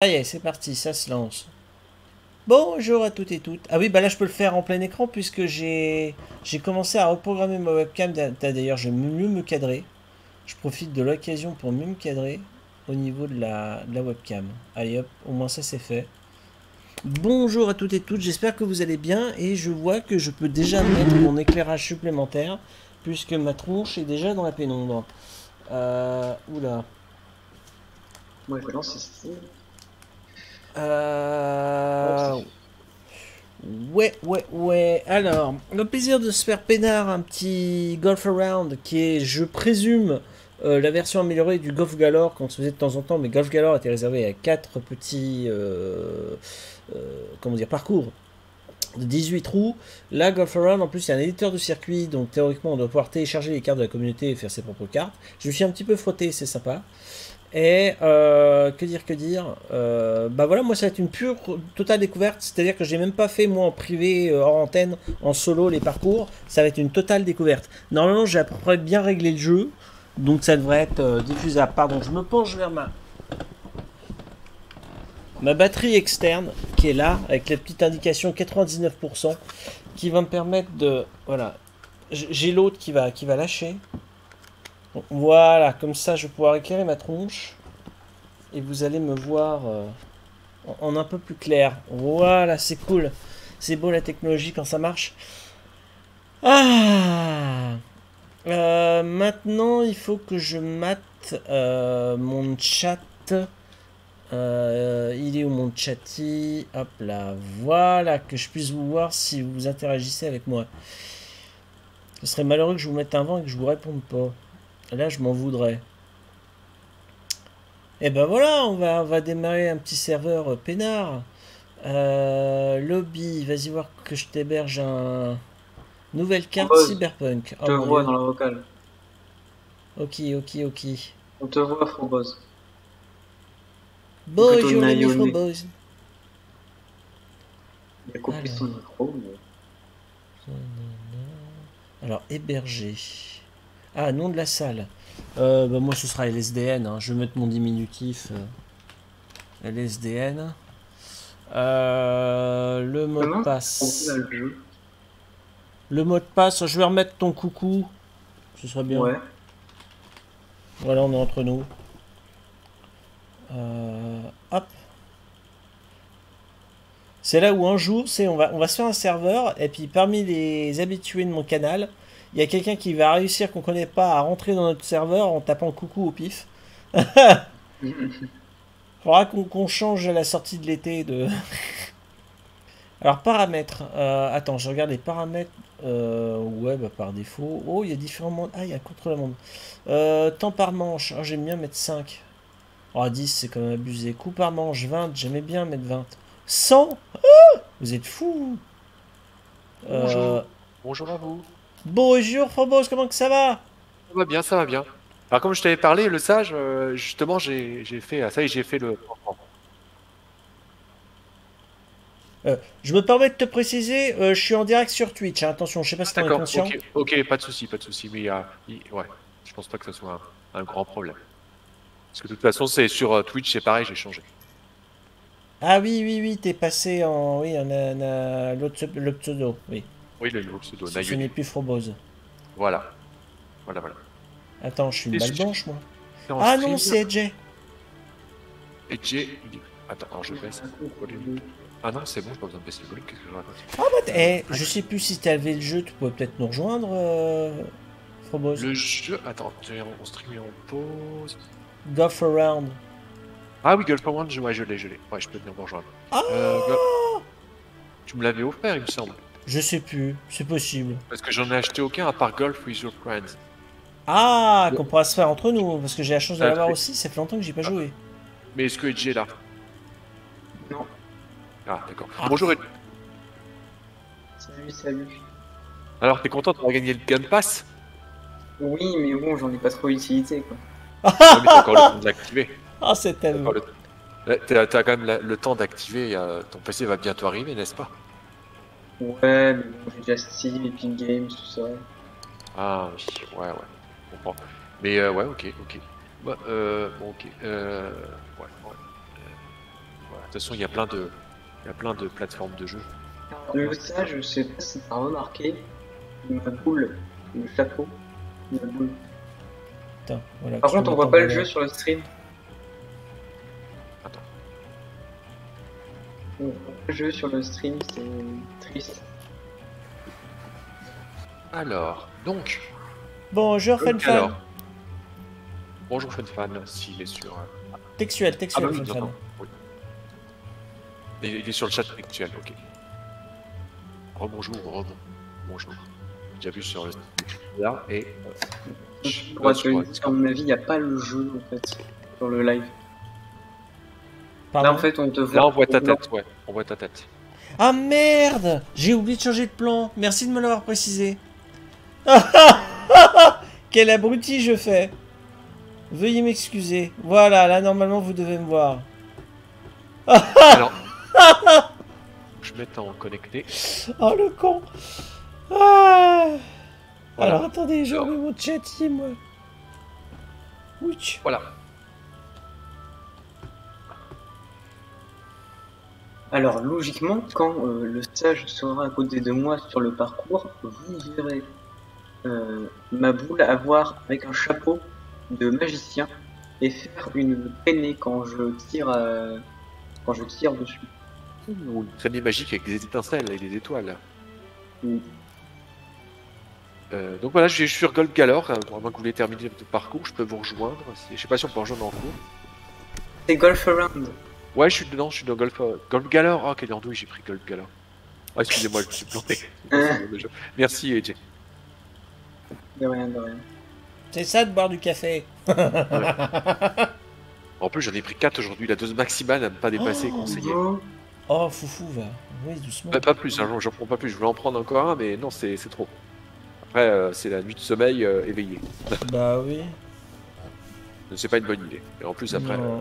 Allez, c'est parti, ça se lance. Bonjour à toutes et toutes. Ah oui, bah là je peux le faire en plein écran puisque j'ai commencé à reprogrammer ma webcam. D'ailleurs, je vais mieux me cadrer. Je profite de l'occasion pour mieux me cadrer au niveau de la, webcam. Allez hop, au moins ça c'est fait. Bonjour à toutes et toutes, j'espère que vous allez bien et je vois que je peux déjà mettre mon éclairage supplémentaire puisque ma tronche est déjà dans la pénombre. Euh, oula. Moi je. Euh... Ouais, ouais, ouais. Alors, le plaisir de se faire pénard un petit Golf Around qui est, je présume, euh, la version améliorée du Golf Galore qu'on se faisait de temps en temps, mais Golf Galore était réservé à 4 petits euh, comment dire, parcours de 18 trous. Là, Golf Around, en plus, il y a un éditeur de circuit, donc théoriquement, on doit pouvoir télécharger les cartes de la communauté et faire ses propres cartes. Je me suis un petit peu frotté, c'est sympa. Et euh, que dire, que dire euh, Bah voilà, moi ça va être une pure totale découverte, c'est-à-dire que j'ai même pas fait moi en privé, euh, hors antenne, en solo les parcours, ça va être une totale découverte. Normalement j'ai à peu près bien réglé le jeu, donc ça devrait être diffusable. Pardon, je me penche vers ma ma batterie externe qui est là avec la petite indication 99% qui va me permettre de voilà. J'ai l'autre qui va qui va lâcher voilà, comme ça je vais pouvoir éclairer ma tronche. Et vous allez me voir euh, en, un peu plus clair. Voilà, c'est cool. C'est beau la technologie quand ça marche. Ah Euh, Maintenant, il faut que je mate euh, mon chat. Il est où mon chatty? Hop là, voilà, que je puisse vous voir si vous interagissez avec moi. Ce serait malheureux que je vous mette un vent et que je vous réponde pas. Là, je m'en voudrais. Et ben voilà, on va, on va démarrer un petit serveur euh, peinard. Euh, lobby, vas-y voir que je t'héberge un... Nouvelle carte Cyberpunk. Je te Oh, vois dans la vocale. Ok, ok, ok. On te voit, Frobos. Bonjour Naomi. Microboys. Il a coupé Alors. son micro. mais- Alors, héberger. Ah, nom de la salle. Euh, bah, moi, ce sera LSDN. hein. Je vais mettre mon diminutif. euh, LSDN. Euh, le mot de passe. Le mot de passe, je vais remettre ton coucou. Ce serait bien. Ouais. Voilà, on est entre nous. Hop. C'est là où un jour, c'est on va, on va se faire un serveur et puis parmi les habitués de mon canal, il y a quelqu'un qui va réussir qu'on connaît pas à rentrer dans notre serveur en tapant coucou au pif. Faudra qu'on change à la sortie de l'été de. Alors paramètres. Euh, attends, je regarde les paramètres. Euh, ouais, bah par défaut. Oh, il y a différents mondes. Ah, il y a contre-la-montre. Euh, temps par manche. Ah, j'aime bien mettre 5. Oh, 10, c'est quand même abusé. Coup par manche, 20. J'aimais bien mettre 20. 100 Ah Vous êtes fous Euh, Bonjour. Bonjour à vous. Bonjour, Phobos, comment que ça va? Ça va bien, ça va bien. Alors comme je t'avais parlé, le sage, euh, justement, j'ai fait, ah, ça y est, j'ai fait le. Euh, Je me permets de te préciser, euh, je suis en direct sur Twitch. hein. Attention, je sais pas si t'en es D'accord, conscient. ok, ok, pas de souci, pas de souci, mais il y ouais, je pense pas que ce soit un, un grand problème. Parce que de toute façon, c'est sur Twitch, c'est pareil, j'ai changé. Ah oui, oui, oui, t'es passé en... Oui, en a- en a- l'autre le pseudo, oui. Oui, le nouveau pseudo, Ce n'est plus Phobos. Voilà, voilà, voilà. Attends, je suis une balle blanche, moi. En Ah non, c'est Edge. Dit- attends, je baisse. Ah non, c'est bon, j'ai pas besoin de baisser le volume. Qu'est-ce que je raconte Ah bah, eh, je sais plus si t'as levé le jeu, tu pourrais peut-être nous rejoindre, euh, Phobos. Le jeu, attends, on stream et on pause. Golf Around. Ah oui, Golf je- ouais, je l'ai, je l'ai. Ouais, je peux venir vous rejoindre. Ah Euh, Tu me l'avais offert, il me semble. Je sais plus, c'est possible. Parce que j'en ai acheté aucun à part Golf with your friends. Ah, qu'on pourra se faire entre nous, parce que j'ai la chance de Ah, l'avoir aussi, ça fait longtemps que j'ai pas joué. Mais est-ce que Edge est là? Non. Ah, d'accord. Ah. Bonjour Edge. Salut, salut. Alors, t'es content d'avoir gagné le Game Pass? Oui, mais bon, j'en ai pas trop utilisé, quoi. Ah, mais t'as encore le temps de l'activer. Ah, c'est tellement... Euh, T'as t'as quand même la- le temps d'activer. euh, ton PC va bientôt arriver, n'est-ce pas? Ouais, mais bon, j'ai déjà Steam, Epic Games, tout ça. Ah oui, ouais, ouais. Je comprends. Mais euh, ouais, ok, ok. Bah, euh, bon, ok. Euh, ouais, ouais. toute façon, il y a plein de, il y a plein de plateformes de jeu. Le ça, je sais pas si t'as remarqué, ma boule, le chapeau, ma boule. Putain, voilà, Par contre, on voit pas le jeu sur le stream. Attends. On voit pas Le jeu sur le stream, c'est triste. Alors, donc, Bonjour, fan fan. alors. Bonjour FunFan, s'il est sur. Textuel, Ah textuel, bah oui, fan non, fan. non, oui. Il est sur le chat actuel, ok. Rebonjour, rebon. Bonjour. J'ai déjà vu sur le là et. euh, je- Pour je crois- à mon avis, il n'y a pas le jeu en fait sur le live. Pardon Là, en fait, on te voit. Là, on voit ta tête, ouais. On voit ta tête. Ah merde J'ai oublié de changer de plan. Merci de me l'avoir précisé. Quel abruti je fais. Veuillez m'excuser. Voilà, là normalement vous devez me voir. Alors. je en connecté. Oh le con Ah Voilà. Alors attendez, je remets mon chat moi. Ouch. Voilà. Alors, logiquement, quand euh, le stage sera à côté de moi sur le parcours, vous verrez euh, ma boule avoir avec un chapeau de magicien et faire une traînée quand je tire, euh, quand je tire dessus. Ou une traînée magique avec des étincelles et des étoiles. Oui. Donc voilà, je suis sur Gold Galore. hein, Pour moins que vous voulez terminer votre parcours, je peux vous rejoindre. Je sais pas si on peut rejoindre en cours. C'est Golf Around. Ouais, je suis dedans, je suis dans Golf, Golf Galore. Oh, quelle andouille, j'ai pris Golf Galore. Ah, excusez-moi, je me suis planté. Merci, AJ. De rien, de rien. C'est ça de boire du café. En plus, j'en ai pris 4 aujourd'hui. La dose maximale à ne pas dépasser Oh, conseillée. Oh foufou va. Oui doucement. Pas, pas plus, hein, j'en prends pas plus. Je voulais en prendre encore un, mais non, c'est c'est trop. Après, euh, c'est la nuit de sommeil euh, éveillée. Bah oui. C'est pas une bonne idée. Et en plus, après, Non. euh,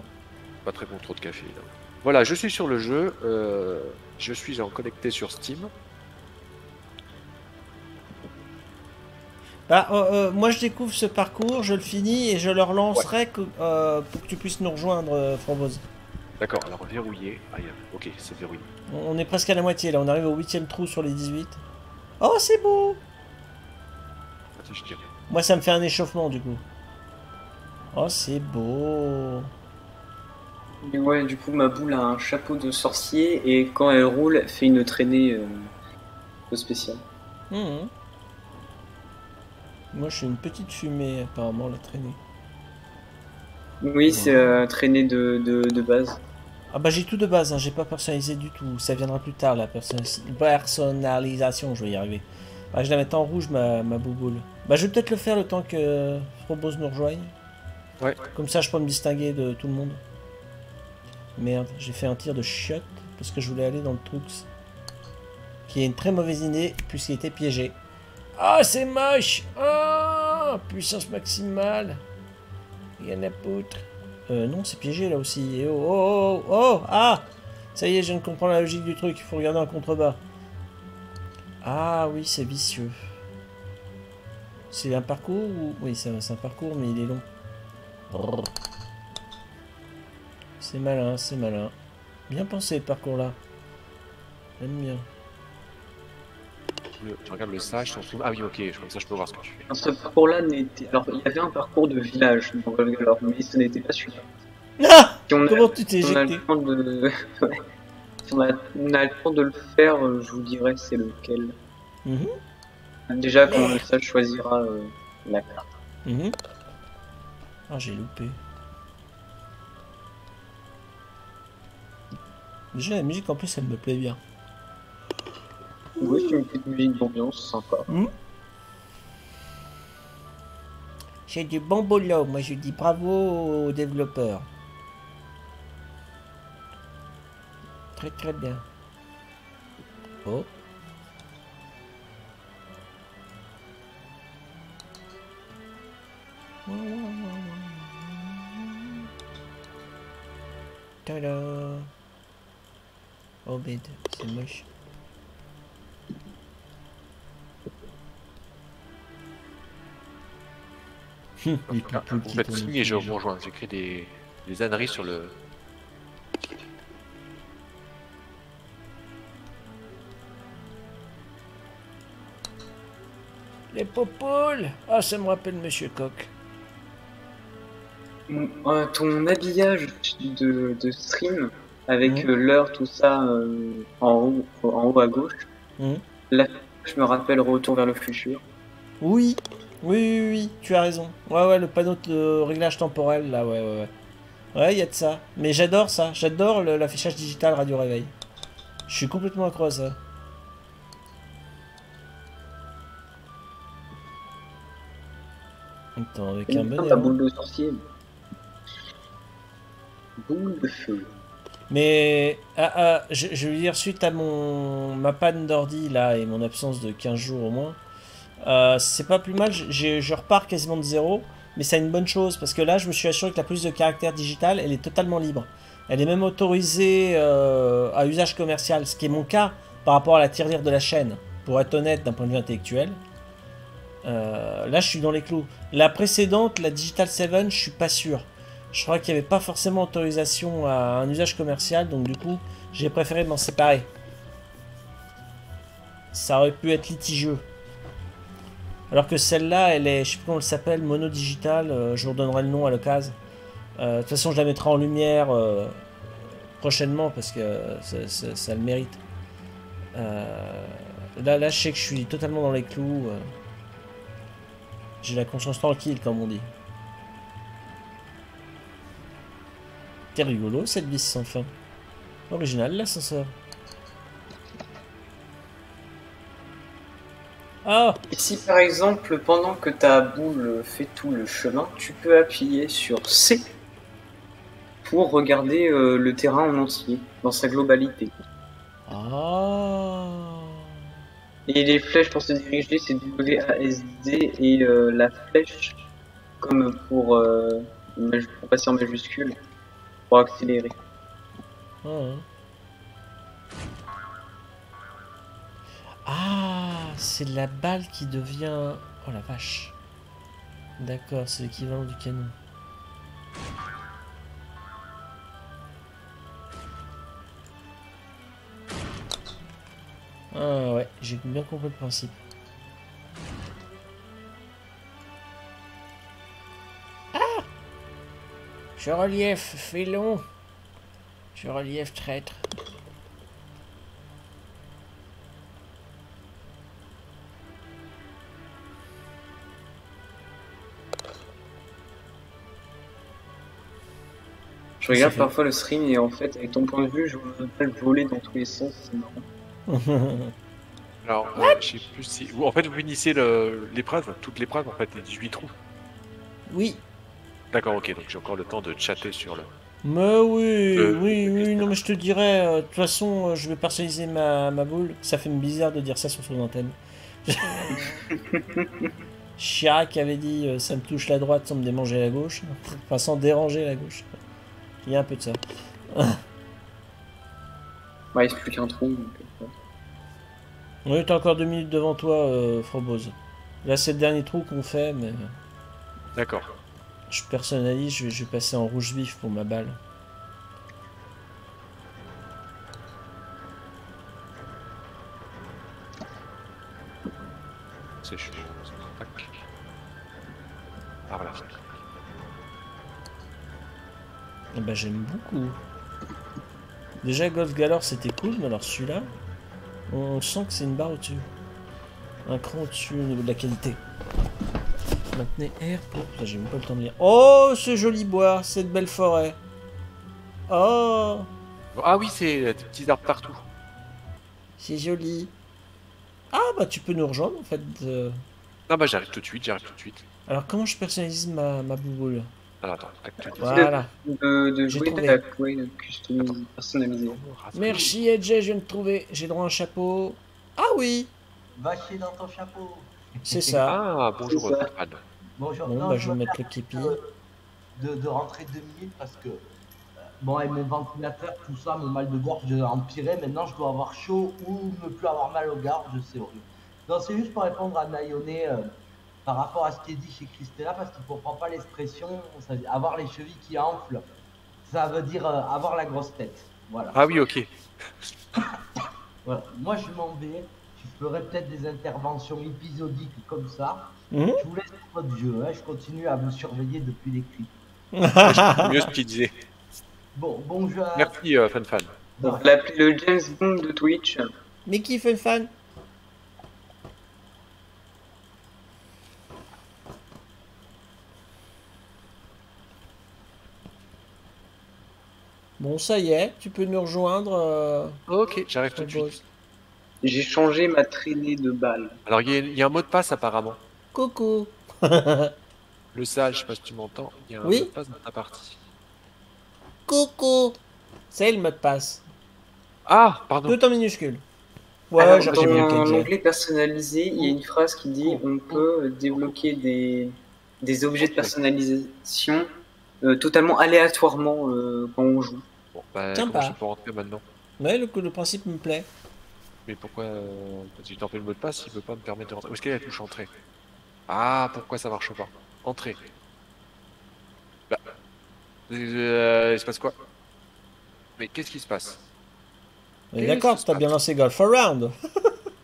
pas très bon trop de café. là. Voilà, je suis sur le jeu. euh, je suis en connecté sur Steam. Bah, euh, euh, moi je découvre ce parcours, je le finis et je le relancerai que- pour que tu puisses nous rejoindre, Framboise. D'accord, alors verrouillé. Ah, ok, c'est verrouillé. On est presque à la moitié là, on arrive au huitième trou sur les 18. Oh c'est beau Attends, je dirais. Moi ça me fait un échauffement du coup. Oh c'est beau Et ouais, du coup, ma boule a un chapeau de sorcier et quand elle roule, elle fait une traînée euh, un peu spéciale. Mhm. Moi je suis une petite fumée apparemment la traînée. Oui, c'est euh, traînée de, de, de base. Ah bah j'ai tout de base, hein, j'ai pas personnalisé du tout. Ça viendra plus tard la perso- personnalisation, je vais y arriver. Ah, je la mets en rouge ma, ma bouboule. Bah je vais peut-être le faire le temps que Frobose nous rejoigne. Ouais. Comme ça je peux me distinguer de tout le monde. Merde, j'ai fait un tir de shot parce que je voulais aller dans le Trux. Qui est une très mauvaise idée puisqu'il était piégé. Ah c'est moche Ah Puissance maximale Il y en a poutre. Euh, non, c'est piégé là aussi. Et oh, oh, oh, oh, ah Ça y est, je viens de comprendre la logique du truc. Il faut regarder en contrebas. Ah oui, c'est vicieux. C'est un parcours ou... Oui, c'est un, parcours, mais il est long. C'est malin, c'est malin. Bien pensé le parcours là. J'aime bien. Le- Tu regardes le sage, ton souvenir. Ah oui, ok, je- comme ça je peux voir ce que tu fais. Ce parcours-là n'était. Alors, il y avait un parcours de village dans mais ce n'était pas celui-là. Ah Si on a, Comment tu t'es si on a éjecté le temps de. ouais. Si on a, on a le temps de le faire, euh, je vous dirai c'est lequel. Mhm, Déjà, quand le sage choisira euh, la carte. mhm. Ah, j'ai loupé. Déjà, la musique en plus, elle me plaît bien. Oui, c'est une petite musique d'ambiance sympa. C'est du bon boulot. Moi, je dis bravo aux développeurs. Très très bien. Oh. Tada. Oh bête, c'est moche. Hum, ah, il peut ah, plus vous et je vous rejoins. J'écris des, des âneries sur le. Les popoles. Ah, ça me rappelle Monsieur Coq. Ton euh, habillage de, de stream, avec Mhm. l'heure, tout ça euh, en, haut, en haut à gauche. Mhm. Là, je me rappelle Retour vers le futur. Oui, oui, oui, oui, tu as raison. Ouais, ouais, le panneau de réglage temporel, là, ouais, ouais, ouais. Ouais, il y a de ça. Mais j'adore ça. J'adore l'affichage digital Radio Réveil. Je suis complètement accro à ça. Attends, avec un Et bon ta boule de sorcier. Boule de feu. Mais ah, ah, je, veux dire, suite à mon ma panne d'ordi là et mon absence de 15 jours au moins, euh, c'est pas plus mal. Je, repars quasiment de zéro, mais c'est une bonne chose parce que là, je me suis assuré que la police de caractère digital, elle est totalement libre. Elle est même autorisée euh, à usage commercial, ce qui est mon cas par rapport à la tirelire de la chaîne. Pour être honnête, d'un point de vue intellectuel, Euh, là, je suis dans les clous. La précédente, la Digital 7, je suis pas sûr. Je crois qu'il n'y avait pas forcément autorisation à un usage commercial, donc du coup, j'ai préféré m'en séparer. Ça aurait pu être litigieux. Alors que celle-là, elle est, je sais plus comment elle s'appelle, mono-digital, euh, je vous redonnerai le nom à l'occasion. Euh, de toute façon, je la mettrai en lumière euh, prochainement parce que ça, ça- le mérite. Euh, là, là, je sais que je suis totalement dans les clous. J'ai la conscience tranquille, comme on dit. C'est rigolo cette vis sans fin. Original l'ascenseur. Ah Et si par exemple, pendant que ta boule fait tout le chemin, tu peux appuyer sur C pour regarder euh, le terrain en entier, dans sa globalité. Ah Et les flèches pour se diriger, c'est WASD et euh, la flèche, comme pour, euh, pour passer en majuscule, pour. Ah, c'est la balle qui devient... Oh la vache. D'accord, c'est l'équivalent du canon. Ah ouais, j'ai bien compris le principe. Ah Je relief, fais long. Je relief traître. Je regarde fait. parfois le stream et en fait, avec ton point de vue, je vois une balle voler dans tous les sens, c'est marrant. Alors, euh, je sais plus si. En fait, vous finissez le- l'épreuve, toute l'épreuve, en fait, les 18 trous. oui, D'accord, ok, donc j'ai encore le temps de chatter sur le. mais oui, Euh, oui, oui, non mais je te dirais, euh, de toute façon, euh, je vais personnaliser ma, ma boule. Ça fait bizarre de dire ça sur son antenne. Chirac avait dit, euh, ça me touche la droite sans me démanger la gauche. Enfin, sans déranger la gauche. Il y a un peu de ça. Ouais, il se plus qu'un trou. donc, Oui, t'as encore deux minutes devant toi, euh, Frobose. Là, c'est le dernier trou qu'on fait, mais D'accord. Je personnalise, je vais, je vais passer en rouge vif pour ma balle. C'est chaud. Par là. Eh ben, j'aime beaucoup. Déjà, Golf Galore, c'était cool, mais alors celui-là, on sent que c'est une barre au-dessus. Un cran au-dessus au niveau de la qualité. Maintenez R pour... Putain, j'ai même pas le temps de lire. Oh, ce joli bois, cette belle forêt. Oh, Ah oui, c'est des petits arbres partout. c'est joli. Ah, bah tu peux nous rejoindre, en fait. euh. Ah bah j'arrive tout de suite, j'arrive tout de suite. Alors, comment je personnalise ma, ma bouboule? Alors attends, actualiser. Voilà. De, de J'ai trouvé. Quay, de personnaliser. Merci, Edge, je viens de trouver. J'ai droit à un chapeau. Ah oui, Va chier dans ton chapeau. C'est ça. Ah, bonjour, ça. Bonjour. Bon, Non, bah, je je vais me mettre le képi. de, rentrer deux minutes parce que, euh, bon, avec mon ventilateur, tout ça, mon mal de gorge a empiré. Maintenant, je dois avoir chaud ou ne plus avoir mal aux gorges, c'est horrible. Donc, c'est juste pour répondre à Nayoné euh, par rapport à ce qui est dit chez Christella parce qu'il ne comprend pas l'expression avoir les chevilles qui enflent. Ça veut dire euh, avoir la grosse tête. Voilà. Ah oui, ok. Voilà. Moi, je m'en vais je ferai peut-être des interventions épisodiques comme ça. Mhm. Je vous laisse votre jeu, hein, je continue à vous surveiller depuis les. C'est mieux ce qu'il disait. Bon, bon jeu à... Merci, euh, Fan Fan. On va l'appeler le James Bond de Twitch. Mais qui fait le fan? Bon, ça y est, tu peux nous rejoindre. euh, Ok, j'arrive tout de Boss. suite. J'ai changé ma traînée de balles. Alors, il y, a- il y a un mot de passe apparemment. Coucou. Le sage, je sais pas si tu m'entends. Il y a un Oui. mot de passe dans ta partie. Coucou. C'est le mot de passe. Ah, pardon. Tout en minuscule. Ouais, Alors, j'ai dans repris le KJ. l'onglet personnalisé, il y a une phrase qui dit on peut débloquer des, des objets de personnalisation euh, totalement aléatoirement euh, quand on joue. Bon, bah, comment je peux rentrer maintenant? Ouais, le, le principe me plaît. Mais pourquoi euh, t'en fais le mot de passe, il peut pas me permettre de rentrer. Où est-ce qu'il y a la touche entrée? Ah, pourquoi ça marche pas? Entrée. Bah. Euh, il se passe quoi? Mais qu'est-ce qui se passe? D'accord, t'as bien lancé Golf Around.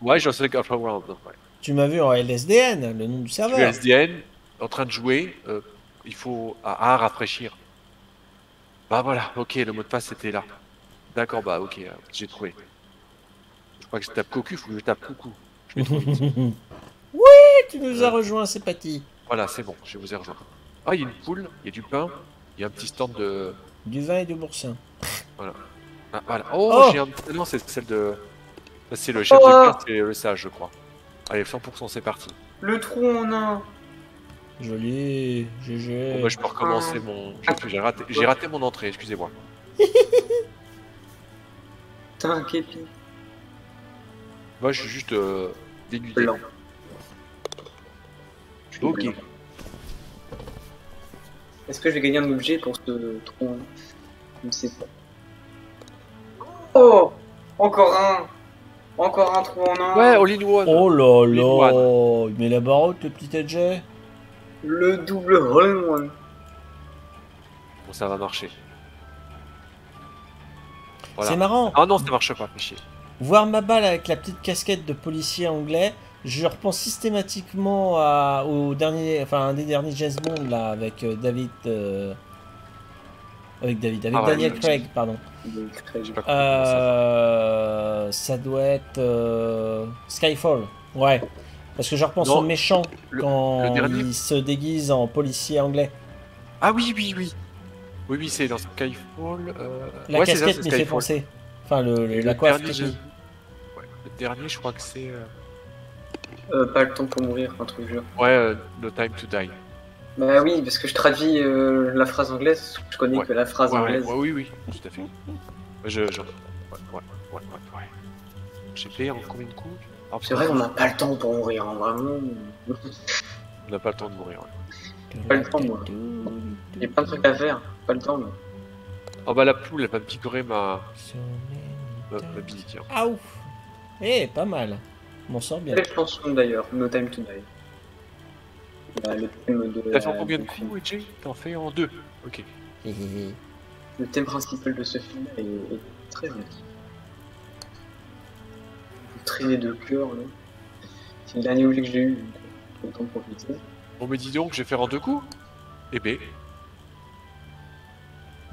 Ouais, j'en sais Golf Around. Ouais. Tu m'as vu en LSDN, le nom du Je suis serveur. SDN, en train de jouer. euh, il faut à, à rafraîchir. Bah voilà, ok, le mot de passe était là. D'accord, bah ok, euh, j'ai trouvé. Je crois que je tape cocu, faut que je tape coucou. Je vite. Tu nous as rejoint, c'est Patty. Voilà, c'est bon, je vous ai rejoint. Ah, il y a une poule, il y a du pain, il y a un petit stand de. Du vin et du boursin. Ah, voilà. Oh, Oh j'ai un. Non, c'est celle de. C'est le chef Oh. de classe, c'est le sage, je crois. Allez, 100%, c'est parti. Le trou en un. Joli, Bon, GG. bah, je peux recommencer mon. J'ai raté, raté mon entrée, excusez-moi. Képi Moi, je suis juste euh, dénudé. blanc. Je suis Ok. blanc. Est-ce que je vais gagner un objet pour ce trou en un Je ne sais pas. Oh Encore un Encore un trou en un Ouais, all in one. Oh là là Il met la barotte, le petit EJ. Le double Hole-in-One Bon, ça va marcher. Voilà. C'est marrant. Ah non, ça marche pas, fais chier. Voir ma balle avec la petite casquette de policier anglais, je repense systématiquement à, au dernier, enfin un des derniers James Bond là avec euh, David, euh, avec David, avec Ah ouais, Daniel Craig, pardon. pas. Euh, ça doit être euh, Skyfall, ouais. Parce que je repense Non, au méchant le- quand le dernier il se déguise en policier anglais. Ah oui, oui, oui. Oui, oui, c'est dans Skyfall. La ouais, casquette m'y fait penser. Enfin, le, la coiffe. dernier, le dernier, je crois que c'est. euh, Euh, pas le temps pour mourir, un truc genre. Ouais, euh, No Time to Die. Bah oui, parce que je traduis euh, la phrase anglaise, je connais Ouais. que la phrase Ouais, anglaise. ouais, oui, oui, tout à fait. Je. je... Ouais, ouais, ouais, ouais, ouais. J'ai fait en combien de coups? Ah, C'est vrai qu'on n'a pas le temps pour mourir, hein, vraiment. On n'a pas le temps de mourir. ouais. Pas le temps, moi. Il y a plein de trucs à faire, pas le temps. Mais... Oh bah la poule, elle va me picorer ma, ma, ma bille, tiens. Ah ouf Eh, pas mal. On m'en sort bien. Belle chanson d'ailleurs, No Time to Die. Bah, le thème de T'as fait en combien de coups, T'en fais en deux. Ok. Le thème principal de ce film est, est très joli. Une traînée de cœur, là. C'est le dernier objet que j'ai eu, donc euh, autant profiter. Bon, mais dis donc, je vais faire en deux coups Eh ben,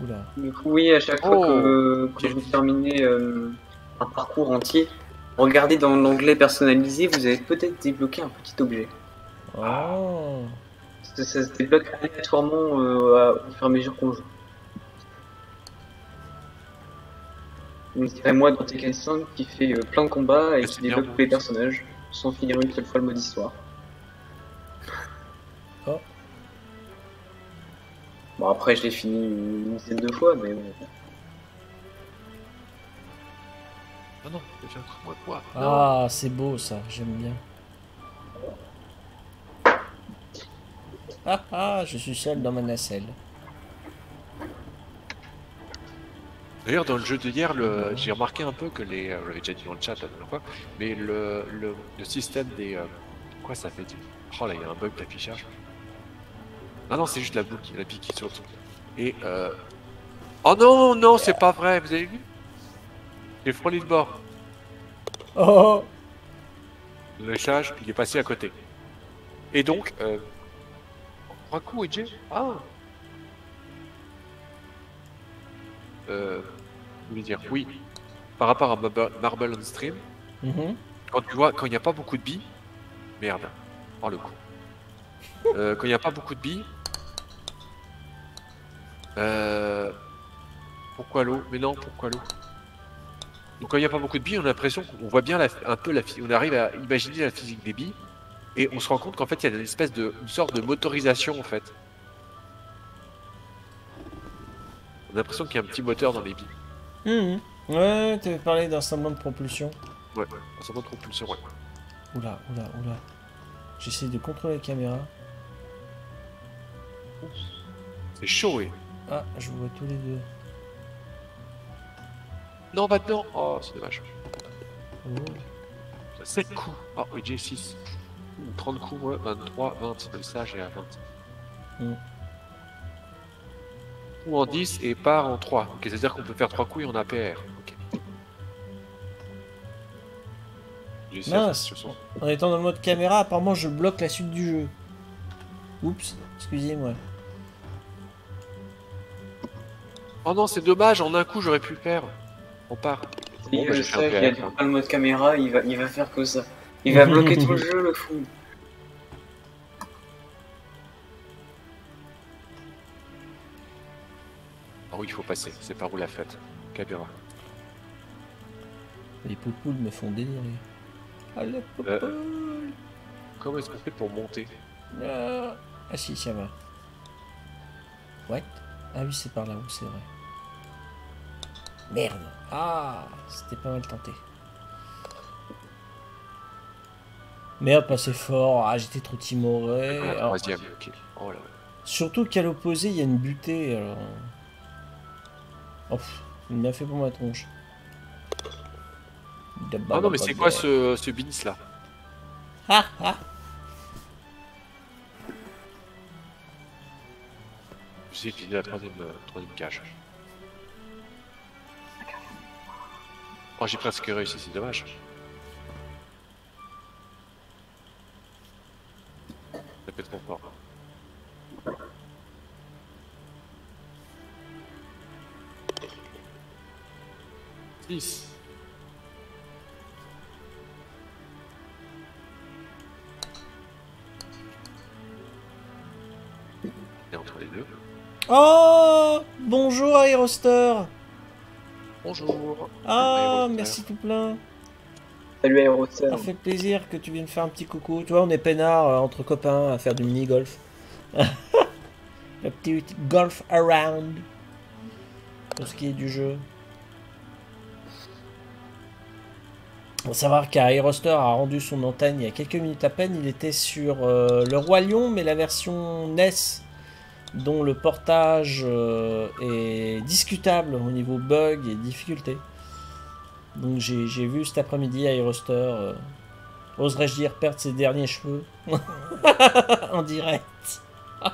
Oula. Du coup, oui, à chaque fois Oh. que, que vous terminez euh, un parcours entier, regardez dans l'onglet personnalisé, vous avez peut-être débloqué un petit objet. Oh. Ça, ça se débloque aléatoirement euh, à- au fur et à mesure qu'on joue. Donc, c'est moi dans Tekken 5 qui fait euh, plein de combats et Ah, qui débloque tous les personnages sans finir une seule fois le mode histoire. Oh. Bon, après, je l'ai fini une dizaine de fois, mais non, non, j'ai fait un truc, moi, quoi Non. Ah, c'est beau ça, j'aime bien. Ah ah, je suis seul dans ma nacelle. D'ailleurs, dans le jeu d'hier, le... j'ai remarqué un peu que les. euh, Je l'avais déjà dit dans le chat la dernière fois, mais le, le, le système des. euh, Quoi ça fait du- Oh là, il y a un bug d'affichage. Ah non, c'est juste la boucle, la pique qui saute. Et. Euh... Oh non, non, c'est pas vrai, vous avez vu? J'ai frôlé le bord. Oh le message, il est passé à côté. Et donc, euh, trois coups, EJ Ah Euh, je voulais dire, oui, par rapport à Marble on Stream, Mhm. quand tu vois, quand il n'y a pas beaucoup de billes, merde, oh le coup. Euh, quand il n'y a pas beaucoup de billes, euh, pourquoi l'eau? Mais non, pourquoi l'eau? Donc quand il n'y a pas beaucoup de billes, on a l'impression qu'on voit bien la- un peu la, on arrive à imaginer la physique des billes, et on se rend compte qu'en fait il y a une espèce de, une sorte de motorisation en fait. On a l'impression qu'il y a un petit moteur dans les billes. Mhm. Ouais, tu avais parlé d'un semblant de propulsion. Ouais, un semblant de propulsion, ouais. Oula, oula, oula. J'essaie de contrôler la caméra. C'est chaud, oui. Ah, je vous vois tous les deux. Non, va dedans Oh, c'est dommage. Oh. 7 coups. Oh, oui, j'ai 6. 30 coups, ouais, 23, 20. Le sage est à 20. Mm. Ou en 10 et part en 3. Ok, c'est-à-dire qu'on peut faire 3 coups et on a PR. Ok. J'ai Mince. En étant dans le mode caméra, apparemment je bloque la suite du jeu. Oups, excusez-moi. Oh non, c'est dommage, en un coup j'aurais pu le faire. On part. Bon, bah, je sais qu'il y a pas le mode caméra, il va, il va faire que ça. Il va bloquer tout le jeu, le fou. Ah oui, il faut passer. C'est par où la fête? Caméra. Les poupoules me font délirer. Ah la poupoule Comment est-ce qu'on fait pour monter? Ah, Ah si, ça va. What? Ah oui, c'est par là-haut, c'est vrai. Merde Ah C'était pas mal tenté. Merde, passé fort. Ah, j'étais trop timoré. Ah, Alors, Troisième, ok. Oh là. surtout qu'à l'opposé, il y a une butée, alors... Oh, il m'a fait pour ma tronche. Ah non, mais c'est quoi ce, ce là? Ah, ah. J'ai fini la troisième, euh, troisième cage. Oh, j'ai presque réussi, c'est dommage. Ça être trop fort. Six. Et entre les deux. Oh Bonjour Aeroster Bonjour. Ah, merci tout plein Salut Aeroster. Ça fait plaisir que tu viennes faire un petit coucou. Tu vois, on est peinard euh, entre copains à faire du mini-golf. Le petit golf around. Pour ce qui est du jeu. Faut savoir qu'Aeroster a rendu son antenne il y a quelques minutes à peine. Il était sur euh, le Roi Lion, mais la version NES, dont le portage euh, est discutable au niveau bug et difficulté. Donc j'ai vu cet après-midi Aeroster, euh, oserais-je dire, perdre ses derniers cheveux en direct.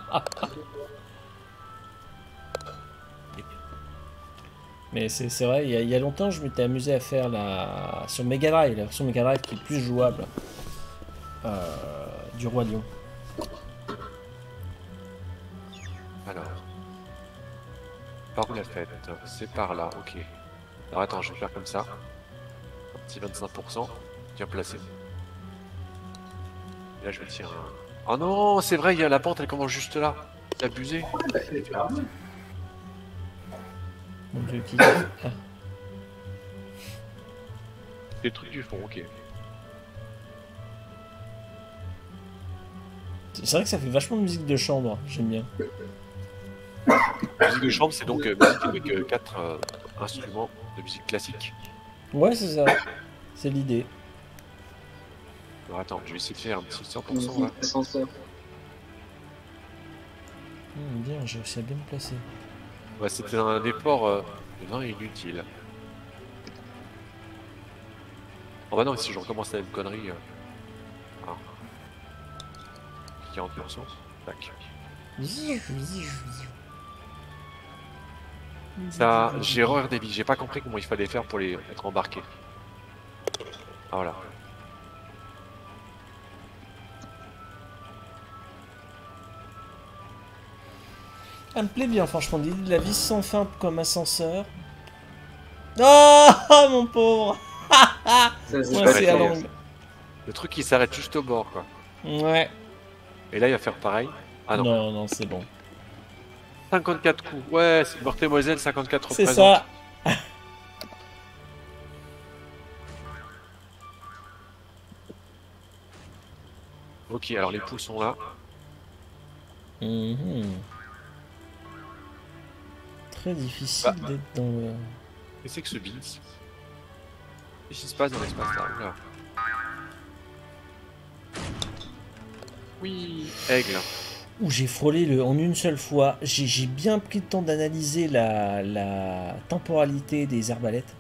Mais c'est vrai, il y, a, longtemps, je m'étais amusé à faire la sur Mega Drive, la version Mega Drive qui est plus jouable euh, du Roi Lion. Alors. Par où la fête? C'est par là, ok. Alors attends, je vais faire comme ça. Un petit 25%. Bien placé. Et là, je vais tirer un. Oh non, c'est vrai, il y a la pente, elle commence juste là. C'est abusé. Mon Dieu, qui... Ah. C'est le truc du fond, ok. C'est vrai que ça fait vachement de musique de chambre, j'aime bien. Musique de chambre, c'est donc euh, musique avec euh, quatre euh, instruments de musique classique. Ouais, c'est ça. C'est l'idée. Alors attends, je vais essayer de faire un petit 100% là. Musique d'ascenseur. Hum, bien, j'ai réussi à bien me placer. Ouais, c'était un effort euh, vain et inutile. Oh bah non, si je recommence la même connerie. Euh... ah. 40%. Tac. Ça, j'ai horreur des billes, j'ai pas compris comment il fallait faire pour les être embarqués. Ah, voilà. Elle me plaît bien, franchement, de la vie sans fin comme ascenseur. Oh, mon pauvre ça, c'est la. Le truc, il s'arrête juste au bord, quoi. Ouais. Et là, il va faire pareil. Ah non. Non, non, c'est bon. 54 coups. Ouais, c'est Mortemoiselle, 54 C'est représente. ça. Ok, alors les poules sont là. Mhm. Très difficile Bah. d'être dans le... Et c'est que ce beans Qu'est-ce qui se passe dans l'espace là Oula. Oui, aigle. Où j'ai frôlé le, en une seule fois. J'ai bien pris le temps d'analyser la, la temporalité des arbalètes.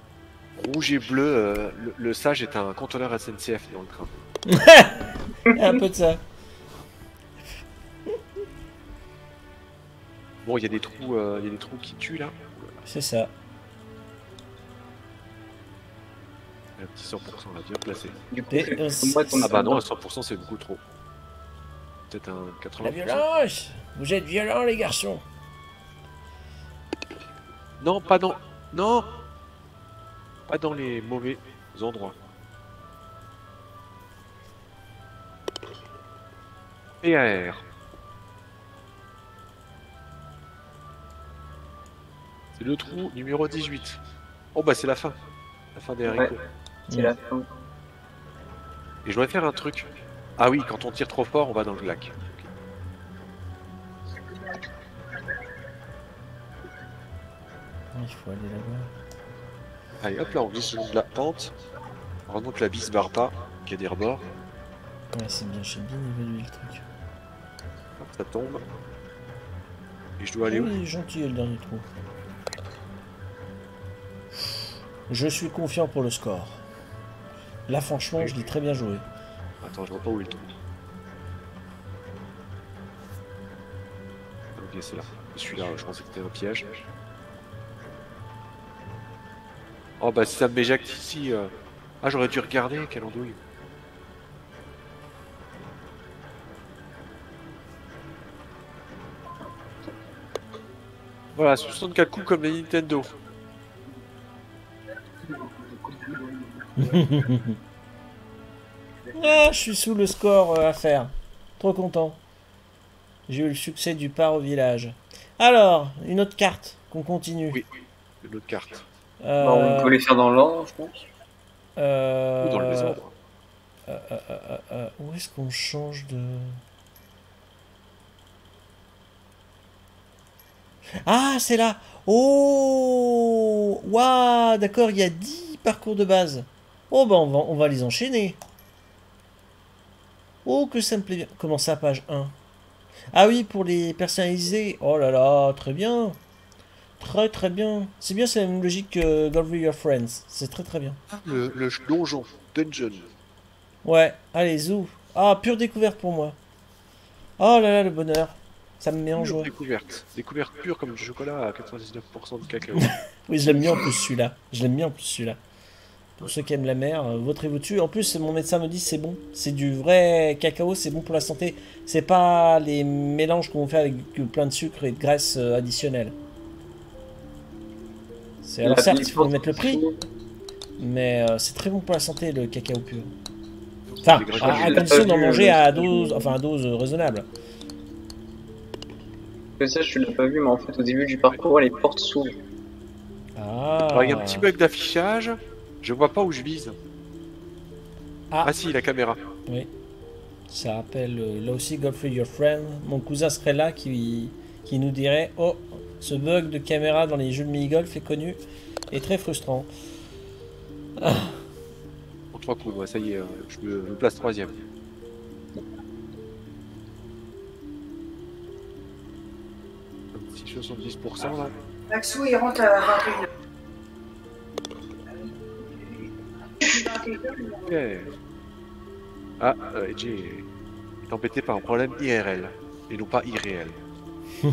Rouge et bleu, euh, le, le sage est un contrôleur SNCF dans le train. Un peu de ça. Bon, il y a des trous, euh, il y a des trous qui tuent là. C'est ça. Un petit 100% là, bien placé. Du coup, Et, euh, Ah bah non, à ascendant. 100% c'est beaucoup trop. Peut-être un 80%. La violence Vous êtes violents, les garçons Non, pas dans. Non Pas dans les mauvais endroits. PAR. C'est le trou numéro 18. Oh bah c'est la fin. La fin des haricots. C'est la fin. Et je dois faire un truc. Ah oui, quand on tire trop fort, on va dans le lac. Il faut aller là-bas. Allez hop là, on glisse le long de la pente. Heureusement que la bise barre pas, qu'il y a des rebords. Ouais, c'est bien, j'ai bien évalué le truc. Hop, ça tombe. Et je dois aller où Il est gentil, le dernier trou. Je suis confiant pour le score. Là, franchement, je l'ai très bien joué. Attends, je vois pas où le trou. Ok, c'est là. Celui-là, je pensais que c'était un piège. Oh bah si ça m'éjecte ici... euh, Ah j'aurais dû regarder, quelle andouille. Voilà, 64 coups comme les Nintendo. Ah, je suis sous le score euh, à faire. Trop content. J'ai eu le succès du part au village. Alors, une autre carte qu'on continue. Oui. Une autre carte. Euh, on peut les faire dans l'ordre, je pense. euh, Ou dans le désordre. euh, euh, euh, euh, où est-ce qu'on change de... Ah, c'est là Oh Waouh D'accord, il y a 10 parcours de base. Oh, bah on va, on va les enchaîner. Oh, que ça me plaît bien. Comment ça, page 1 Ah oui, pour les personnaliser. Oh là là, très bien. Très très bien. C'est bien, c'est la même logique que with Your Friends. C'est très très bien. Le, le donjon, dungeon. Ouais, allez, zou. Ah, pure découverte pour moi. Oh là là, le bonheur. Ça me met en joie. Découverte. Découverte pure comme du chocolat à 99% de cacao. Oui, je l'aime bien en plus celui-là. Je l'aime bien en plus celui-là. Pour ceux qui aiment la mer, euh, vautrez-vous dessus. En plus, mon médecin me dit c'est bon. C'est du vrai cacao, c'est bon pour la santé. C'est pas les mélanges qu'on fait avec plein de sucre et de graisse euh, additionnelle. C'est alors certes, il faut mettre le prix, mais euh, c'est très bon pour la santé le cacao pur. Enfin, Des à, condition d'en manger à dose, enfin à dose raisonnable. Que ça, je l'ai pas vu, mais en fait, au début du parcours, les portes s'ouvrent. Ah. Alors il y a un petit bug d'affichage. Je vois pas où je vise. Ah. Ah, si, la caméra. Ça rappelle euh, là aussi Godfrey Your Friend. Mon cousin serait là qui, qui nous dirait Oh, ce bug de caméra dans les jeux de mini-golf est connu et très frustrant. En trois coups, ouais, ça y est, euh, je me, me place troisième. Un petit 70% là. Maxou, il rentre à 21h. Ah, euh, Edgy est embêté par un problème IRL et non pas irréel.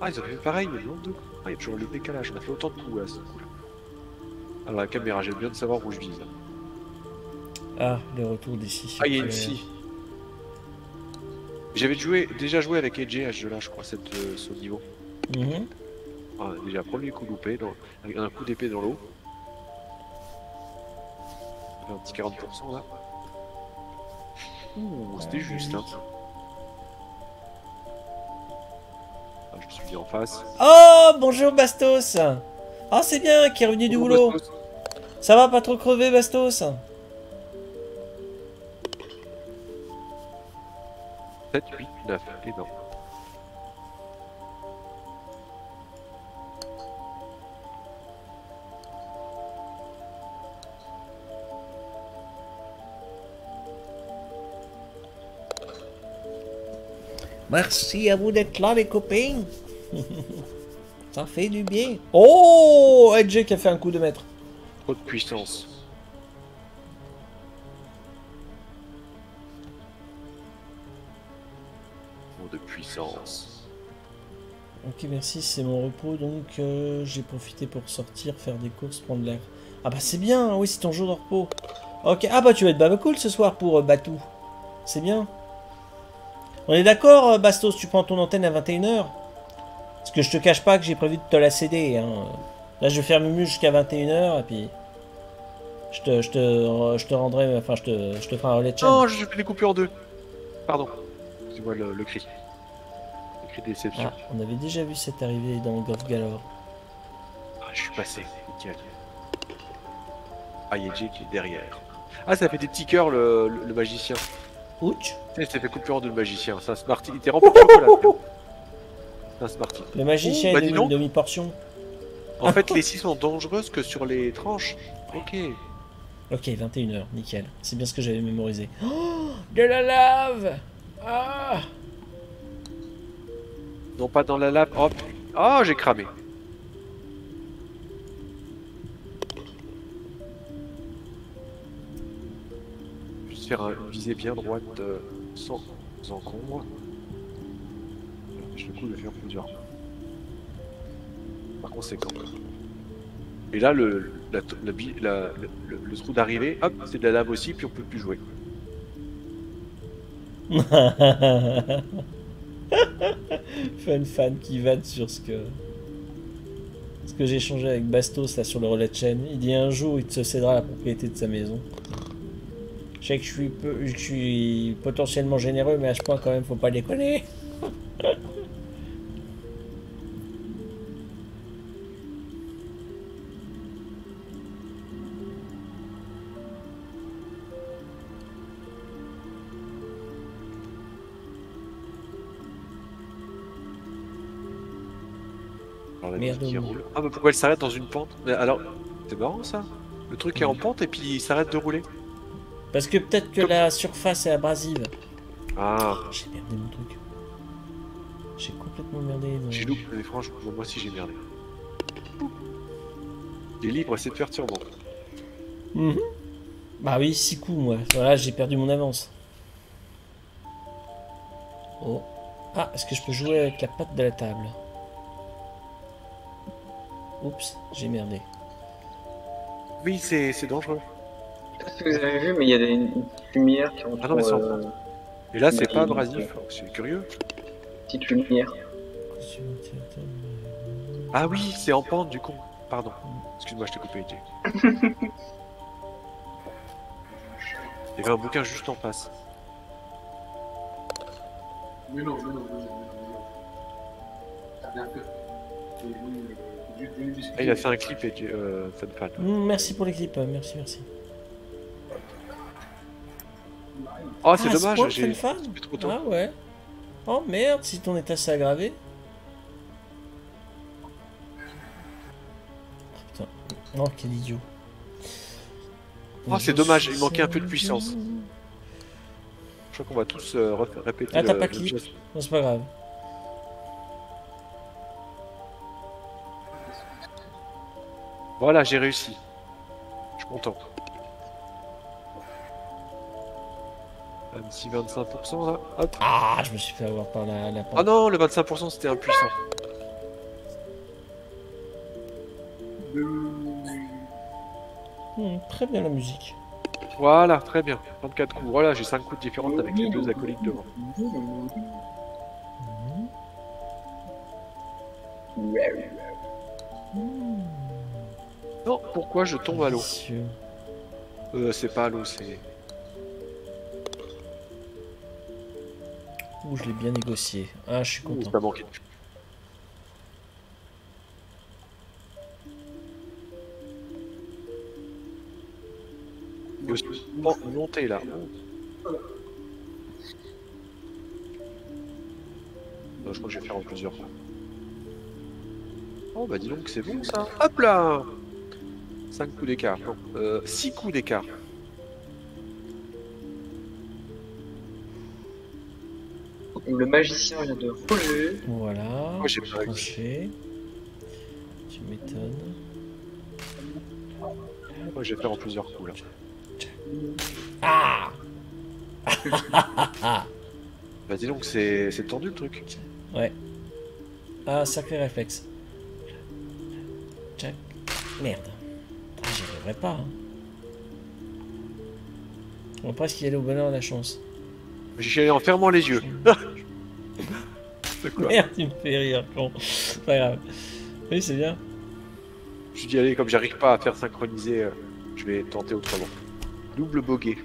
ah, ils ont fait pareil, mais nombre de coups. Ah, il y a toujours le décalage. On a fait autant de coups à ce coup-là. Alors, la caméra, j'ai bien de savoir où je vise. Ah, le retour d'ici. Ah, il y a une scie. J'avais joué, déjà joué avec EJ à ce jeu-là, je crois, cette, euh, ce niveau. Mhm. Ah, déjà, premier coup loupé, dans, un coup d'épée dans l'eau. Un petit 40% là. Ouh, c'était juste, hein. Ah, je me suis mis en face. Oh, bonjour Bastos Ah, c'est bien, qui est revenu du boulot. Ça va, pas trop crever, Bastos? 7, 8, 9, et Merci à vous d'être là, les copains. Ça fait du bien. Oh, Edge qui a fait un coup de maître. De puissance. Trop de puissance. Ok, merci, c'est mon repos, donc euh, j'ai profité pour sortir, faire des courses, prendre l'air. Ah bah c'est bien, oui, c'est ton jour de repos. Ok, ah bah tu vas être baba cool ce soir pour euh, Batou. C'est bien. On est d'accord, euh, Bastos, tu prends ton antenne à 21h Parce que je te cache pas que j'ai prévu de te la céder. Hein. Là, je vais faire Mumu jusqu'à 21h, et puis... Je te, je te, je te rendrai, enfin, je te, je te ferai un relais de chaîne. Non, je fais découper en deux. Pardon. Tu vois le, le cri. Le cri de déception. Ah, on avait déjà vu cette arrivée dans Golf Galore. Ah, je suis passé. Nickel. Ah, il y a Jay qui est derrière. Ah, ça fait des petits cœurs le, le, le magicien. Ouch Tu sais, ça fait deux le magicien. C'est un Smarty. Il était rempli de. C'est un Smarty. Le magicien Oh, est une demi-portion. En fait, les scies sont dangereuses que sur les tranches. Ok. Ok, 21h, nickel. C'est bien ce que j'avais mémorisé. Oh, de la lave Ah Non, pas dans la lave. Hop. Oh, j'ai cramé. Faire un- une visée bien droite euh, sans encombre. Je le coup de faire plusieurs. Par conséquent. Et là, le, la, la la- le, le- trou d'arrivée, hop, c'est de la lave aussi, puis on peut plus jouer. Fun fan qui vanne sur ce que. Ce que j'ai échangé avec Bastos là sur le relais de chaîne. Il dit un jour il te cédera la propriété de sa maison. Je sais que je suis, peu, je suis potentiellement généreux, mais à ce point quand même faut pas déconner. Alors la Merde, qui roule. Ah, mais pourquoi elle s'arrête dans une pente? Mais Alors, c'est marrant ça. Le truc est en pente et puis il s'arrête de rouler. Parce que peut-être que la surface est abrasive. Ah, J'ai merdé mon truc. J'ai complètement merdé. mon- j'ai loupé, mais franchement, moi aussi j'ai merdé. Les livres, c'est perturbant. Mhm. Bah oui, 6 coups moi. Voilà, j'ai perdu mon avance. Oh. Ah, est-ce que je peux jouer avec la patte de la table? Oups, j'ai merdé. Oui, c'est c'est dangereux. Je sais pas si vous avez vu, mais il y a des une petite lumière qui Ah non, mais c'est en euh, Et là, c'est Oui. pas abrasif. C'est curieux. petite lumière. Ah oui, c'est en pente du coup. Pardon. Excuse-moi, je t'ai coupé. Il y avait un bouquin juste en face. Mais non, mais non, mais non. Ah, il a fait un clip et euh, Fun Fan. Mm, merci pour les clips, euh, merci, merci. Oh, c'est Ah, dommage, j'ai trop tôt. Ah ouais. Oh merde, si ton état s'est aggravé. Oh, putain. Oh, quel idiot. Oh, c'est dommage, il manquait un peu de puissance. Je crois qu'on va tous euh, répéter Ah, t'as pas geste. Non, c'est pas grave. Voilà, j'ai réussi. Je suis content. Un petit 25% là. Hop. Ah, je me suis fait avoir par la, la Ah non, le 25% c'était impuissant. Hmm, très bien la musique. Voilà, très bien. 34 coups. Voilà, j'ai 5 coups différents avec les deux acolytes devant. Non, pourquoi je tombe à l'eau? Euh, C'est pas à l'eau, c'est. Ouh, je l'ai bien négocié. Ah, je suis Ouh, content. A aussi Oh, montée là. Non, je crois que je vais faire en plusieurs. Oh bah dis donc c'est bon ça. Hop là 5 coups d'écart. Non, euh, 6 coups d'écart. Le magicien vient de rouler. Voilà. Moi, j'ai pas tranché. Tu m'étonnes. Moi je vais faire en plusieurs coups là. Ah Bah dis donc c'est c'est tendu le truc. Ah, sacré réflexe. Check. Merde. Ah, J'y arriverai pas. Hein. On va presque y aller au bonheur de la chance. J'y allé en fermant les yeux. Quoi Merde, tu me fais rire, con. C'est Pas grave. Oui, c'est bien. Je dis allez comme j'arrive pas à faire synchroniser, euh, je vais tenter autrement. Double bogey.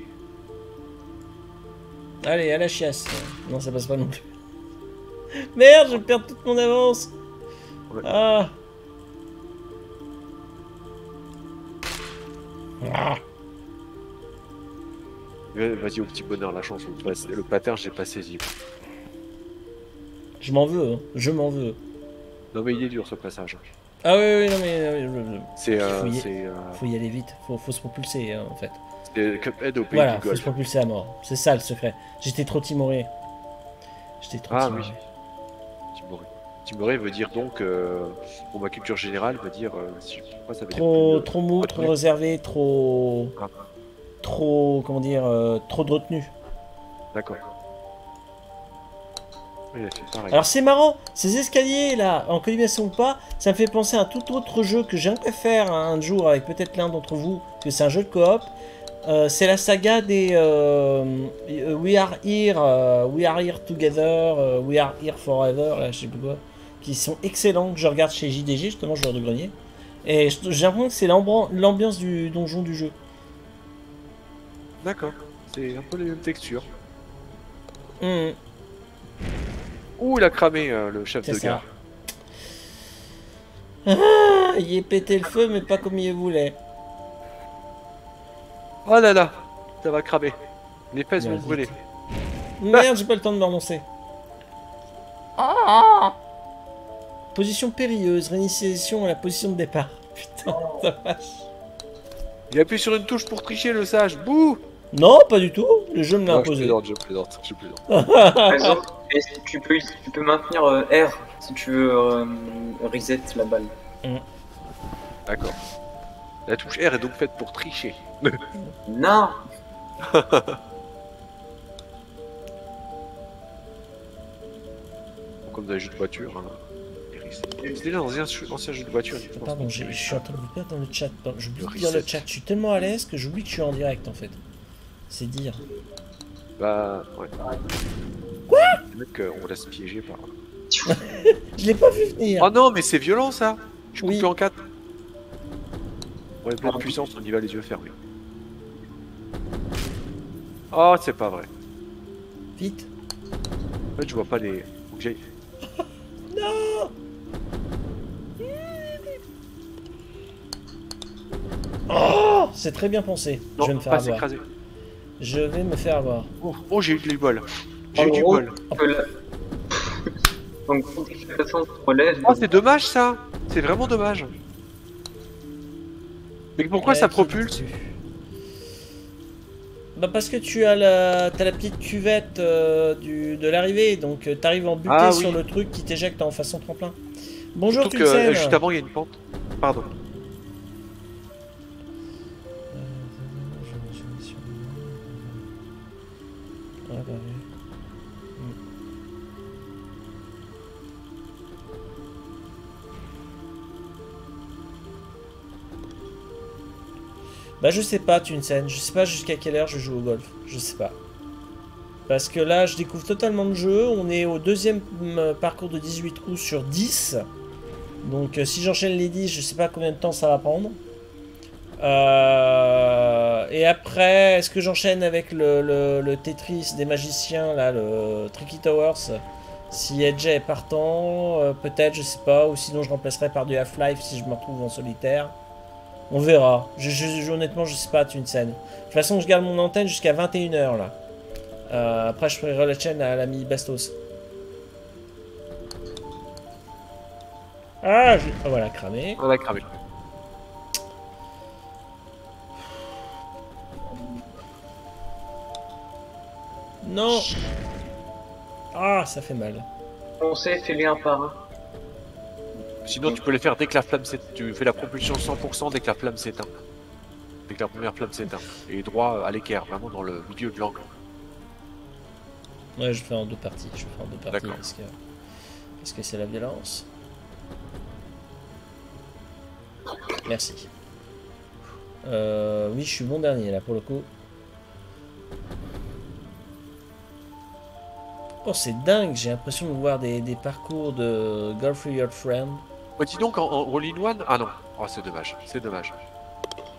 Allez, à la chiasse. Non, ça passe pas non plus. Merde, je perds toute mon avance. Ouais. Ah. Vas-y au petit bonheur la chance. Le, pattern j'ai pas saisi. Je m'en veux, hein. je m'en veux. Non mais il est dur ce passage. Ah oui, oui, non mais C'est euh, Faut euh, faut y aller vite, faut, faut se propulser hein, en fait. c'est Cuphead au pays Voilà, du faut se propulser à mort. C'est ça le secret. J'étais trop timoré. J'étais trop Ah timoré. oui. Timoré. Timoré veut dire donc, euh, pour ma culture générale, veut dire, euh, si ça veut Trop, dire plus, trop mou, trop trop. réservé, trop, Ah. Trop, comment dire, euh, trop de retenue. D'accord. Alors c'est marrant, ces escaliers là, en colonisation ou pas, ça me fait penser à un tout autre jeu que j'aimerais faire un jour avec peut-être l'un d'entre vous, parce que c'est un jeu de coop. Euh, c'est la saga des euh, We Are Here, euh, We Are Here Together, We Are Here Forever, là, je sais plus quoi, qui sont excellents, que je regarde chez JDG, justement, joueur de grenier. Et j'ai l'impression que c'est l'ambiance du donjon du jeu. D'accord. C'est un peu les mêmes textures. Hmm, Ouh, il a cramé euh, le chef de ça. gare. Ah, il est pété le feu, mais pas comme il voulait. Oh là là, ça va cramer. Les fesses vont brûler. Merde, j'ai pas le temps de me relancer. Ah. Position périlleuse, réinitialisation à la position de départ. Putain, ta vache. Il appuie sur une touche pour tricher le sage. Bouh Non, pas du tout. Le jeu me l'a Non, je imposé. plaisante, je plaisante, je plaisante. Par exemple, et si tu peux, tu peux maintenir euh, R si tu veux euh, reset la balle. D'accord. La touche R est donc faite pour tricher. Non Comme dans les jeux de voiture. Hein. C'était dans un ancien jeu de voiture. je. Pardon, je suis en train de vous perdre dans le chat. Pardon, J'oublie Le de dire le reset. chat. Je suis tellement à l'aise que j'oublie que je suis en direct en fait. C'est dire. Bah, ouais. Quoi Le mec, euh, on laisse piéger par. Je l'ai pas vu venir. Oh non, mais c'est violent ça Je suis Oui. coupé en 4. Ouais, plein de puissance, on y va les yeux fermés. Oh, c'est pas vrai. Vite. En fait, je vois pas les. Faut que j'aille. Oh, c'est très bien pensé. Non, je vais me faire pas avoir. s'écraser. Je vais me faire avoir. Oh, oh, j'ai eu du bol. J'ai eu du bol. Donc, que se relève, Oh, c'est dommage ça C'est vraiment dommage. Mais pourquoi Ouais, ça propulse Bah parce que tu as la, t'as la petite cuvette euh, du, de l'arrivée, donc euh, t'arrives en buté Ah, sur le truc qui t'éjecte en façon tremplin. Bonjour Surtout que euh, juste avant, il y a une pente. Pardon. Bah je sais pas, Tunsen. Je sais pas jusqu'à quelle heure je joue au golf. Je sais pas. Parce que là, je découvre totalement le jeu. On est au deuxième euh, parcours de 18 trous sur 10. Donc euh, si j'enchaîne les 10, je sais pas combien de temps ça va prendre. Euh, et après, est-ce que j'enchaîne avec le Tetris des magiciens, là, le Tricky Towers? Si Edge est partant, euh, peut-être, je sais pas. Ou sinon, je remplacerai par du Half-Life si je me retrouve en solitaire. On verra. Je, je- je- honnêtement, je sais pas, Tunsen. De toute façon, je garde mon antenne jusqu'à 21h, là. Euh, après, je ferai la chaîne à l'ami Bastos. Ah, je... ah, voilà, cramé. On a cramé. Non Ah, ça fait mal. On sait, fais-les un par un. Sinon, tu peux les faire dès que la flamme s'éteint. Tu fais la propulsion 100% dès que la flamme s'éteint. Dès que la première flamme s'éteint. Et droit à l'équerre, vraiment dans le milieu de l'angle. Ouais, je fais en deux parties. Je fais en deux parties parce que parce que c'est la violence. Merci. Euh, oui, je suis bon dernier là pour le coup. Oh, c'est dingue. J'ai l'impression de voir des, des parcours de Golf with Your Friend. Oh, dis donc, en, en all-in-one Ah non, oh, c'est dommage, c'est dommage.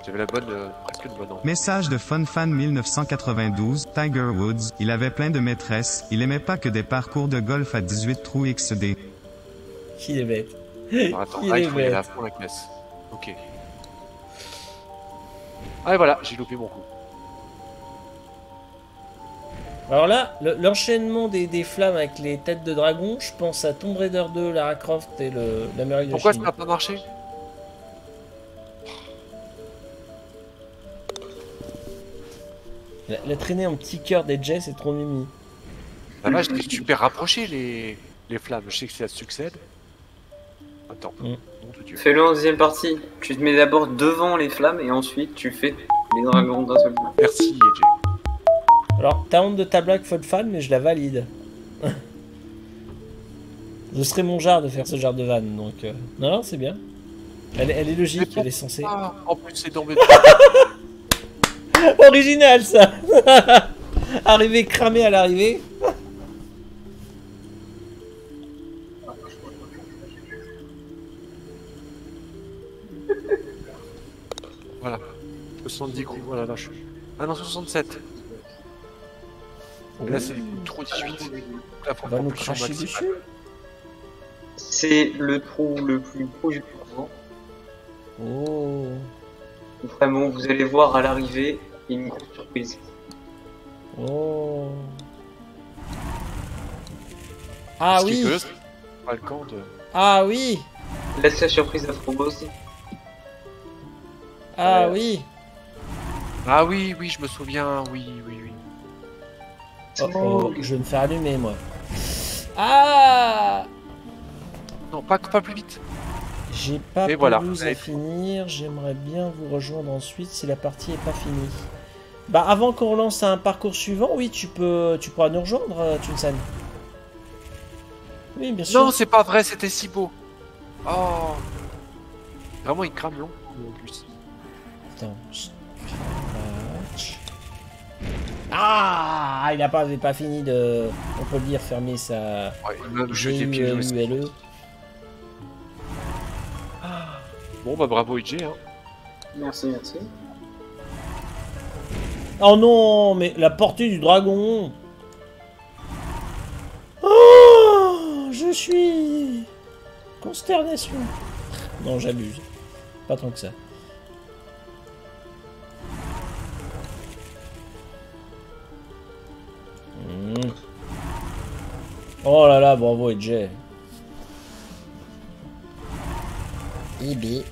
J'avais la bonne, euh, presque une bonne envie. Message de FunFan 1992, Tiger Woods, il avait plein de maîtresses, il aimait pas que des parcours de golf à 18 trous XD. Il est bête. Alors, attends, Il ah, il faut y aller à fond la caisse. Ok. Ah et voilà, j'ai loupé mon coup. Alors là, le- l'enchaînement des, des flammes avec les têtes de dragon, je pense à Tomb Raider 2, Lara Croft et le- l'Amérique de Pourquoi ça n'a pas marché? La, la traînée en petit cœur des Jets, c'est trop mimi. La vache, t'es super rapproché les, les flammes. Je sais que ça succède. Attends. Mm. Fais-le en deuxième partie. Tu te mets d'abord devant les flammes et ensuite tu fais les dragons d'un seul coup. Merci, Yedje. Alors, t'as honte de ta blague faute fan, mais je la valide. Ce serait mon genre de faire ce genre de vanne, donc... euh, Non, non, c'est bien. Elle, elle est logique, elle est censée... Ah, en plus, c'est tombé. Original, ça Arrivé cramé à l'arrivée. voilà. 70 coups, voilà, là je suis. Ah non, 67. Là, c'est trop 18. La On va nous propulsion cracher maximale. dessus C'est le trou le plus proche du. Oh Vraiment, vous allez voir à l'arrivée une grosse surprise. Oh Ah oui curieux, c'est pas le camp de. Ah oui Laisse la surprise à Frobos. Ah Euh, oui Ah oui, oui, je me souviens, oui, oui, oui. Oh, oh, je vais me faire allumer, moi. Ah Non, pas, pas plus vite. J'ai pas Et voilà. à Allez. finir, j'aimerais bien vous rejoindre ensuite si la partie est pas finie. Bah avant qu'on lance un parcours suivant, oui tu peux tu pourras nous rejoindre, euh, Tunsen. Oui bien sûr. Non, c'est pas vrai, c'était si beau. Oh. Vraiment, il crame long en plus. Attends. Ah il a pas, pas fini de. On peut le dire fermer sa Ouais, pieds aussi. G-U-L-E. Bon, bah bravo, IJ. Hein. Merci, merci. Oh non, mais la portée du dragon. Oh, je suis consternation. Non, j'abuse. Pas tant que ça. Hmm. Oh là là, bravo EJ. Ibi.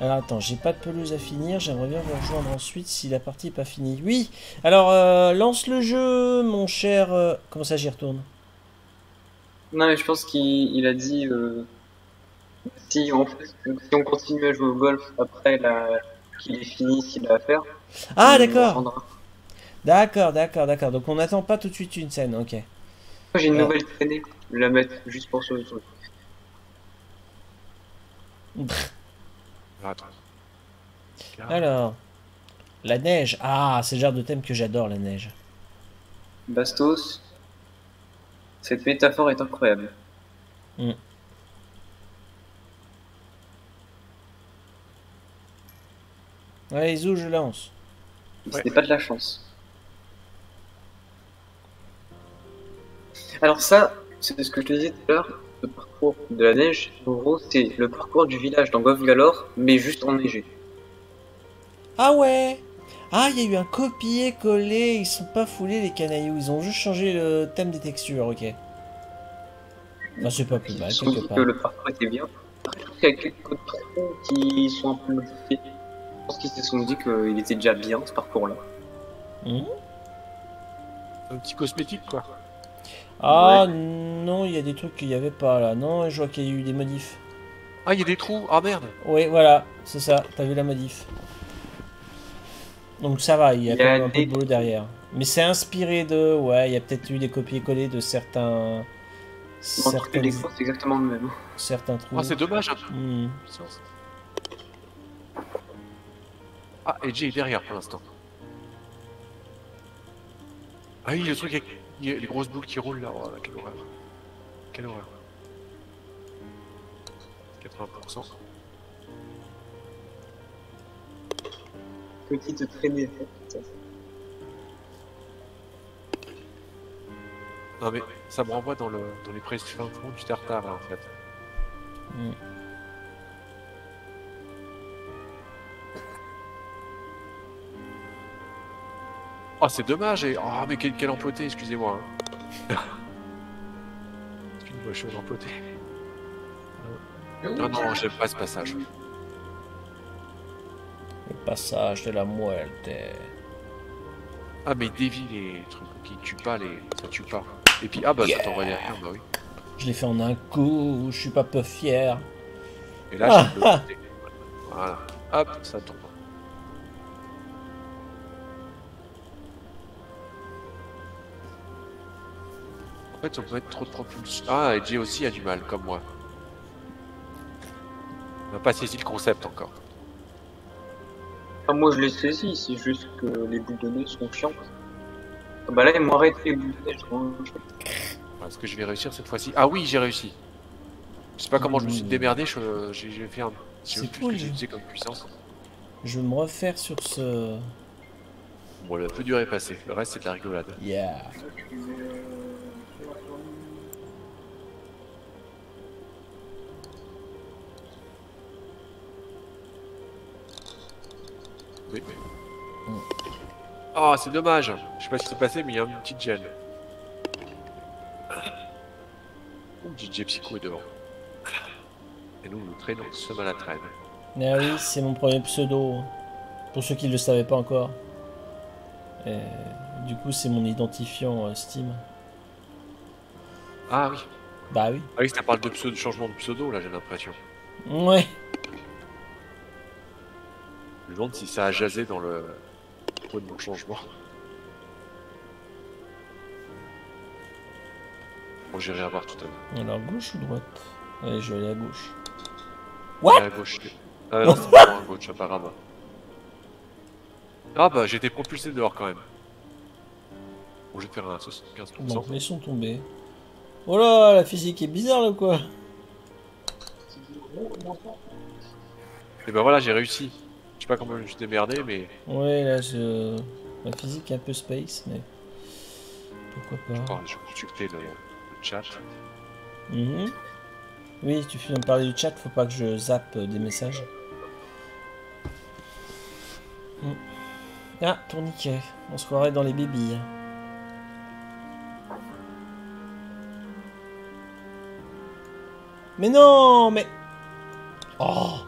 Alors attends, j'ai pas de pelouse à finir, j'aimerais bien vous rejoindre ensuite si la partie est pas finie. Oui Alors euh, lance le jeu, mon cher... euh, Comment ça j'y retourne? Non, mais je pense qu'il il a dit euh, si, on fait- si on continue à jouer au golf après la, qu'il est fini, s'il a à faire. Ah d'accord. D'accord, d'accord, d'accord. Donc on n'attend pas tout de suite une scène, ok. J'ai une nouvelle traînée. Je vais la mettre juste pour ce truc. Attends. Alors, la neige. Ah, c'est le genre de thème que j'adore, la neige. Bastos, cette métaphore est incroyable. Ouais, Izu, je lance. Ce n'est pas de la chance. Alors ça, c'est ce que je te disais tout à l'heure, le parcours de la neige, en gros, c'est le parcours du village dans Golf Galore, mais juste enneigé. Ah ouais Ah, il y a eu un copier-coller, ils sont pas foulés les canailloux, ils ont juste changé le thème des textures, ok. Enfin, c'est pas plus Ils mal, sont quelque part. que le parcours était bien. Après, je pense qu'il y a quelques trous qui sont un peu modifiés. Je pense qu'ils se sont dit qu'il était déjà bien, ce parcours-là. Hmm Un petit cosmétique, quoi. Ah non, il y a des trucs qu'il y avait pas là. Non, je vois qu'il y a eu des modifs. Ah, il y a des trous Ah merde Oui, voilà, c'est ça, t'as vu la modif. Donc ça va, il y a quand même un peu de boulot derrière. Mais c'est inspiré de. Ouais, il y a peut-être eu des copier-coller de certains. Certains, les cours, c'est exactement le même. certains trous. Ah, c'est dommage, un peu. Hmm. Puissance. Ah, Edgy est derrière pour l'instant. Ah oui, le truc avec les grosses boules qui roulent là. Oh, quelle horreur. Quelle horreur. 80%. Petite traînée. Non mais ça me renvoie dans, le, dans les fond du tartare là en fait. Mm. Oh c'est dommage et... Oh mais quel, quel empoté, excusez-moi. hein. Excusez-moi, je suis un empoté. Non non, j'aime pas ce passage. Le passage de la muerte. Ah mais dévie les trucs qui tuent pas, les... ça tue pas. Et puis ah bah ça t'envoie derrière, bah oui. Je l'ai fait en un coup, je suis pas peu fier. Et là Ah, côté. Voilà. Hop, ça tombe. En fait, on peut être trop de propulsion. Ah, et Jay aussi a du mal, comme moi. On n'a pas saisi le concept encore. Ah, moi, je l'ai saisi, c'est juste que les boules de neige sont chiantes. Ah bah là, ils m'ont arrêté les boules de neige. Est-ce que je vais réussir cette fois-ci Ah oui, j'ai réussi. Je sais pas comment je me suis démerdé, je- j'ai fait un. Je plus cool, ce que j'ai utilisé comme puissance. Je vais me refaire sur ce. Bon, le peu dur est passé, le reste c'est de la rigolade. Yeah. Oui. Oh, c'est dommage. Je sais pas ce qui s'est passé, mais il y a une petite gêne. Oh, DJ Psycho est devant. Et nous, nous traînons, sommes à la traîne. Ah oui, c'est mon premier pseudo. Pour ceux qui ne le savaient pas encore. Et du coup, c'est mon identifiant euh, Steam. Ah oui. Bah oui. Ah oui, ça parle de, pseudo, de changement de pseudo, là, j'ai l'impression. Ouais. Je me demande si ça a jasé dans le pot de mon changement. Bon, j'irai voir tout à l'heure. Alors, gauche ou droite? Allez, je vais aller à gauche. J'irai à gauche. Ah non, c'est vraiment à gauche, apparemment. Ah bah, j'ai été propulsé dehors quand même. Bon, je vais te faire un 75%. Bon, laissons tomber. Oh là, la physique est bizarre là ou quoi? Et ben voilà, j'ai réussi. Je pas comment je me suis démerdé, mais Ouais, là, je... la physique est un peu space, mais pourquoi pas. je vais consulter le, le chat. Mhm. Oui, tu de me parler du chat, faut pas que je zappe des messages. Hmm. Ah, tourniquet. On se croirait dans les bébilles. Mais non, mais... Oh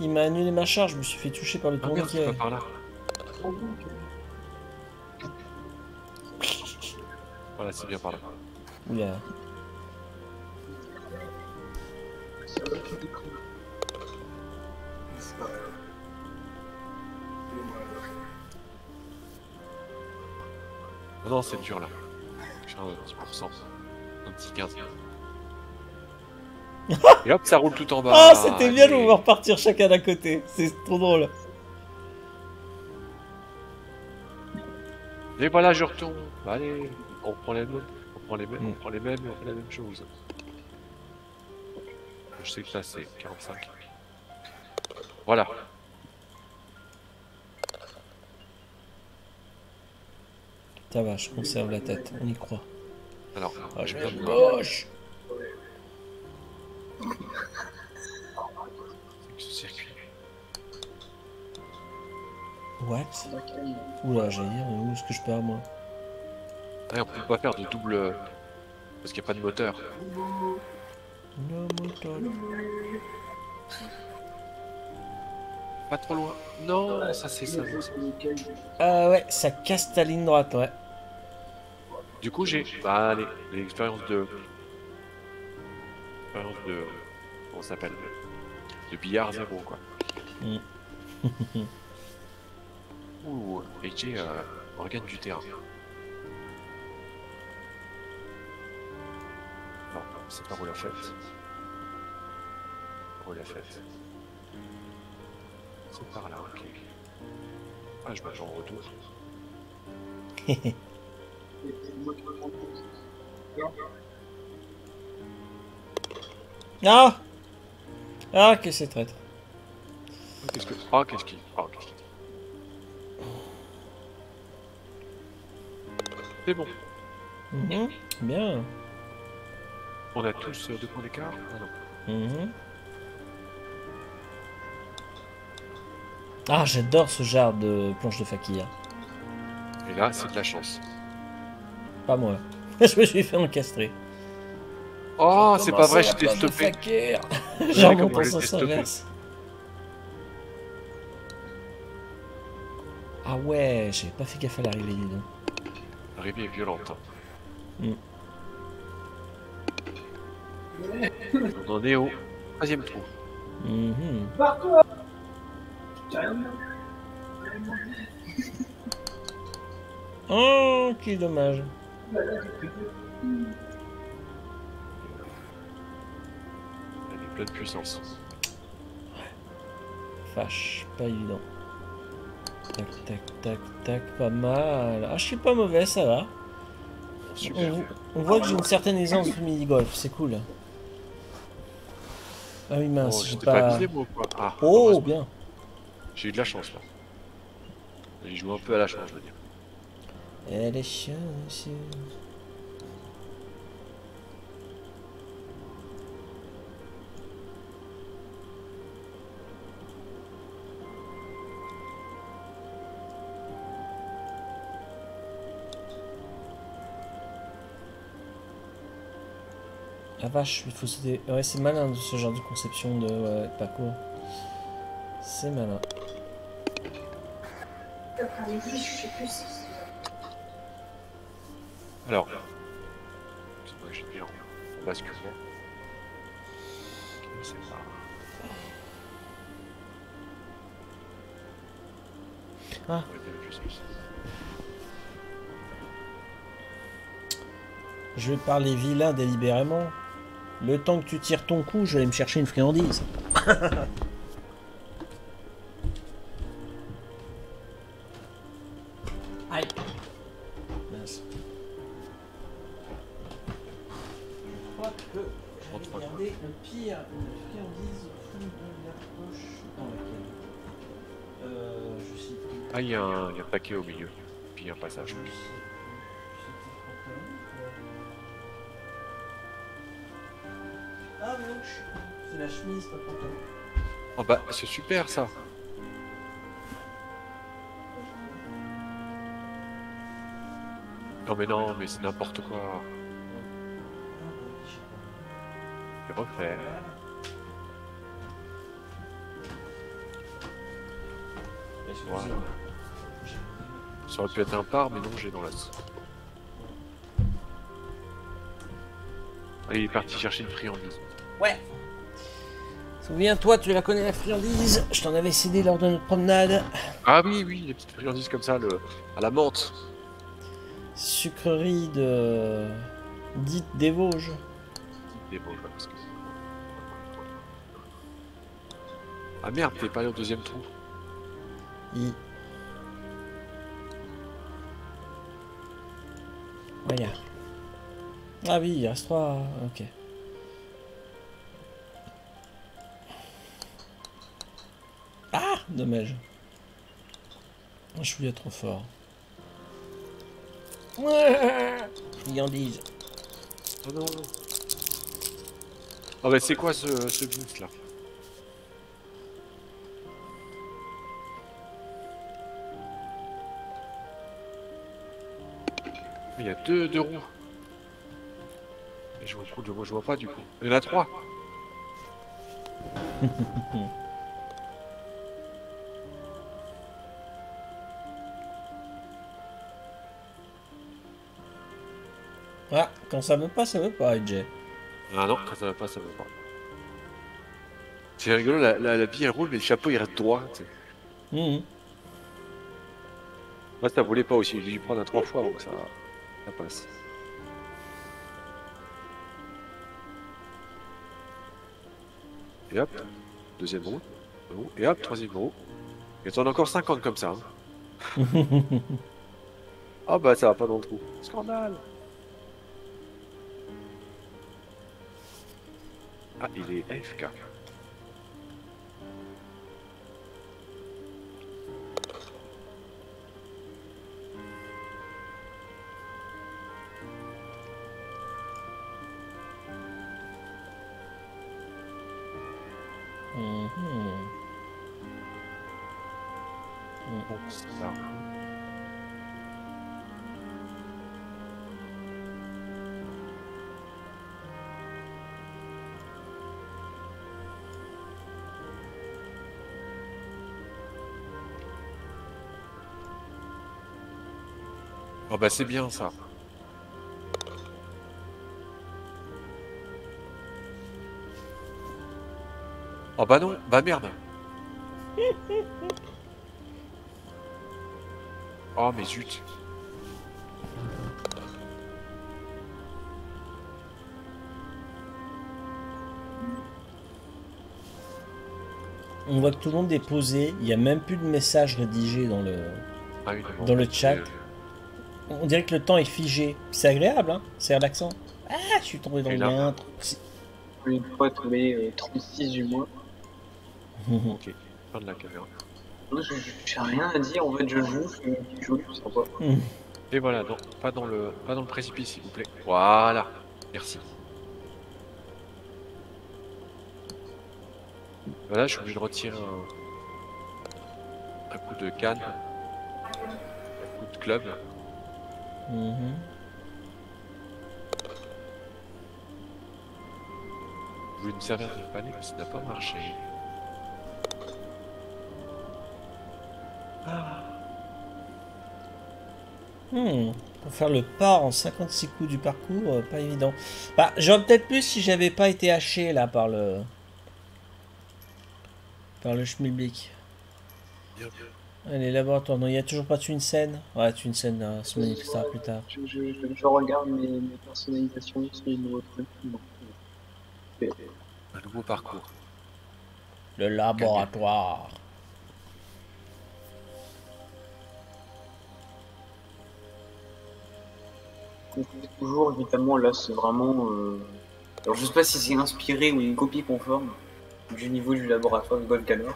Il m'a annulé ma charge, je me suis fait toucher par le Ah merde, tourniquet. pas par là. Voilà, c'est bien par là. Oula. Oh non, c'est dur là. À un petit pourcent. Un petit 15. Et hop, ça roule tout en bas. Ah, c'était bien de voir partir chacun d'un côté. C'est trop drôle. Et voilà, je retourne. Allez, on prend les mêmes, on prend les mêmes, on prend les mêmes, et on fait la même chose. Je sais que là c'est 45. Voilà. Ça va, je conserve la tête. On y croit. Alors, Ah, je vais gauche. Ce circuit. What? Oula, j'allais dire, où est-ce que je pars, moi? Ouais, on peut pas faire de double. Parce qu'il n'y a pas de moteur. Non, moteur. Pas trop loin. Non, ça c'est ça. Ah ouais, ça casse ta ligne droite, ouais. Du coup, j'ai. Bah, allez, l'expérience de. De. Comment ça s'appelle De billard zéro, quoi. Mm. Ouh, et j'ai. Euh, regagne du terrain. Non, c'est pas la fête. La fête. C'est par là, ok. Ah, je m'attends en retour. Ah Ah, que c'est traître. Qu'est-ce que. Ah, qu'est-ce qui. Ah, qu'est-ce qui. C'est bon. Mhm, Bien. On a tous euh, deux points d'écart Ah non. Mhm. Ah, j'adore ce genre de planche de fakir. Et là, c'est de la chance. Pas moi. je me suis fait encastrer. Oh, c'est pas vrai, j'étais stoppé. Genre sens stoppé. inverse. Ah ouais, j'avais pas fait gaffe à l'arrivée, dis donc. L'arrivée est violente. hein. Mm. On en est au troisième trou. Mhm. Oh, quel dommage. Pleine puissance. Fâche, pas évident. Tac, tac, tac, tac, pas mal. Ah, je suis pas mauvais, ça va. Super. On, on voit que j'ai une certaine aisance au mini-golf, c'est cool. Ah oui, Oh, mince, j'ai j'étais pas... pas... visé, moi, quoi? Ah, Oh, bien. J'ai eu de la chance, là. J'ai joué un peu à la chance, je veux dire. Elle est chanceuse. La vache, il faut sauter. Ouais, c'est malin ce genre de conception de ouais, de parcours. C'est malin. Alors. C'est moi, j'ai bien en basculement. Ok, c'est pas. Ah. Je vais parler vilain délibérément. Le temps que tu tires ton coup, je vais aller me chercher une friandise. Aïe. Mince. Je crois que je vais regarder le pire, une friandise au fond de la poche dans laquelle. Euh, je sais plus. Ah, il y, a un il y a un paquet au milieu. Puis il y a un passage. Ah mais non, je c'est la chemise, pas le pantalon. Oh bah, c'est super ça. Non mais non, mais c'est n'importe quoi. Je vais refaire. Voilà. Ça aurait pu être un par, mais non, j'ai dans l'as. Allez, il est parti chercher une friandise. Ouais. Souviens-toi, tu la connais la friandise. Je t'en avais cédé lors de notre promenade. Ah oui, oui, les petites friandises comme ça, le... à la menthe. Sucrerie de. Dite des Vosges. Des mots, quoi, parce que... Ah merde, t'es pas allé au deuxième trou. I. Regarde. Ah oui, il reste trois. Ok. Ah Dommage. Je suis trop fort. Friandise. Oh non, non. Ah bah c'est quoi ce, ce boost là? Il y a deux, deux roues. Et je vois, je vois, je vois pas du coup. Il y en a trois. Ah, quand ça veut pas, ça veut pas, AJ. Ah non, quand ça va pas, ça va pas. C'est rigolo, la, la, la bille elle roule, mais le chapeau il reste droit. Mhm. Moi ça voulait pas aussi, j'ai dû prendre un trois fois avant que ça, ça passe. Et hop, deuxième roue, et hop, troisième roue. Et t'en as encore 50 comme ça. hein. Ah bah ça va pas dans le trou. Scandale Ah, il est AFK. Mhm. Bon, bah c'est bien ça. Oh bah non, bah merde. Oh mais zut. On voit que tout le monde est posé. Il n'y a même plus de messages rédigés dans le. Ah oui, Dans le chat. On dirait que le temps est figé. C'est agréable, hein C'est relaxant. Ah, je suis tombé dans le là lien. Une fois tombé euh, 36 du mois. Ok, fin de la caméra. Moi, je- je- J'ai rien à dire, en fait, je joue, je joue, c'est sympa. Et voilà, non, pas dans le, pas dans le précipice, s'il vous plaît. Voilà, merci. Voilà, je suis obligé de retirer un, un coup de canne, un coup de club. Mhm. Je voulais me servir de panier, mais ça n'a pas marché. Hmm, Pour faire le pas en 56 coups du parcours, euh, pas évident. Bah, j'aurais peut-être pu si j'avais pas été haché là par le. par le schmilblick. Bien. Allez, laboratoire. Non, il n'y a toujours pas une scène? Ouais, une scène euh, se manifestera plus tard. Je, je, je, je regarde mes, mes personnalisations sur les nouveaux trucs. Bon. Un nouveau parcours. Le laboratoire. Toujours, évidemment, là, c'est vraiment. euh, Alors, je sais pas si c'est inspiré ou une copie conforme du niveau du laboratoire de Golf Galore.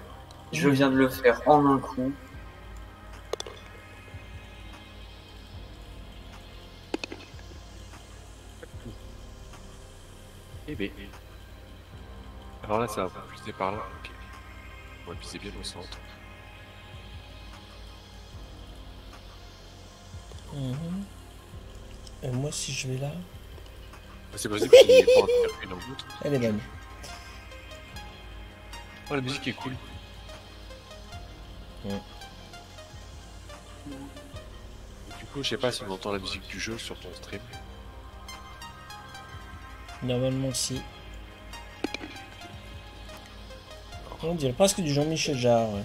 Je viens de le faire en un coup. Eh ben. Alors là, ça va pousser par là. Ok. On va viser bien au centre. Mhm. Et moi, si je vais là? Ah, C'est possible qu'il n'y ait pas en l'autre. Elle est bonne. Oh, la musique est cool. Du coup, je sais pas si on entend la musique du jeu sur ton stream. Normalement, si. On dirait presque du Jean-Michel Jarre, ouais.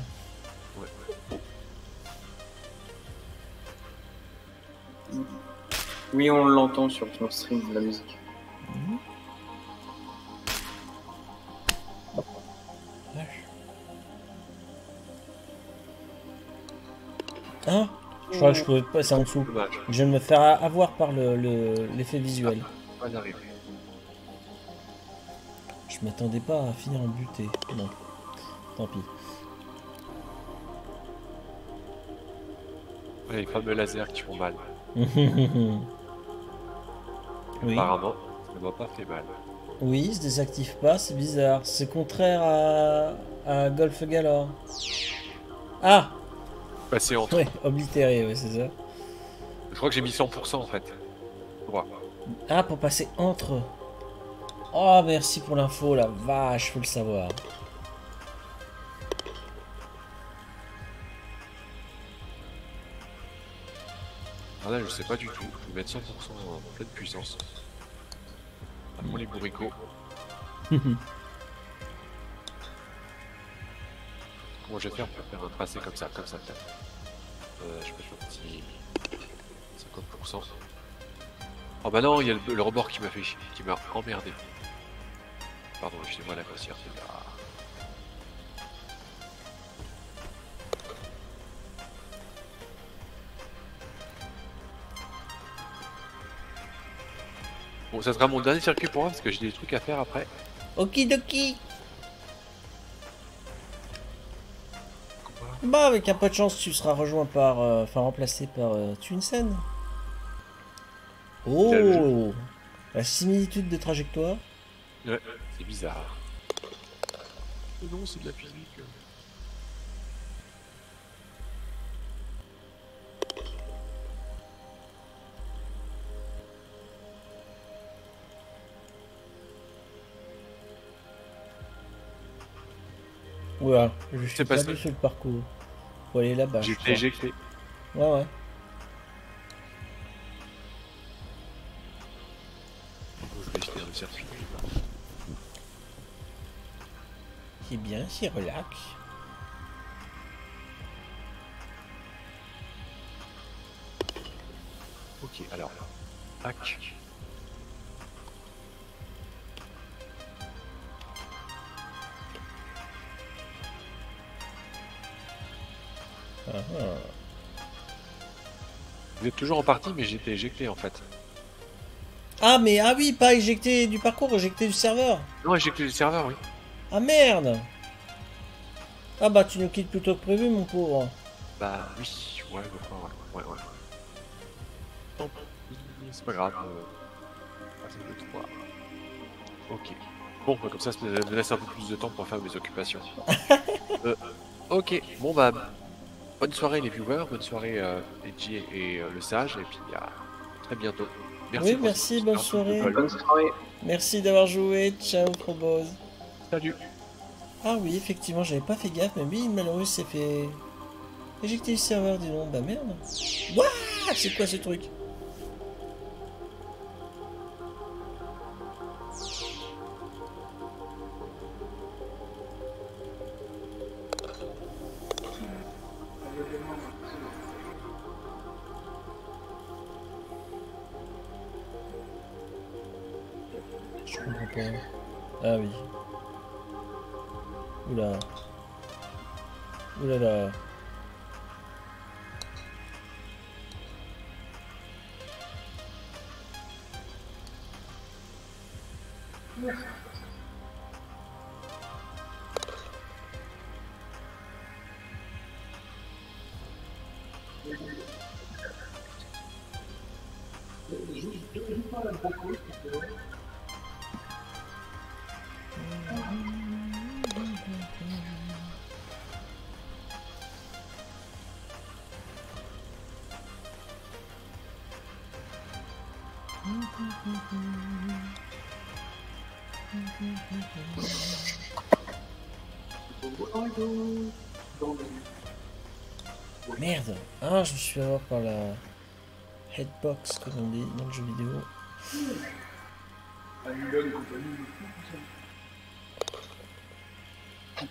Oui, on l'entend sur ton stream, la musique. Hein Je crois que je pouvais passer en dessous. Je vais me faire avoir par l'effet le, visuel. Je m'attendais pas à finir en butée. Non. Tant pis. Les fameux lasers qui font mal. oui. Apparemment, ça ne m'a pas fait mal. Oui, il se désactive pas, c'est bizarre. C'est contraire à, à Golf Galore. Ah Passer entre. Ouais, oblitéré, ouais, c'est ça. Je crois que j'ai mis 100% en fait. Ah, pour passer entre. Oh, merci pour l'info, la vache, faut le savoir. Ah là, je sais pas du tout. Je vais mettre 100% en pleine puissance. À fond les bourricots. Comment je vais faire pour faire un tracé comme ça, comme ça peut-être euh, Je peux faire un petit 50%. Oh bah non, il y a le, le rebord qui m'a fait qui m'a emmerdé. Pardon, excusez-moi la grossière. c'est pas- Bon, ça sera mon dernier circuit pour moi parce que j'ai des trucs à faire après. Okidoki Bah, avec un peu de chance, tu seras rejoint par. euh, Enfin, remplacé par euh, Twinsen. Oh La similitude de trajectoire. Ouais, c'est bizarre. Mais non, c'est de la physique. Ouais, je suis passé. sur le parcours. Faut aller là-bas. J'ai été crois. éjecté. Ouais, ouais. Je vais jeter un circuit. C'est bien, c'est relax. Ok, alors. Hack. Ah, ah. Vous êtes toujours en partie, mais j'ai été éjecté en fait. Ah, mais ah oui, pas éjecté du parcours, éjecté du serveur. Non, éjecté du serveur, oui. Ah merde Ah bah tu nous quittes plus tôt que prévu mon pauvre. Bah oui, ouais, je crois, ouais. ouais, ouais. Tant pis, c'est pas grave. Euh... Ok. Bon, bah, comme ça, ça me laisse un peu plus de temps pour faire mes occupations. Euh, ok, bon bah, bonne soirée les viewers, bonne soirée euh, Edgy et, euh, le sage, et puis à très bientôt. Merci. Oui, merci, bonne soirée. Bonne soirée. Merci d'avoir joué, ciao Probose. Salut. Ah oui, effectivement, j'avais pas fait gaffe, mais oui, malheureux s'est fait éjecter du serveur, dis donc. Bah merde. Wouah C'est quoi ce truc? Oula là. Merde Ah, je me suis fait avoir par la headbox, comme on dit dans le jeu vidéo. Annulon et compagnie. On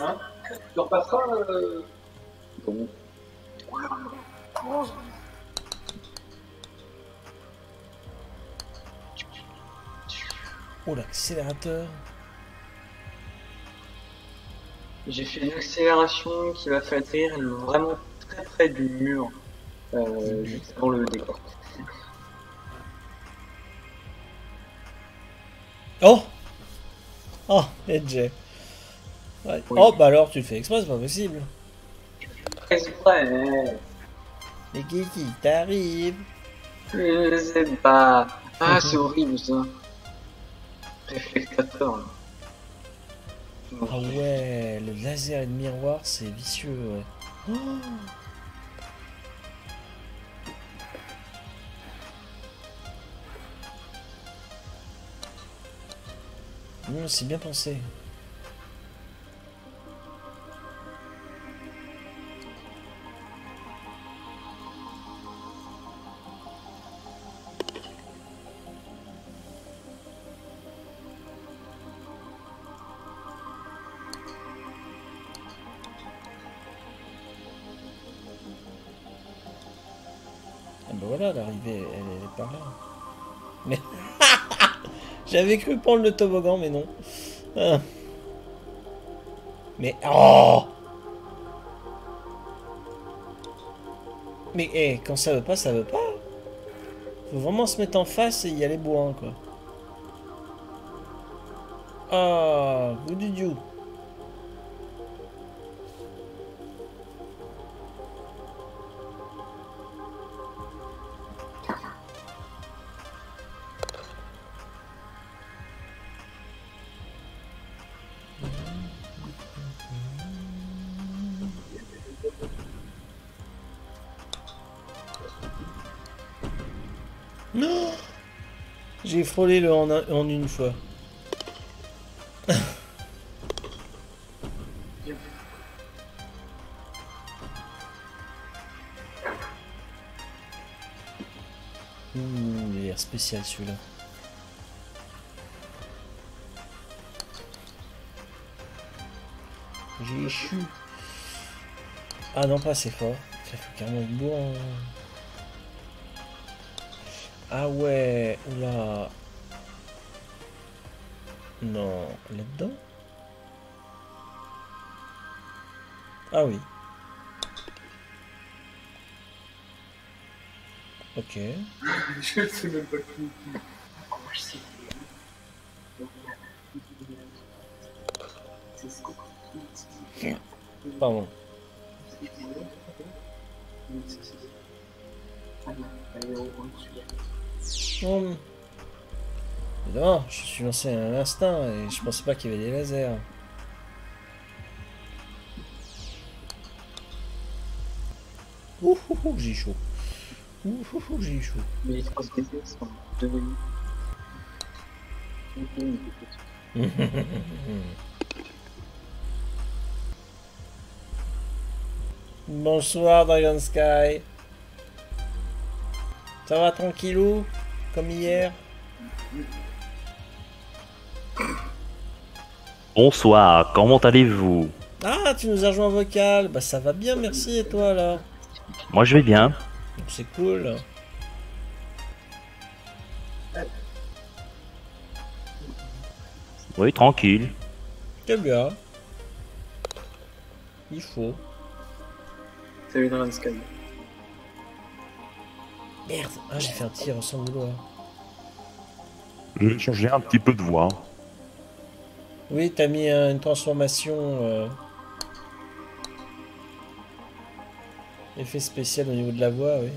Hein Tu repasseras euh... Bon. Oh, l'accélérateur. J'ai fait une accélération qui m'a fait atterrir vraiment très près du mur, euh, juste avant le décor. Oh Oh, Edge. Ouais. Oui. Oh, bah alors tu le fais exprès, c'est pas possible. Exprès, Mais qui qui t'arrive je sais pas. Ah, c'est horrible ça. Réflectateur. là. Ah ouais, le laser et le miroir, c'est vicieux, ouais. Oh Mmh, c'est bien pensé. J'avais cru prendre le toboggan, mais non. Ah. Mais... Oh Mais eh, quand ça veut pas, ça veut pas. Faut vraiment se mettre en face et y aller bourrin, quoi. Ah, you Non Frôlé le en, un- en une fois. Il a l'air spécial celui-là. J'ai échu. Ah non, pas assez fort. Ça fait carrément bon. Ah ouais, oula. Non, là-dedans Ah oui. Ok. Je sais même pas qui. C'est ce qu'on Pardon. Hum. Évidemment, je suis lancé à un instinct et je pensais pas qu'il y avait des lasers. Ouh, ouh, ouh, j'ai chaud. Ouh, ouh, ouh, j'ai chaud. Mais les trois sont devenus. Bonsoir Dragon Sky. Ça va tranquillou Comme hier? Bonsoir, comment allez-vous Ah, tu nous as rejoint en vocal. Bah ça va bien, merci. Et toi alors? Moi je vais bien. C'est cool. Oui, tranquille. C'est bien. Il faut. Salut Dragon Sky. Merde, ah, j'ai fait un tir sans vouloir. Je vais changer un petit peu de voix. Oui, t'as mis une transformation. euh, Effet spécial au niveau de la voix, oui.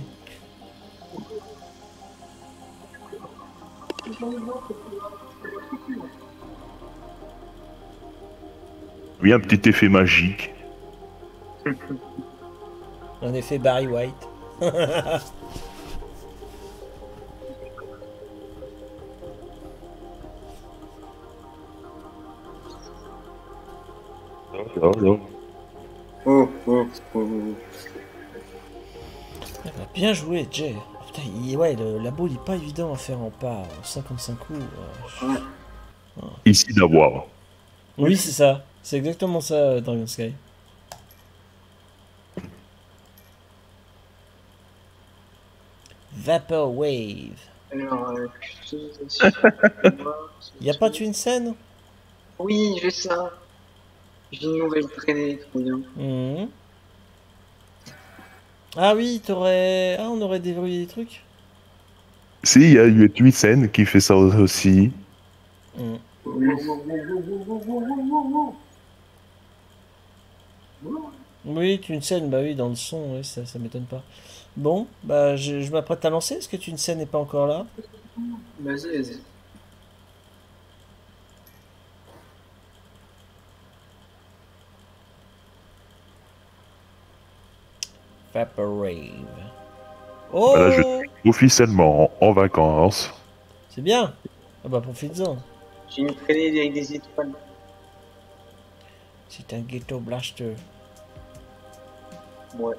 Oui, un petit effet magique. Un effet Barry White. Oh, oh. Oh, oh, Bien joué, Jay. Putain, il- ouais, le, la boule est pas évident à faire en pas. 55 coups. euh, Ici d'avoir. Oui, c'est ça. C'est exactement ça, euh, Dragon Sky. Vapor Wave. Alors, euh, a pas de scène Oui, j'ai ça. J'ai une nouvelle traînée, trop bien. Mhm. Ah oui, t'aurais... Ah, on aurait déverrouillé des trucs Si, il y a eu Twisen qui fait ça aussi. Mhm. Oui, tu une scène, bah oui, dans le son, oui, ça, ça m'étonne pas. Bon, bah je, je m'apprête à lancer, est-ce que tu une scène n'est pas encore là? Vas-y, vas-y. Vaporwave. Oh Voilà, je suis officiellement en, en vacances. C'est bien Ah bah profites-en. J'ai une traînée avec des étoiles. C'est un ghetto blaster. Ouais.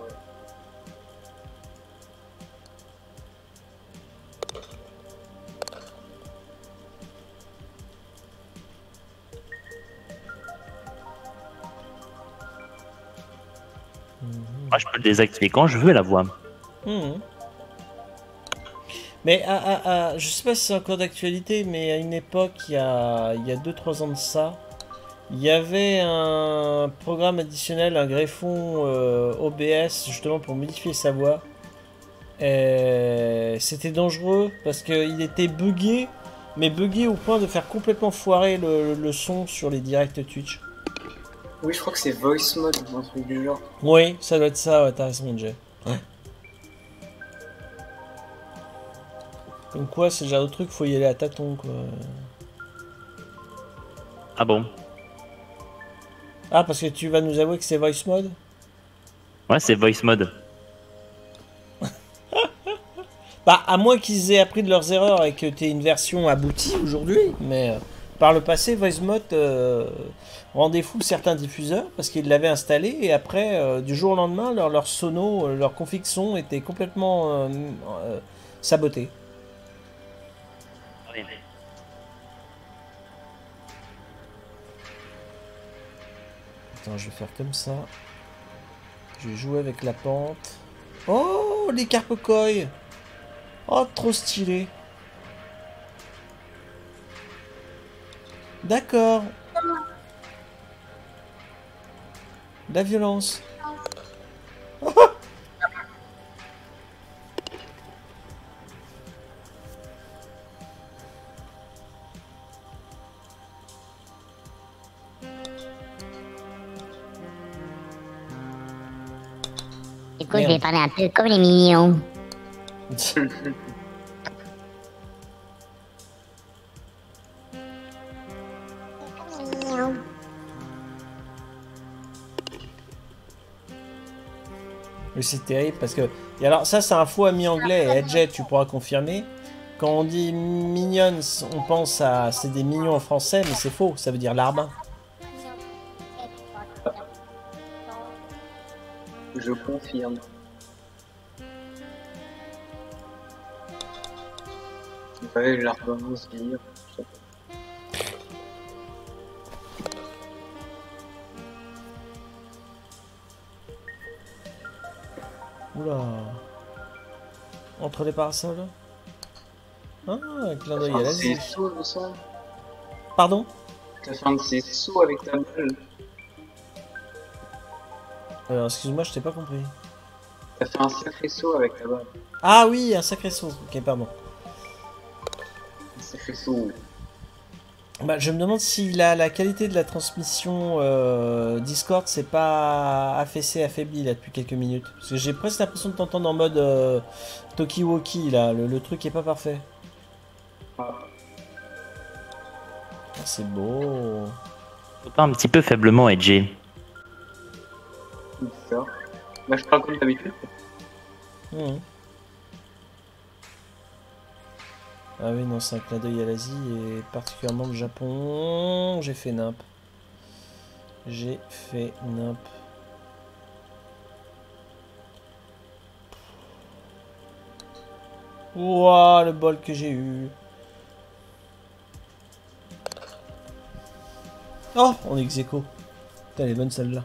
Moi, je peux le désactiver quand je veux, la voix. Mhm. Mais à, à- à- je sais pas si c'est encore d'actualité, mais à une époque, il y a, il y a 2-3 ans de ça, il y avait un programme additionnel, un greffon euh, OBS, justement pour modifier sa voix. C'était dangereux parce qu'il était buggé, mais buggé au point de faire complètement foirer le, le son sur les directs Twitch. Oui, je crois que c'est voice mode, un truc du genre. Oui, ça doit être ça, ouais, t'as raison, Jay. Comme quoi, c'est le genre de truc, faut y aller à tâtons, quoi. Ah bon? Ah, parce que tu vas nous avouer que c'est voice mode Ouais, c'est voice mode. Bah, à moins qu'ils aient appris de leurs erreurs et que t'aies une version aboutie aujourd'hui, mais euh, par le passé, voice mode euh, rendait fou certains diffuseurs parce qu'ils l'avaient installé et après, euh, du jour au lendemain, leur, leur sono, euh, leur config son était complètement euh, saboté. Attends, je vais faire comme ça. Je vais jouer avec la pente. Oh, les carpocoy Oh, trop stylé. D'accord. La violence. Du coup, je vais parler un peu comme les mignons. Mais c'est terrible parce que. Et alors, ça, c'est un faux ami anglais. Et Edget, tu pourras confirmer. Quand on dit mignons, on pense à. C'est des mignons en français, mais c'est faux. Ça veut dire larbin. Je confirme. Ouais, jardin, dire. Oula. Entre les parasols Ah, clin d'œil à le sang. Pardon T'as fait un de ces sauts avec ta balle. Alors, excuse-moi, je t'ai pas compris. T'as fait un sacré saut avec ta balle. Ah oui, un sacré saut. Ok, pardon. Un sacré saut. Bah, je me demande si la, la qualité de la transmission euh, Discord c'est pas affaissé, affaibli là depuis quelques minutes. Parce que j'ai presque l'impression de t'entendre en mode euh, Tokiwoki là, le, le truc est pas parfait. Ah. C'est beau. Faut pas un petit peu faiblement. Ça. Bah, je parle comme d'habitude. Mhm. Ah oui, non, c'est un clin d'œil à l'Asie et particulièrement le Japon. J'ai fait nimp. J'ai fait nimp. Ouah, le bol que j'ai eu. Oh, on est ex. Putain, elle est bonne celle-là.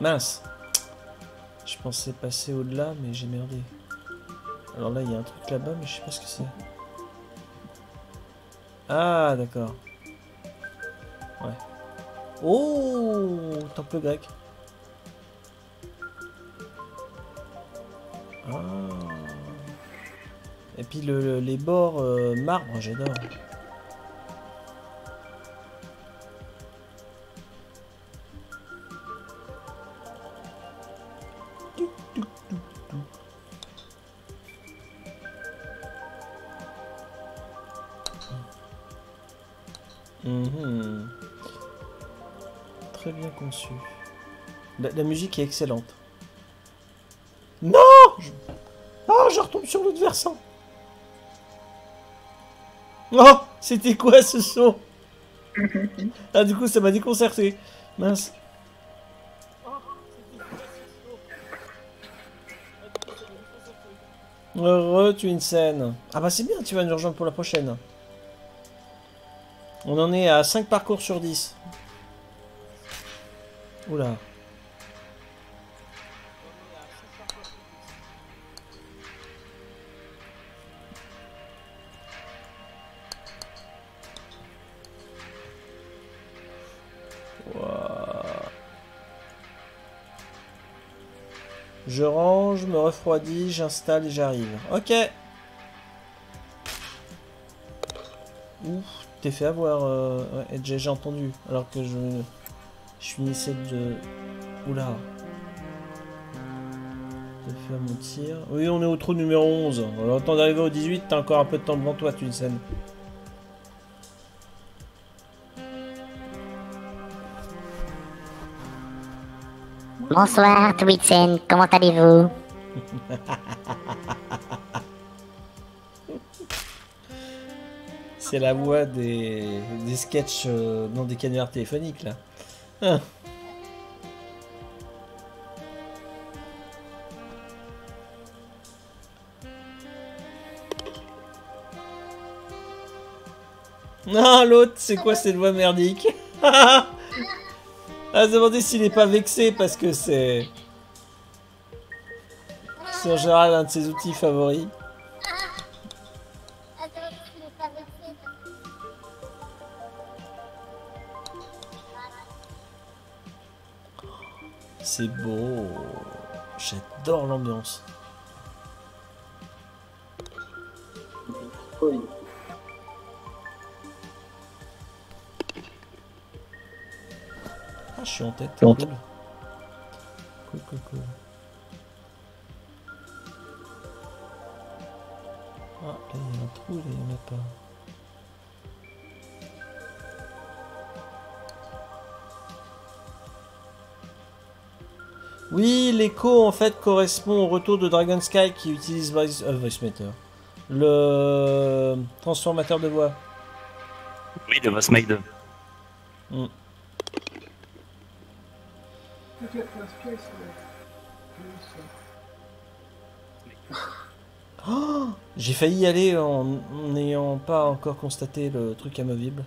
Mince. Je pensais passer au-delà, mais j'ai merdé. Alors là, il y a un truc là-bas, mais je sais pas ce que c'est. Ah, d'accord. Ouais. Oh Temple grec. Ah. Et puis le, le- les bords euh, marbre, j'adore. La, la musique est excellente. Non je... Oh, je retombe sur l'autre versant. Oh, c'était quoi ce saut Ah, du coup, ça m'a déconcerté. Mince. Heureux, tu es une scène. Ah bah c'est bien, tu vas nous rejoindre pour la prochaine. On en est à 5 parcours sur 10. Oula. Je range, me refroidis, j'installe et j'arrive. Ok. Ouf, t'es fait avoir. Euh... j'ai entendu. Alors que je, je finissais de. Oula. J'ai fait mon tir. Oui, on est au trou numéro 11. On a le temps d'arriver au 18, t'as encore un peu de temps devant toi, tu Bonsoir, Twitchen, comment allez-vous? C'est la voix des, des sketchs euh, dans des canulars téléphoniques là. Ah. Non, l'autre, c'est quoi cette voix merdique? Ah, se demander s'il est pas vexé parce que c'est. C'est en général un de ses outils favoris. C'est beau. J'adore l'ambiance. Suis en tête. T'es en cool. tête. Cool, cool, cool. Ah, là, il y a un trou, là, il n'y en a pas. Oui, l'écho en fait correspond au retour de Dragon Sky qui utilise Voice, euh, Voice Meter. Le transformateur de voix. Oui, de Voice Made. Oh, J'ai failli y aller en n'ayant pas encore constaté le truc amovible.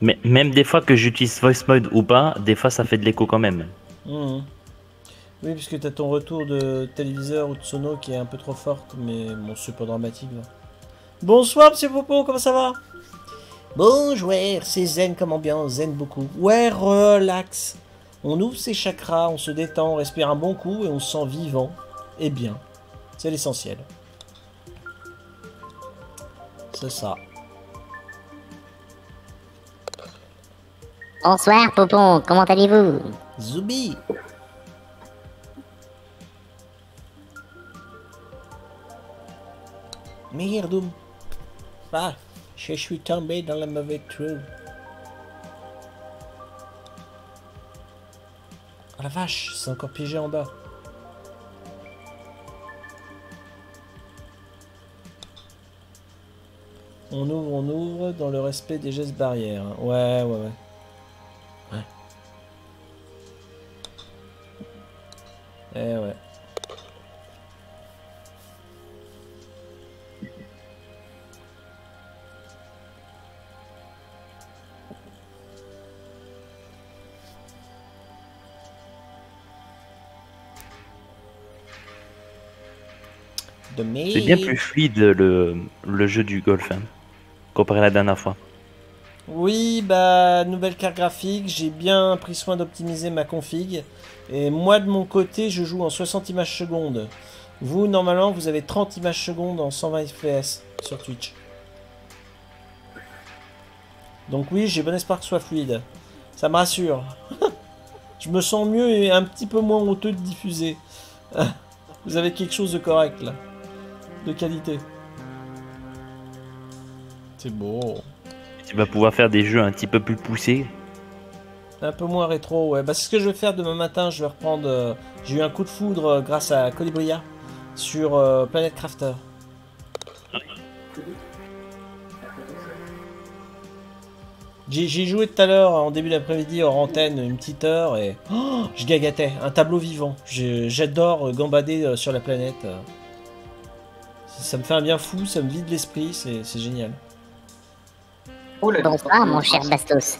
Mais même des fois que j'utilise Voice Mode ou pas, des fois ça fait de l'écho quand même. Mhm. Oui, puisque t'as ton retour de téléviseur ou de sono qui est un peu trop forte, mais bon, c'est pas dramatique. là. Bonsoir, monsieur Popo, comment ça va? Bonjour, c'est zen comme ambiance, zen beaucoup. Ouais, relax. On ouvre ses chakras, on se détend, on respire un bon coup et on se sent vivant et bien. C'est l'essentiel. C'est ça. Bonsoir, Popon, comment allez-vous? Zoubi Merde Ah, je suis tombé dans le mauvais trou. Oh la vache, c'est encore piégé en bas. On ouvre, on ouvre dans le respect des gestes barrières. Ouais, ouais, ouais. Ouais. Eh ouais. C'est bien plus fluide le, le jeu du golf, hein, comparé à la dernière fois. Oui, bah, nouvelle carte graphique, j'ai bien pris soin d'optimiser ma config. Et moi, de mon côté, je joue en 60 images secondes. Vous, normalement, vous avez 30 images secondes en 120 fps sur Twitch. Donc oui, j'ai bon espoir que ce soit fluide. Ça me rassure. je me sens mieux et un petit peu moins honteux de diffuser. vous avez quelque chose de correct, là. De qualité. C'est beau. Tu vas pouvoir faire des jeux un petit peu plus poussés. Un peu moins rétro, ouais. Bah, c'est ce que je vais faire demain matin. Je vais reprendre. euh, J'ai eu un coup de foudre euh, grâce à Colibria sur euh, Planet Crafter. J'ai joué tout à l'heure en début d'après-midi hors antenne une petite heure et oh, je gagatais. Un tableau vivant. Je- J'adore gambader sur la planète. Ça me fait un bien fou, ça me vide l'esprit, c'est génial. Oh là Bonsoir, mon cher Bastos.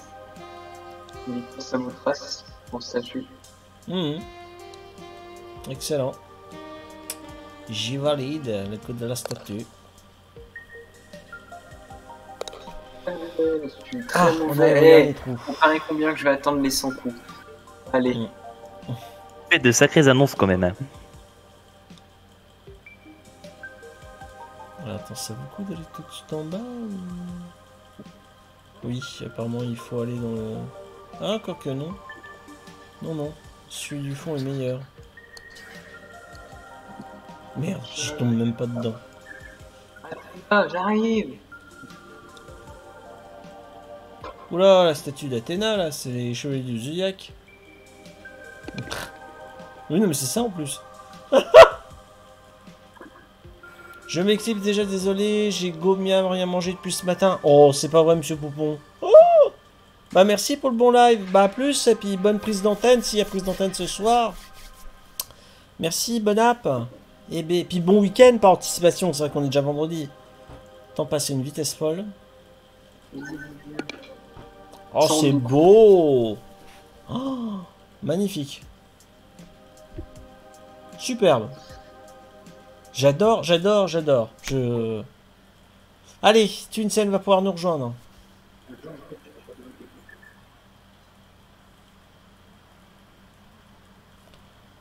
Ça vous trace mon statut. Mhm. Excellent. J'y valide le coup de la statue. Euh, Ah, on a comparez combien que je vais attendre les 100 coups? Allez. Mm. Fait de sacrées annonces quand même. hein. Attends, ça vaut le coup d'aller tout de suite en bas ou... Oui, apparemment il faut aller dans le... Ah, quoique non. Non, non. Celui du fond est meilleur. Merde, je tombe même pas dedans. Ah, j'arrive. Oula, la statue d'Athéna, là, c'est les chevaliers du Zodiac. Oui, non, mais c'est ça en plus. Je m'excuse déjà, désolé, j'ai gommia rien mangé depuis ce matin. Oh, c'est pas vrai, monsieur Poupon. Oh bah, merci pour le bon live. Bah, à plus, et puis bonne prise d'antenne s'il y a prise d'antenne ce soir. Merci, bonne app. Et ben, puis bon week-end par anticipation, c'est vrai qu'on est déjà vendredi. Temps passé une vitesse folle. Oh, c'est beau Oh, Magnifique. Superbe. J'adore, j'adore, j'adore. Je... Allez, Tunsen va pouvoir nous rejoindre.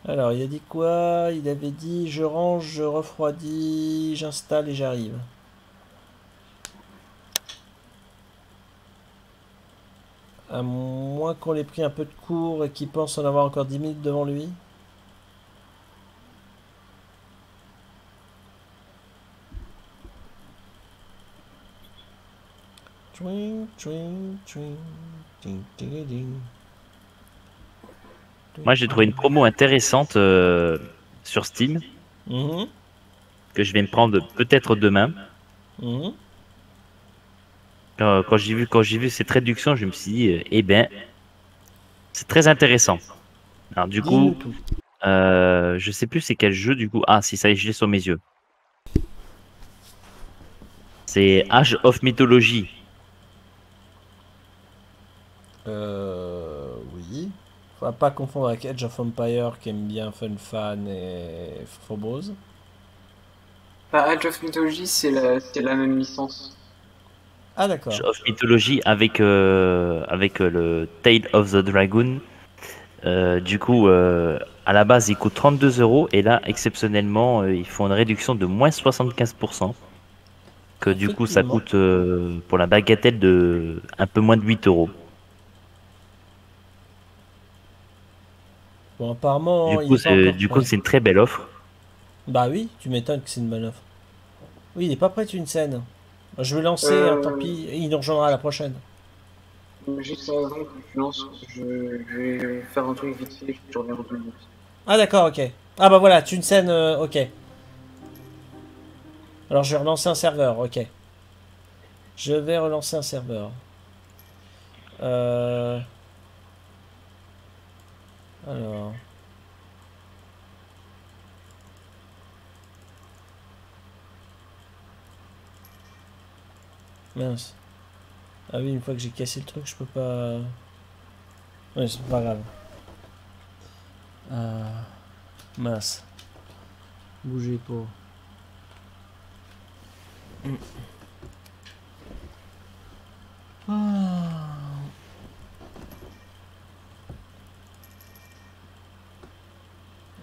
Alors, il a dit quoi? Il avait dit je range, je refroidis, j'installe et j'arrive. À moins qu'on l'ait pris un peu de cours et qu'il pense en avoir encore 10 minutes devant lui. Twing, twing, twing, ding, ding, ding. Moi, j'ai trouvé une promo intéressante euh, sur Steam Mhm, que je vais me prendre peut-être demain. mhm. Quand, quand j'ai vu, quand j'ai vu cette réduction, je me suis dit, euh, eh ben, c'est très intéressant. Alors du coup, tout. euh, je sais plus c'est quel jeu du coup. Ah, si ça y est, je l'ai sur mes yeux. C'est Age of Mythology. Euh, oui. Faut pas confondre avec Edge of Empire qui aime bien Fun Fan et Phobos. Bah, Age of Mythology, c'est la, c'est la même licence. Ah d'accord. Age of Mythology avec euh, avec euh, le Tale of the Dragon. Euh, du coup, euh, à la base, il coûte 32 euros et là, exceptionnellement, euh, ils font une réduction de moins 75%. Que du coup, ça coûte euh, pour la bagatelle de un peu moins de 8 euros. Bon, apparemment, Du il coup, c'est du coup, c'est une très belle offre. Bah oui, tu m'étonnes que c'est une bonne offre. Oui, il est pas prêt une scène. Je vais lancer, Euh. hein, tant pis, il nous rejoindra à la prochaine. Juste avant que tu lances, je, je vais faire un truc vite fait, je reviens tout de suite. Ah d'accord, ok. Ah bah voilà, tu une scène, euh, ok. Alors je vais relancer un serveur, ok. Je vais relancer un serveur. Euh... Alors... Mince. Ah oui, une fois que j'ai cassé le truc, je peux pas... Ouais, c'est pas grave. Euh... Mince. Bougez pas. Ah.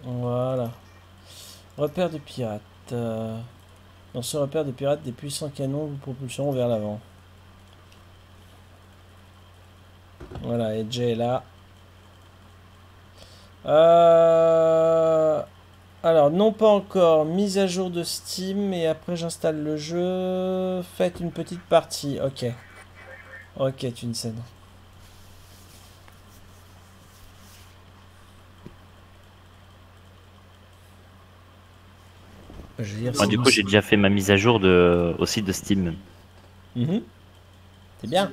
Voilà. Repère de pirates. Euh, Dans ce repère de pirates, des puissants canons vous propulseront vers l'avant. Voilà, et Jay est là. Euh, Alors, non pas encore. Mise à jour de Steam et après j'installe le jeu. Faites une petite partie. Ok. Ok, Tunsen. Je veux dire, Moi, c'est- du coup, j'ai déjà fait ma mise à jour de, aussi de Steam. Mhm. C'est bien.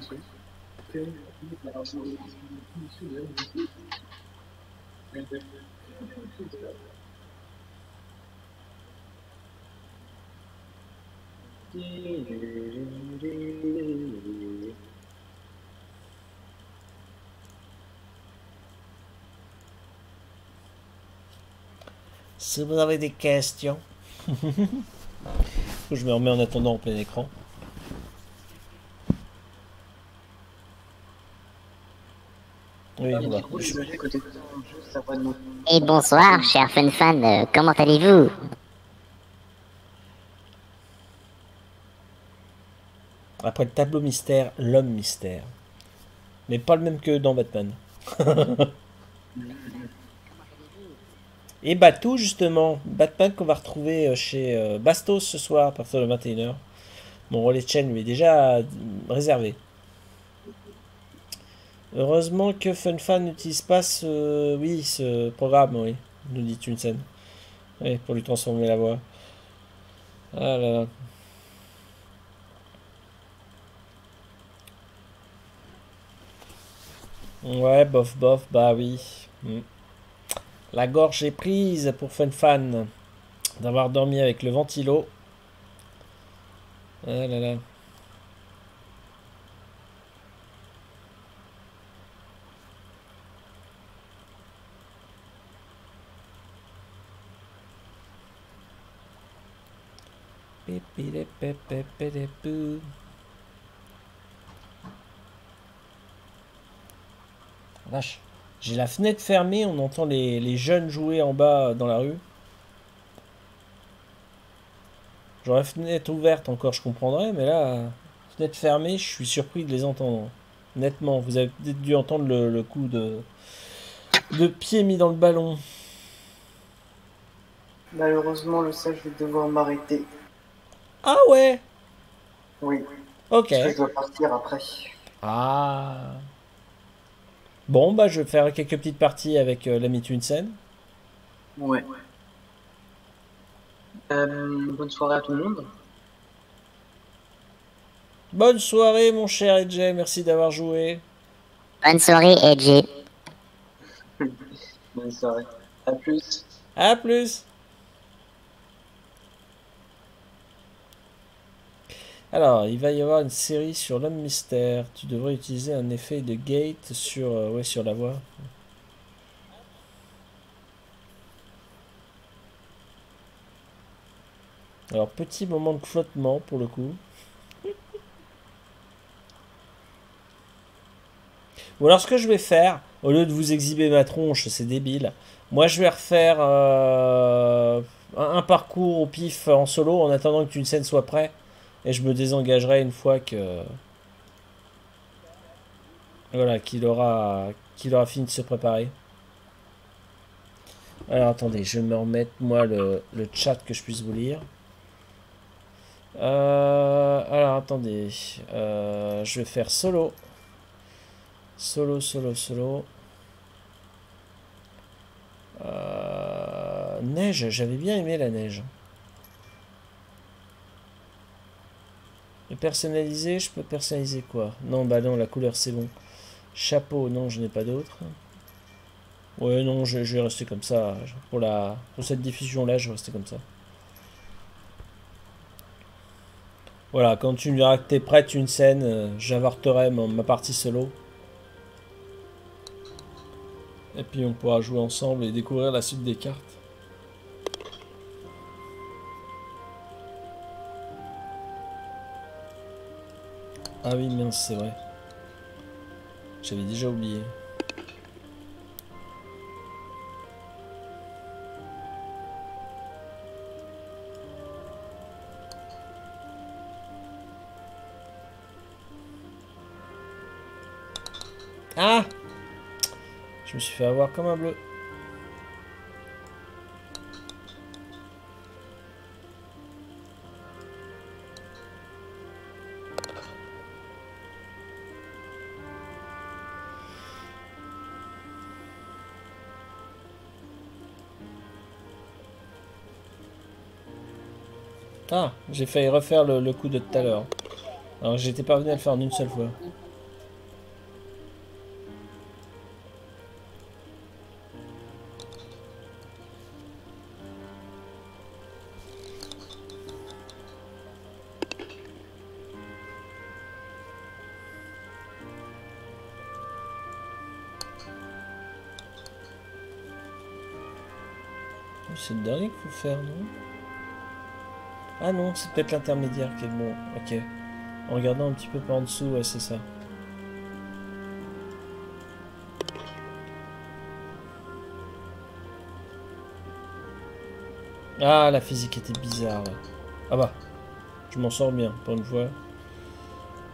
Si vous avez des questions. Je me remets en attendant en plein écran. Oui, nous. Et bonsoir, cher fun fan, euh, comment allez-vous? Après le tableau mystère, l'homme mystère. Mais pas le même que dans Batman. Et Batou, justement. Batman qu'on va retrouver euh, chez euh, Bastos ce soir à partir de 21h. Mon relais de chaîne lui est déjà réservé. Heureusement que FunFan n'utilise pas ce, oui, ce programme, oui, nous dit Tunsen. Oui, pour lui transformer la voix. Ah là là. Ouais, bof, bof, bah oui. Hmm. La gorge est prise pour FunFan d'avoir dormi avec le ventilo. Ah. J'ai la fenêtre fermée, on entend les, les jeunes jouer en bas dans la rue. J'aurais la fenêtre ouverte encore, je comprendrais, mais là, fenêtre fermée, je suis surpris de les entendre. Nettement, vous avez peut-être dû entendre le, le coup de, de pied mis dans le ballon. Malheureusement, le sage va devoir m'arrêter. Ah ouais? Oui. Ok. Parce que je dois partir après. Ah. Bon, bah je vais faire quelques petites parties avec euh, l'ami Tunsen. Ouais. Euh, bonne soirée à tout le monde. Bonne soirée mon cher EJ, merci d'avoir joué. Bonne soirée, Edgy. Bonne soirée. À plus. À plus. Alors, il va y avoir une série sur l'homme mystère. Tu devrais utiliser un effet de gate sur, euh, sur la voix. Alors, petit moment de flottement pour le coup. Ou alors, ce que je vais faire, au lieu de vous exhiber ma tronche, c'est débile. Moi, je vais refaire euh, un, parcours au pif en solo en attendant que une scène soit prêt. Et je me désengagerai une fois que. Voilà, qu'il aura, qu'il aura fini de se préparer. Alors attendez, je vais me remettre moi le, chat que je puisse vous lire. Euh, alors attendez, Euh, je vais faire solo. Solo, solo, solo. Euh, neige, j'avais bien aimé la neige. Personnaliser, je peux personnaliser quoi? Non, bah non, la couleur c'est bon. Chapeau, non, je n'ai pas d'autre. Ouais, non, je, vais rester comme ça. Pour, la, pour cette diffusion là, je vais rester comme ça. Voilà, quand tu me diras que t'es prête une scène, euh, j'inverterai ma, ma partie solo. Et puis on pourra jouer ensemble et découvrir la suite des cartes. Ah oui, mince, c'est vrai. J'avais déjà oublié. Ah Je me suis fait avoir comme un bleu. Ah, j'ai failli refaire le, coup de tout à l'heure. Alors j'étais parvenu à le faire en une seule fois. C'est le dernier qu'il faut faire, non? Ah non, c'est peut-être l'intermédiaire qui est bon. Ok. En regardant un petit peu par en dessous, ouais, c'est ça. Ah, la physique était bizarre. Ah bah, je m'en sors bien, pour une fois.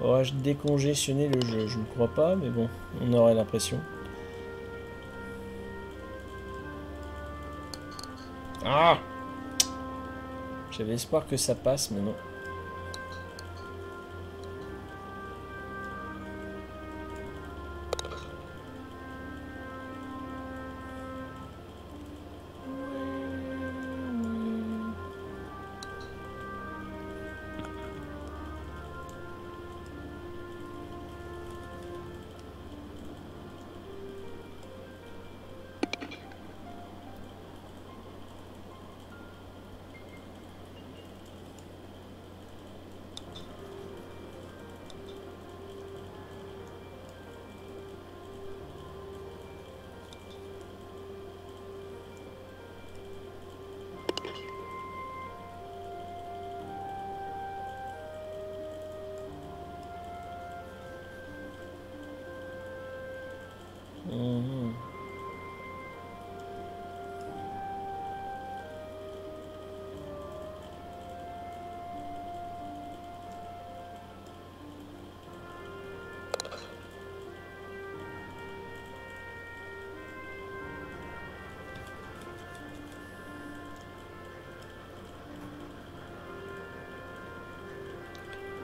Aurais-je décongestionné le jeu? Je ne crois pas, mais bon, on aurait l'impression. Ah J'avais espoir que ça passe, mais non.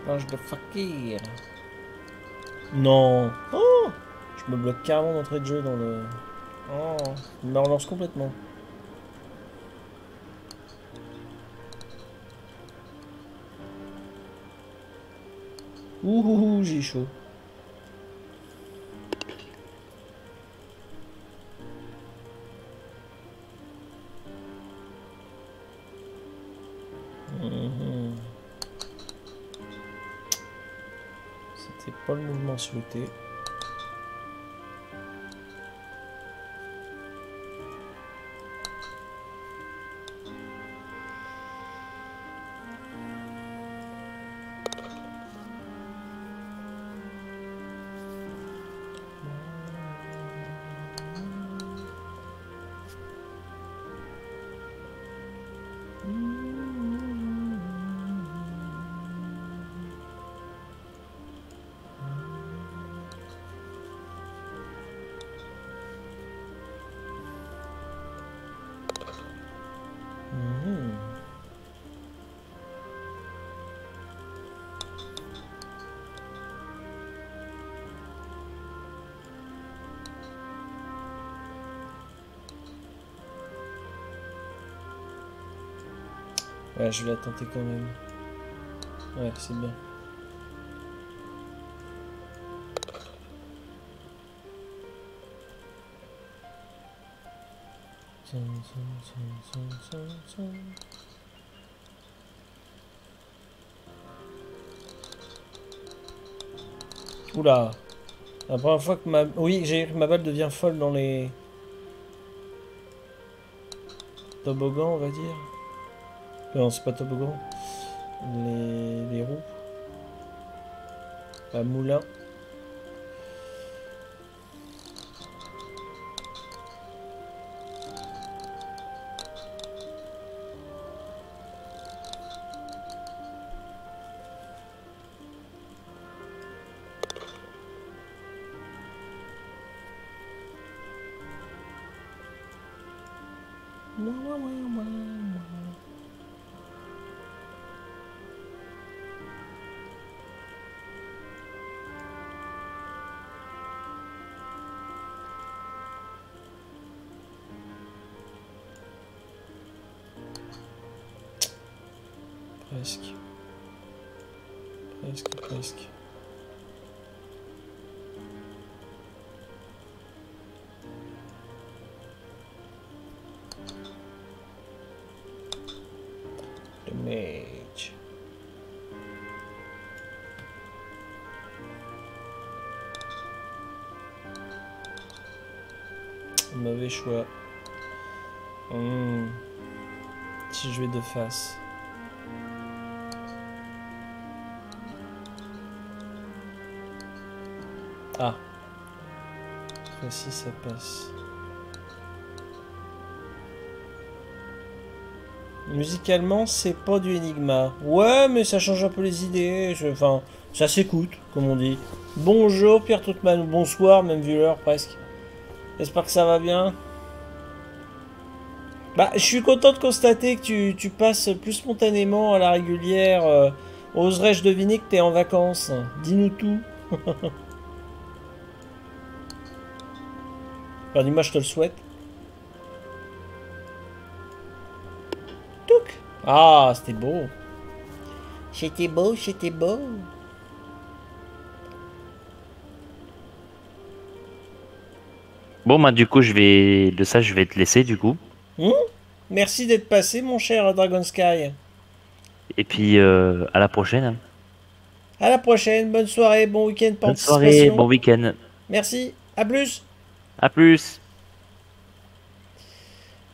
Ange de fakir. Non. Oh Je me bloque carrément d'entrée de jeu dans le... Oh, il me relance complètement. Ouh, j'ai chaud. Pas le mouvement souhaité. Ouais, je vais la tenter quand même. Ouais, c'est bien. Oula La première fois que ma... Oui, j'ai ma balle devient folle dans les... Toboggans, on va dire. Non, c'est pas toboggan. Les, les roues. Pas moulin. Choix. Hmm. Si je vais de face. Ah. Fois-ci, ça passe. Musicalement, c'est pas du Enigma. Ouais, mais ça change un peu les idées. Enfin, ça s'écoute, comme on dit. Bonjour Pierre Toutman, ou bonsoir, même vu l'heure presque. J'espère que ça va bien. Bah, je suis content de constater que tu, passes plus spontanément à la régulière. euh, Oserais-je deviner que t'es en vacances? Dis-nous tout. Enfin, dis-moi, je te le souhaite. Touc Ah, c'était beau. C'était beau, c'était beau. Bon, bah, du coup, je vais. De ça, je vais te laisser, du coup. Hmm Merci d'être passé, mon cher Dragon Sky. Et puis, euh, à la prochaine. À la prochaine, bonne soirée, bon week-end, Bonne soirée, bon week-end. Merci, à plus. À plus.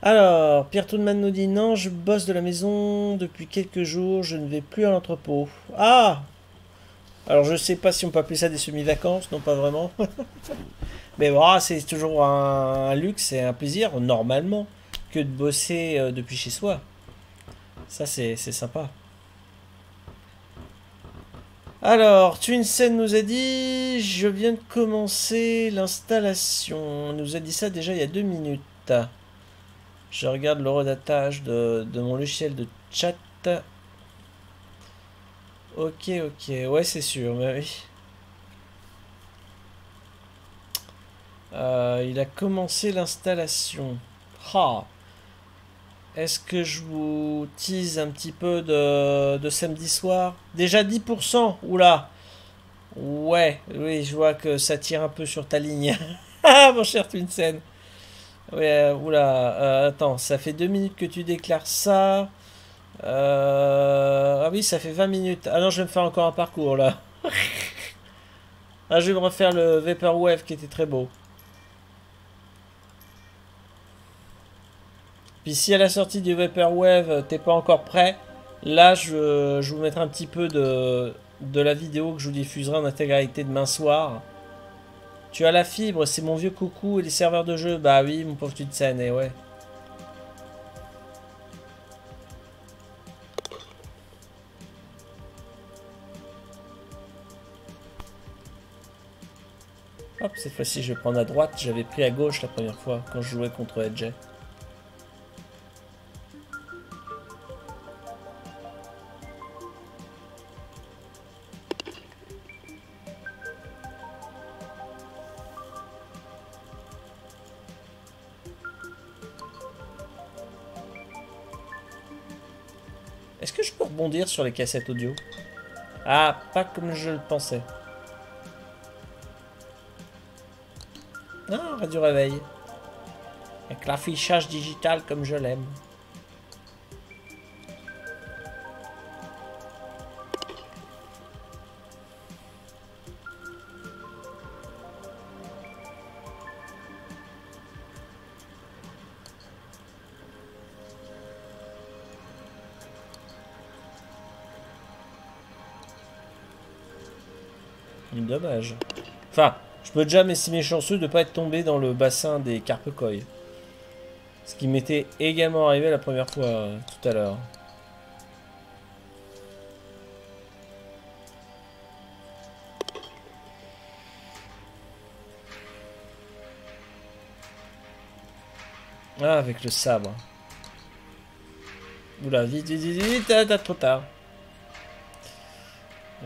Alors, Pierre Toudman nous dit non, je bosse de la maison depuis quelques jours, je ne vais plus à l'entrepôt. Ah Alors, je sais pas si on peut appeler ça des semi-vacances, non pas vraiment. Mais voilà, c'est toujours un, luxe et un plaisir, normalement, que de bosser euh, depuis chez soi. Ça, c'est c'est sympa. Alors, Twinsen nous a dit Je viens de commencer l'installation. On nous a dit ça déjà il y a deux minutes. Je regarde le redatage de, de mon logiciel de chat. Ok, ok, ouais, c'est sûr, mais oui. Euh, il a commencé l'installation. Ah. Est-ce que je vous tease un petit peu de, de samedi soir? Déjà 10% Oula Ouais, oui, je vois que ça tire un peu sur ta ligne. Ah, mon cher Twinsen Ouais, euh, oula, euh, attends, ça fait deux minutes que tu déclares ça. Euh, ah oui, ça fait 20 minutes. Ah non, je vais me faire encore un parcours là. ah, je vais me refaire le Vaporwave qui était très beau. Puis si à la sortie du Vaporwave, euh, t'es pas encore prêt, là je, je vous mettrai un petit peu de, de la vidéo que je vous diffuserai en intégralité demain soir. Tu as la fibre, c'est mon vieux coucou et les serveurs de jeu. Bah oui, mon pauvre Tutsen, et ouais. Hop, cette fois-ci je vais prendre à droite. J'avais pris à gauche la première fois quand je jouais contre Edge. Est-ce que je peux rebondir sur les cassettes audio? Ah, pas comme je le pensais. Non, Radio Réveil. Avec l'affichage digital comme je l'aime. Dommage. Enfin, je peux déjà m'estimer chanceux de pas être tombé dans le bassin des carpe-koi. Ce qui m'était également arrivé la première fois euh, tout à l'heure. Ah, avec le sabre. Oula, vite, vite, vite, vite, trop tard.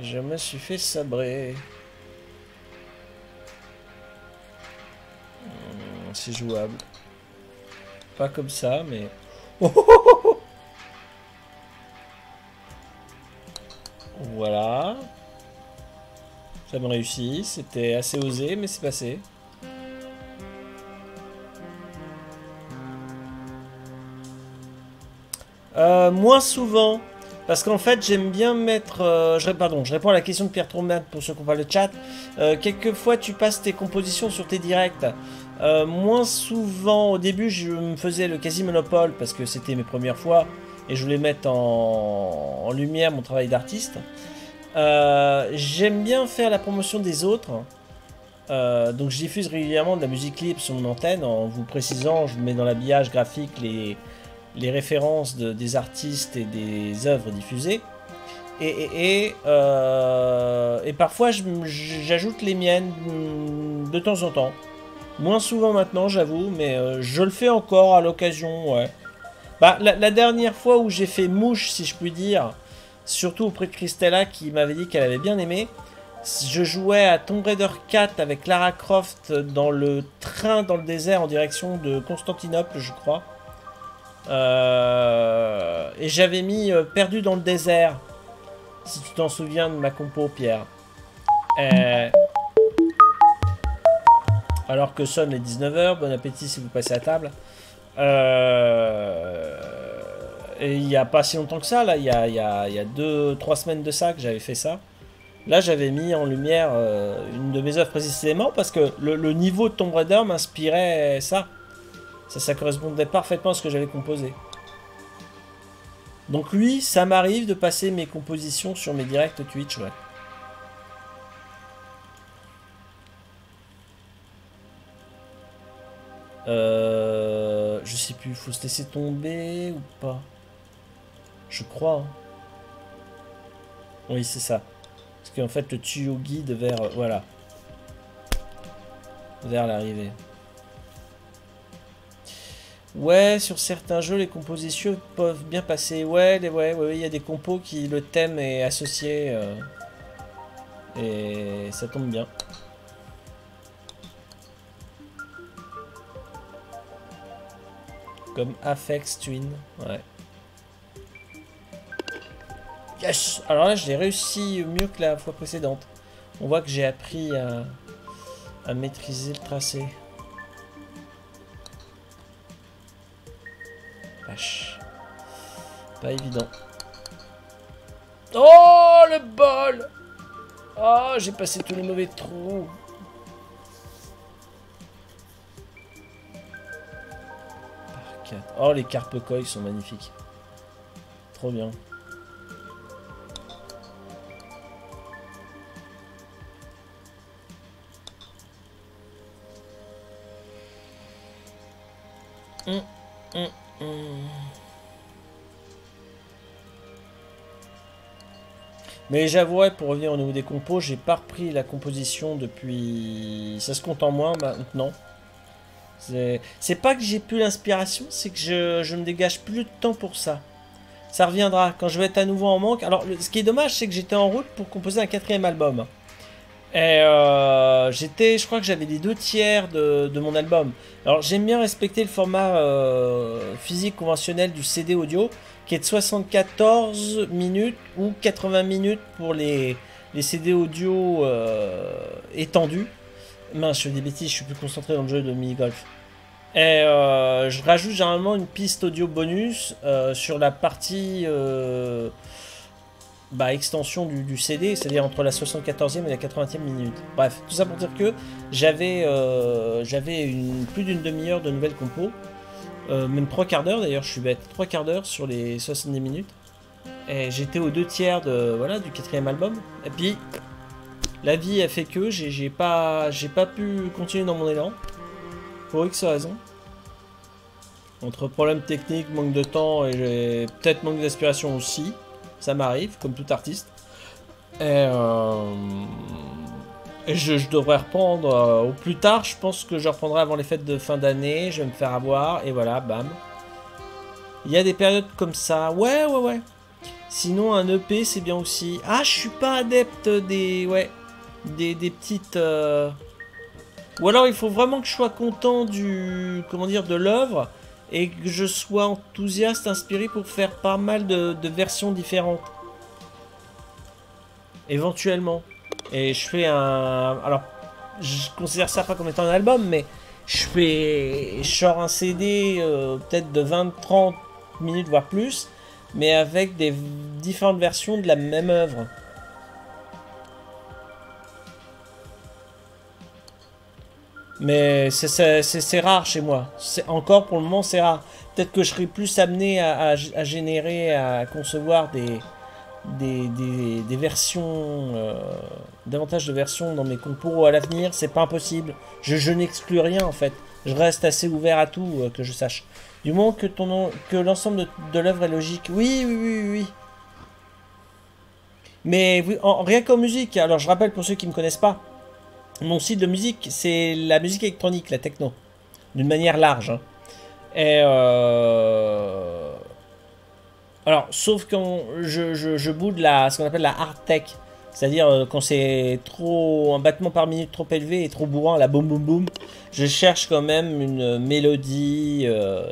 Je me suis fait sabrer. C'est jouable. Pas comme ça, mais... Oh, oh, oh, oh. Voilà. Ça me réussit. C'était assez osé, mais c'est passé. Euh, moins souvent. Parce qu'en fait, j'aime bien mettre. euh, je, pardon, je réponds à la question de Pierre Trombert pour ceux qui ont pas le chat. Euh, quelquefois, tu passes tes compositions sur tes directs. Euh, moins souvent, au début, je me faisais le quasi-monopole parce que c'était mes premières fois et je voulais mettre en, lumière mon travail d'artiste. Euh, j'aime bien faire la promotion des autres. Euh, donc, je diffuse régulièrement de la musique libre sur mon antenne en vous précisant, je mets dans l'habillage graphique les, références de- des artistes et des œuvres diffusées. Et, parfois, j'ajoute les miennes de temps en temps. Moins souvent maintenant, j'avoue, mais euh, je le fais encore à l'occasion, ouais. Bah, la, dernière fois où j'ai fait mouche, si je puis dire, surtout auprès de Christella qui m'avait dit qu'elle avait bien aimé, je jouais à Tomb Raider 4 avec Lara Croft dans le train dans le désert en direction de Constantinople, je crois. Euh, et j'avais mis euh, Perdu dans le désert, si tu t'en souviens de ma compo, Pierre. Euh, Alors que sonne les 19h, bon appétit si vous passez à table. Euh, Et il n'y a pas si longtemps que ça, là, il y a, il y a, semaines de ça que j'avais fait ça. Là, j'avais mis en lumière euh, une de mes œuvres précisément parce que le, le niveau de Tomb Raider m'inspirait ça. ça. Ça correspondait parfaitement à ce que j'avais composé. Donc lui, ça m'arrive de passer mes compositions sur mes directs Twitch, ouais. Euh, je sais plus, faut se laisser tomber ou pas? Je crois. hein. Oui, c'est ça. Parce qu'en fait, le tuyau guide vers... euh, Voilà. Vers l'arrivée. Ouais, sur certains jeux, les compositions peuvent bien passer. Ouais, les, ouais, ouais, il y a des compos qui le thème est associé. euh, et ça tombe bien. Comme Afex Twin, ouais. Yes Alors là, je l'ai réussi mieux que la fois précédente. On voit que j'ai appris à, maîtriser le tracé. Vache. Pas évident. Oh, le bol Oh, j'ai passé tous les mauvais trous. Oh, les carpe-koi sont magnifiques. Trop bien. Hum, hum, hum. Mais j'avouerai, pour revenir au niveau des compos, j'ai pas repris la composition depuis... Ça se compte en moins maintenant. C'est pas que j'ai plus l'inspiration, c'est que je, me dégage plus de temps pour ça. Ça reviendra quand je vais être à nouveau en manque. Alors, ce qui est dommage, c'est que j'étais en route pour composer un quatrième album. Et euh, j'étais, je crois que j'avais les deux tiers de, mon album. Alors, j'aime bien respecter le format euh, physique conventionnel du CD audio, qui est de 74 minutes ou 80 minutes pour les, les CD audio euh, étendus. Mince, je fais des bêtises, je suis plus concentré dans le jeu de mini-golf. Et euh, je rajoute généralement une piste audio bonus euh, sur la partie euh, bah, extension du, CD, c'est-à-dire entre la 74e et la 80e minute. Bref, tout ça pour dire que j'avais plus d'une demi-heure de nouvelles compos, même trois quarts d'heure d'ailleurs, je suis bête, trois quarts d'heure sur les 70 minutes. Et j'étais aux deux tiers du quatrième album. Et puis, La vie a fait que j'ai pas pu continuer dans mon élan. Pour X raisons. Entre problèmes techniques, manque de temps et peut-être manque d'inspiration aussi. Ça m'arrive, comme tout artiste. Et, euh, et je, devrais reprendre euh, au plus tard. Je pense que je reprendrai avant les fêtes de fin d'année. Je vais me faire avoir et voilà, bam. Il y a des périodes comme ça. Ouais, ouais, ouais. Sinon, un EP, c'est bien aussi. Ah, je suis pas adepte des. Ouais. Des, des petites. euh, Ou alors, il faut vraiment que je sois content du. Comment dire, de l'œuvre. Et que je sois enthousiaste, inspiré pour faire pas mal de, versions différentes. Éventuellement. Et je fais un. Alors, je considère ça pas comme étant un album, mais je fais. Je sors un CD euh, peut-être de 20-30 minutes, voire plus, mais avec des différentes versions de la même œuvre. Mais c'est- rare chez moi. Encore pour le moment, c'est rare. Peut-être que je serai plus amené à, générer, à concevoir des, versions, euh, davantage de versions dans mes compos à l'avenir. C'est pas impossible. Je, n'exclus rien en fait. Je reste assez ouvert à tout, euh, que je sache. Du moment que, l'ensemble de, l'œuvre est logique. Oui, oui, oui, oui. Mais rien qu'en musique, alors je rappelle pour ceux qui ne me connaissent pas, mon style de musique, c'est la musique électronique, la techno, d'une manière large. hein. Et euh, alors, sauf quand je, boude la, ce qu'on appelle la hard tech, c'est-à-dire euh, quand c'est trop un battement par minute trop élevé et trop bourrin, la boum boum boum, je cherche quand même une mélodie. euh,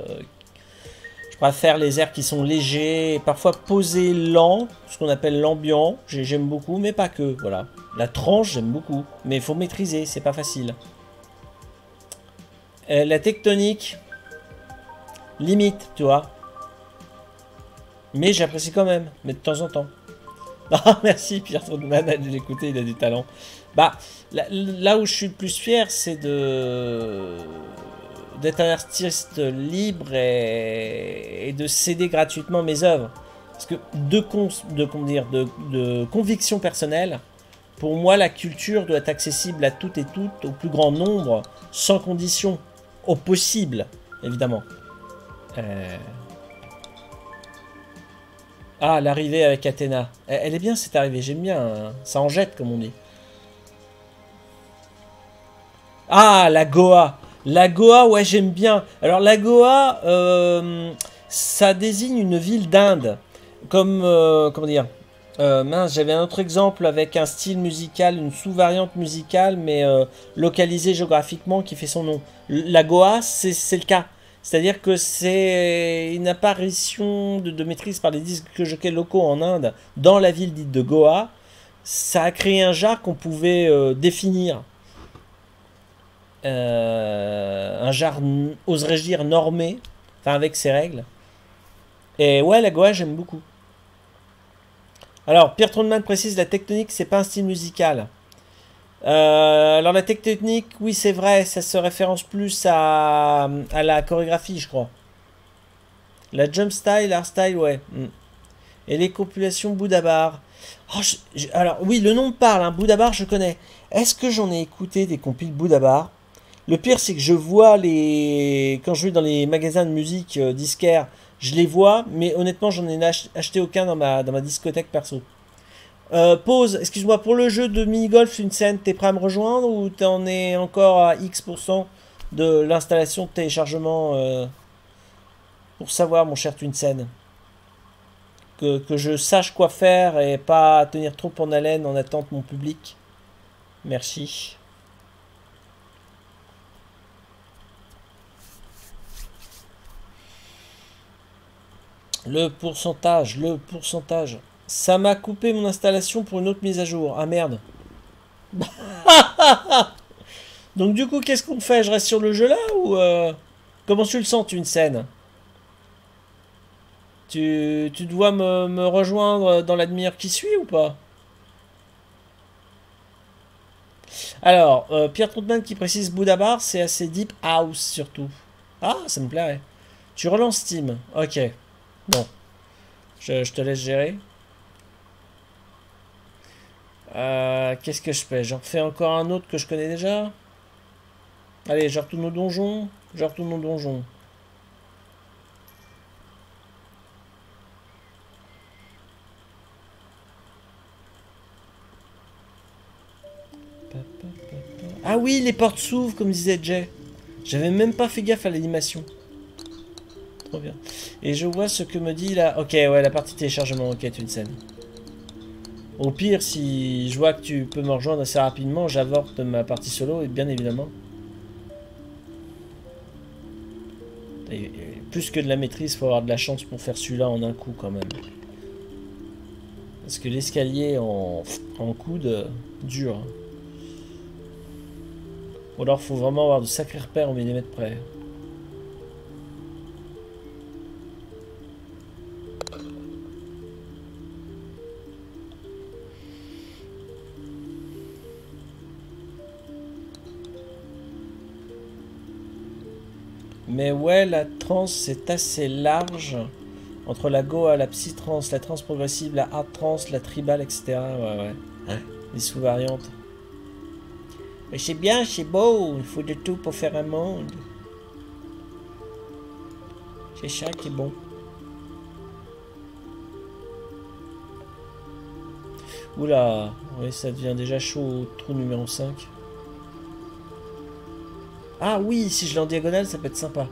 je préfère les airs qui sont légers, parfois posés lents, ce qu'on appelle l'ambiant. J'ai- J'aime beaucoup, mais pas que. Voilà. La tranche, j'aime beaucoup, mais il faut maîtriser, c'est pas facile. Euh, la tectonique, limite, tu vois. Mais j'apprécie quand même, mais de temps en temps. Ah, merci Pierre Trudman, allez l'écouter, il a du talent. Bah, là, où je suis le plus fier, c'est de d'être un artiste libre et, de céder gratuitement mes œuvres. Parce que de, cons, de, dire, de, de conviction personnelle, pour moi, la culture doit être accessible à toutes et toutes, au plus grand nombre, sans condition, au possible, évidemment. Euh, Ah, l'arrivée avec Athéna. Elle, est bien cette arrivée, j'aime bien. hein. Ça en jette, comme on dit. Ah, la Goa. La Goa, ouais, j'aime bien. Alors, la Goa, euh, ça désigne une ville d'Inde. Comme, euh, comment dire euh, mince, j'avais un autre exemple avec un style musical, une sous-variante musicale, mais euh, localisée géographiquement qui fait son nom. La Goa, c'est le cas. C'est-à-dire que c'est une apparition de, de maîtrise par les disques jockeys locaux en Inde dans la ville dite de Goa. Ça a créé un genre qu'on pouvait euh, définir. Un genre, oserais-je dire, normé, enfin avec ses règles. Et ouais, la Goa, j'aime beaucoup. Alors, Pierre Trondman précise la tectonique, c'est pas un style musical. Euh, alors, la tectonique, oui, c'est vrai, ça se référence plus à, la chorégraphie, je crois. La jump style, art style, ouais. Mm. Et les compilations Boudabar. Oh, alors, oui, le nom parle, hein, Boudabar, je connais. Est-ce que j'en ai écouté des compiles Boudabar? Le pire, c'est que je vois les. Quand je vais dans les magasins de musique euh, disquaires, je les vois, mais honnêtement, j'en ai ach- acheté aucun dans ma, discothèque perso. Euh, pause, excuse-moi, pour le jeu de mini-golf, une scène, t'es prêt à me rejoindre ou t'en es encore à X% de l'installation de téléchargement euh, pour savoir, mon cher Twinsen que, que je sache quoi faire et pas tenir trop en haleine en attente mon public. Merci. Le pourcentage, le pourcentage. Ça m'a coupé mon installation pour une autre mise à jour. Ah merde. Donc du coup, qu'est-ce qu'on fait? Je reste sur le jeu là ou euh, comment tu le sens, tu une scène? Tu, tu dois me, me rejoindre dans la demi-heure qui suit ou pas? Alors, euh, Pierre Troutman qui précise Boudabar, c'est assez deep house surtout. Ah, ça me plairait. Tu relances Steam. Ok. Bon. Je, te laisse gérer. Euh, Qu'est-ce que je fais? J'en refais encore un autre que je connais déjà? Allez, je retourne au donjon. Je retourne au donjon. Ah oui, les portes s'ouvrent, comme disait Jay. J'avais même pas fait gaffe à l'animation. Bien. Et je vois ce que me dit là. Ok, ouais, la partie téléchargement, ok, une scène. Au pire, si je vois que tu peux me rejoindre assez rapidement, j'avorte ma partie solo, et bien évidemment. Plus que de la maîtrise, faut avoir de la chance pour faire celui-là en un coup quand même. Parce que l'escalier en, en coude, euh, dur. hein. Ou alors faut vraiment avoir de sacrés repères au millimètre près. Mais ouais, la trans c'est assez large. Entre la Goa, la Psy-trans, la trans progressive, la hard trans, la tribal, etc. Ouais, ouais. Les sous-variantes. Mais c'est bien, c'est beau, il faut de tout pour faire un monde. C'est ça qui est bon. Oula, oui, ça devient déjà chaud au trou numéro 5. Ah oui, si je l'ai en diagonale, ça peut être sympa.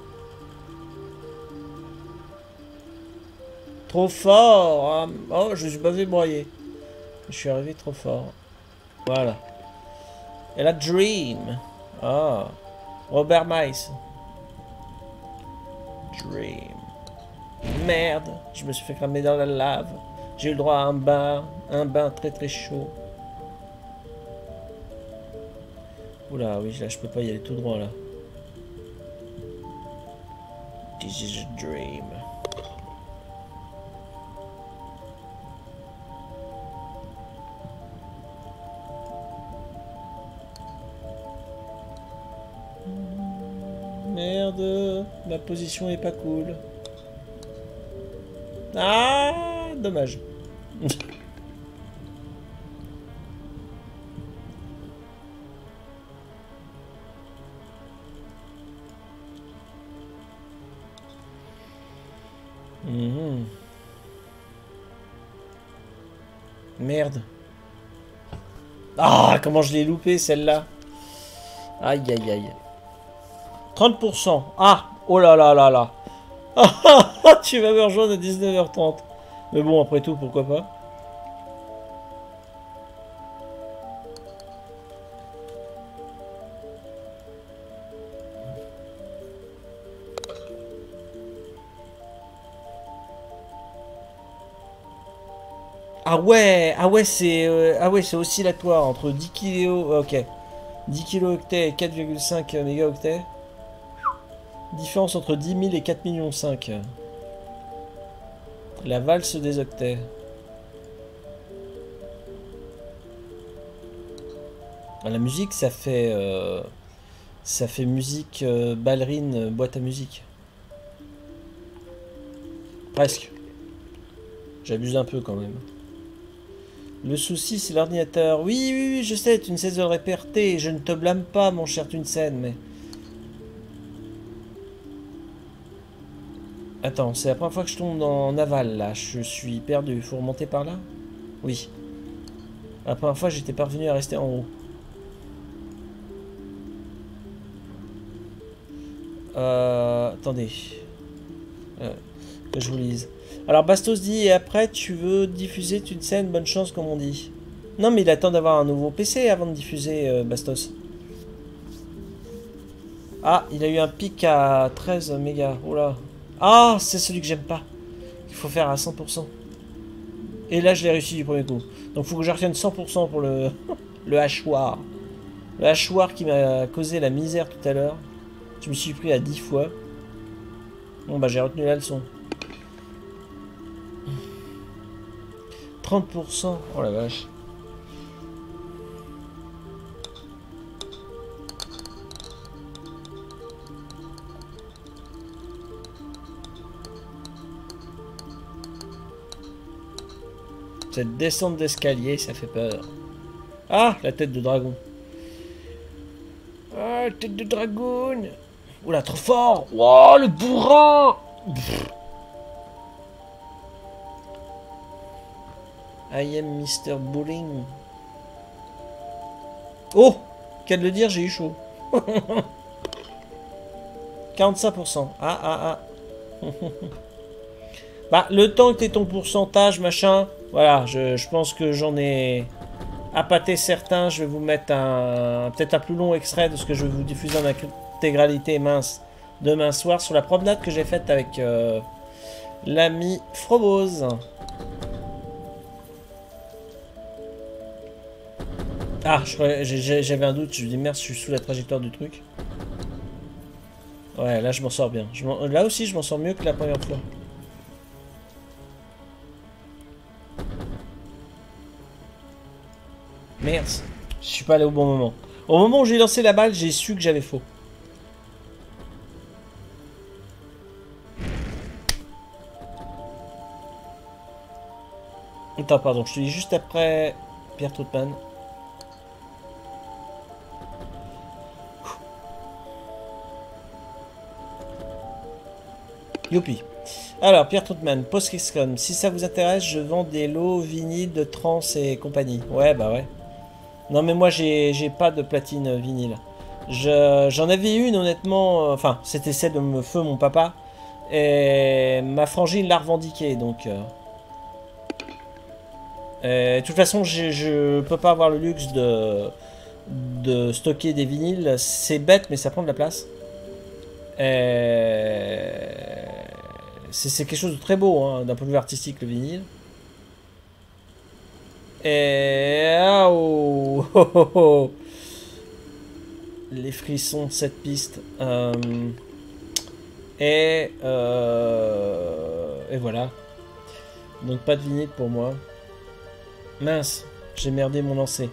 Trop fort ah, Oh, je suis bavé broyé. Je suis arrivé trop fort. Voilà. Et la Dream. Ah. Robert Mice. Dream. Merde, je me suis fait cramer dans la lave. J'ai eu le droit à un bain, un bain très très chaud. Oula, oui, là je peux pas y aller tout droit là. This is a dream. Merde, ma position est pas cool. Ah, dommage. Mhm. Merde. Ah, comment je l'ai loupé celle-là. Aïe aïe aïe. 30%. Ah, oh là là là là. Tu vas me rejoindre à 19h30. Mais bon, après tout, pourquoi pas. Ah ouais, ah ouais, c'est euh, ah ouais, c'est oscillatoire entre 10 kilo, OK. 10 kilooctets et 4,5 mégaoctets. Différence entre 10 000 et 4 millions 5. La valse des octets. La musique, ça fait euh, ça fait musique euh, ballerine, euh, boîte à musique. Presque. J'abuse un peu quand même. Le souci, c'est l'ordinateur. Oui, oui, oui, je sais, tu ne cesses de le répéter. Je ne te blâme pas, mon cher Tunsen, mais... Attends, c'est la première fois que je tombe en aval, là. Je suis perdu. Il faut remonter par là? Oui. La première fois, j'étais parvenu à rester en haut. Euh... Attendez. Euh, je vous lise. Alors Bastos dit, et après tu veux diffuser une scène, bonne chance comme on dit. Non mais il attend d'avoir un nouveau PC avant de diffuser euh, Bastos. Ah, il a eu un pic à 13 mégas. Oh. Ah, c'est celui que j'aime pas. Il faut faire à 100%. Et là, je l'ai réussi du premier coup. Donc, faut que je retienne 100% pour le, le hachoir. Le hachoir qui m'a causé la misère tout à l'heure. Je me suis pris à 10 fois. Bon, bah, j'ai retenu la leçon. 30%. Oh la vache. Cette descente d'escalier, ça fait peur. Ah, la tête de dragon. Ah, tête de dragon. Oula, trop fort. Wow, le bourrin. I am Mr. Bowling. Oh Qu'à de le dire, j'ai eu chaud. 45%. Ah, ah, ah. bah, le temps que t'aies ton pourcentage, machin, voilà, je, je pense que j'en ai appâté certains. Je vais vous mettre un peut-être un plus long extrait de ce que je vais vous diffuser en intégralité mince demain soir sur la promenade que j'ai faite avec euh, l'ami Frobose. Ah, j'avais un doute, je dis merde, je suis sous la trajectoire du truc. Ouais, là je m'en sors bien. Là aussi, je m'en sors mieux que la première fois. Merde, je suis pas allé au bon moment. Au moment où j'ai lancé la balle, j'ai su que j'avais faux. Attends, pardon, je te dis juste après Pierre Troutman. Youpi. Alors, Pierre Troutman, Postxcom, si ça vous intéresse, je vends des lots vinyles de trans et compagnie. Ouais, bah ouais. Non, mais moi, j'ai pas de platine vinyle. Je- J'en avais une, honnêtement. euh, Enfin, c'était celle de me feu, mon papa. Et ma frangine l'a revendiquée, donc. euh. De toute façon, je peux pas avoir le luxe de, de stocker des vinyles. C'est bête, mais ça prend de la place. Et C'est quelque chose de très beau hein, d'un point de vue artistique, le vinyle. Et. Oh, oh, oh, oh. Les frissons de cette piste. Euh, Et. euh, Et voilà. Donc pas de vinyle pour moi. Mince, j'ai merdé mon lancer.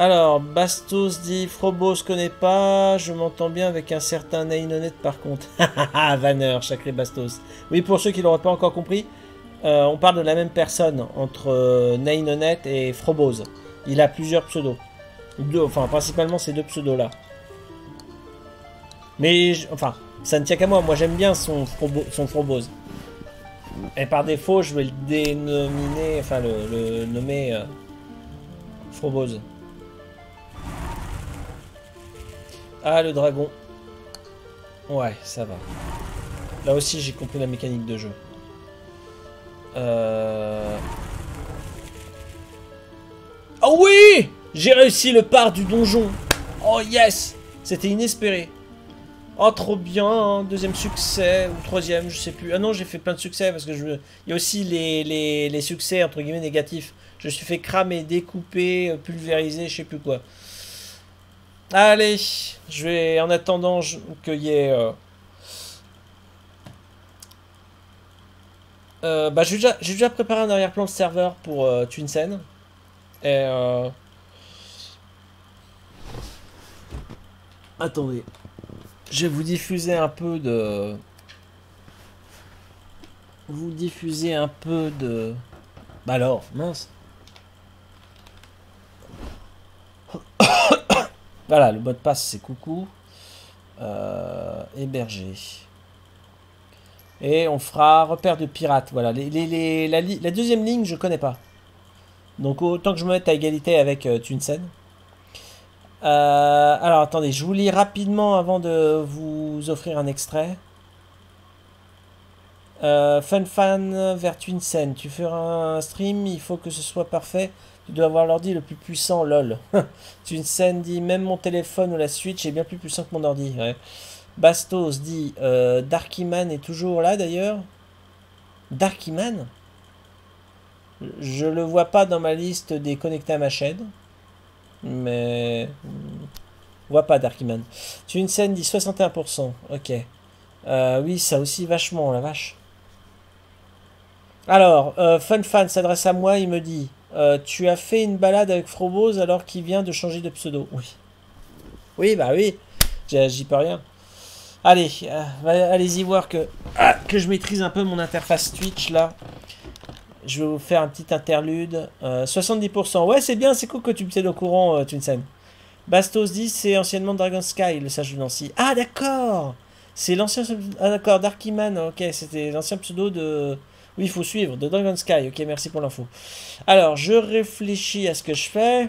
Alors, Bastos dit Frobos connaît pas, je m'entends bien avec un certain Nainonet par contre. Hahaha, Vanner, sacré Bastos. Oui, pour ceux qui l'auraient pas encore compris, euh, on parle de la même personne entre euh, Nainonet et Frobose. Il a plusieurs pseudos. Enfin, principalement ces deux pseudos-là. Mais, je- enfin, ça ne tient qu'à moi. Moi, j'aime bien son, Frobo, son Frobose. Et par défaut, je vais le dénominer, enfin, le, le nommer euh, Frobose. Ah, le dragon. Ouais, ça va. Là aussi, j'ai compris la mécanique de jeu. Euh... Oh oui J'ai réussi le part du donjon. Oh yes C'était inespéré. Oh trop bien, deuxième succès ou troisième, je sais plus. Ah non, j'ai fait plein de succès parce que je. Il y a aussi les, les, les succès entre guillemets négatifs. Je suis fait cramer, découper, pulvériser, je sais plus quoi. Allez, je vais en attendant qu'il y ait... euh, euh, bah, j'ai déjà, j'ai déjà préparé un arrière-plan de serveur pour euh, Twinsen. Et euh... Attendez. Je vais vous diffuser un peu de... Vous diffuser un peu de... Bah alors, mince. Voilà, le mot de passe c'est coucou. Euh, héberger. Et on fera repère de pirates. Voilà, la, deuxième ligne, je connais pas. Donc autant que je me mette à égalité avec euh. Euh, alors attendez, je vous lis rapidement avant de vous offrir un extrait. Euh, Fun fan vers Twinsen, tu feras un stream, il faut que ce soit parfait. Tu dois avoir l'ordi le plus puissant, lol. Twinsen dit même mon téléphone ou la Switch est bien plus puissant que mon ordi. Bastos dit euh, Darkyman est toujours là d'ailleurs? Darkyman? Je le vois pas dans ma liste des connectés à ma chaîne. Mais. hmm, On voit pas Darkyman. Twinsen dit 61%. Ok. Euh, oui, ça aussi vachement, la vache. Alors, euh, Fun Fan s'adresse à moi, il me dit euh, Tu as fait une balade avec Frobose alors qu'il vient de changer de pseudo. Oui. Oui, bah oui. J'y peux rien. Allez, euh, allez-y voir que, ah, que je maîtrise un peu mon interface Twitch là. Je vais vous faire un petit interlude. Euh, 70%. Ouais, c'est bien, c'est cool que tu me tiennes au courant, euh, Twinsen. Bastos dit c'est anciennement Dragon Sky, le sage de Nancy. Ah, d'accord C'est l'ancien. Ah, d'accord, Darkyman, ok, c'était l'ancien pseudo de. Oui, il faut suivre, de Dragon Sky. Ok, merci pour l'info. Alors, je réfléchis à ce que je fais.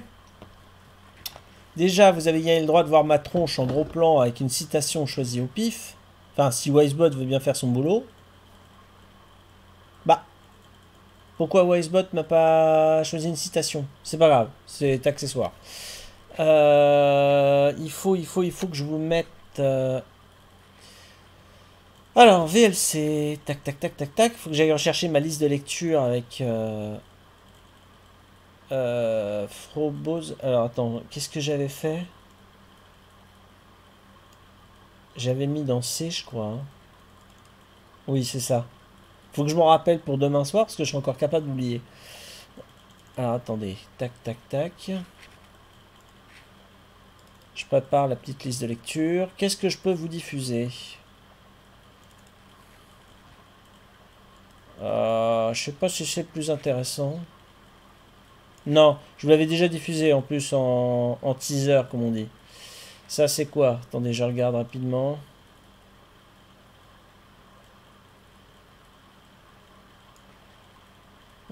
Déjà, vous avez gagné le droit de voir ma tronche en gros plan avec une citation choisie au pif. Enfin, si Wisebot veut bien faire son boulot. Bah. Pourquoi Wisebot m'a pas choisi une citation? C'est pas grave, c'est accessoire. Euh, il faut, il faut, il faut que je vous mette. euh, Alors, VLC, tac, tac, tac, tac, tac. Faut que j'aille rechercher ma liste de lecture avec. Euh... Euh, Frobose. Alors, attends, qu'est-ce que j'avais fait? J'avais mis dans C, je crois. hein. Oui, c'est ça. Faut que je m'en rappelle pour demain soir parce que je suis encore capable d'oublier. Alors, attendez. Tac, tac, tac. Je prépare la petite liste de lecture. Qu'est-ce que je peux vous diffuser? Euh, Je sais pas si c'est plus intéressant. Non, je vous l'avais déjà diffusé en plus en, teaser, comme on dit. Ça, c'est quoi? Attendez, je regarde rapidement.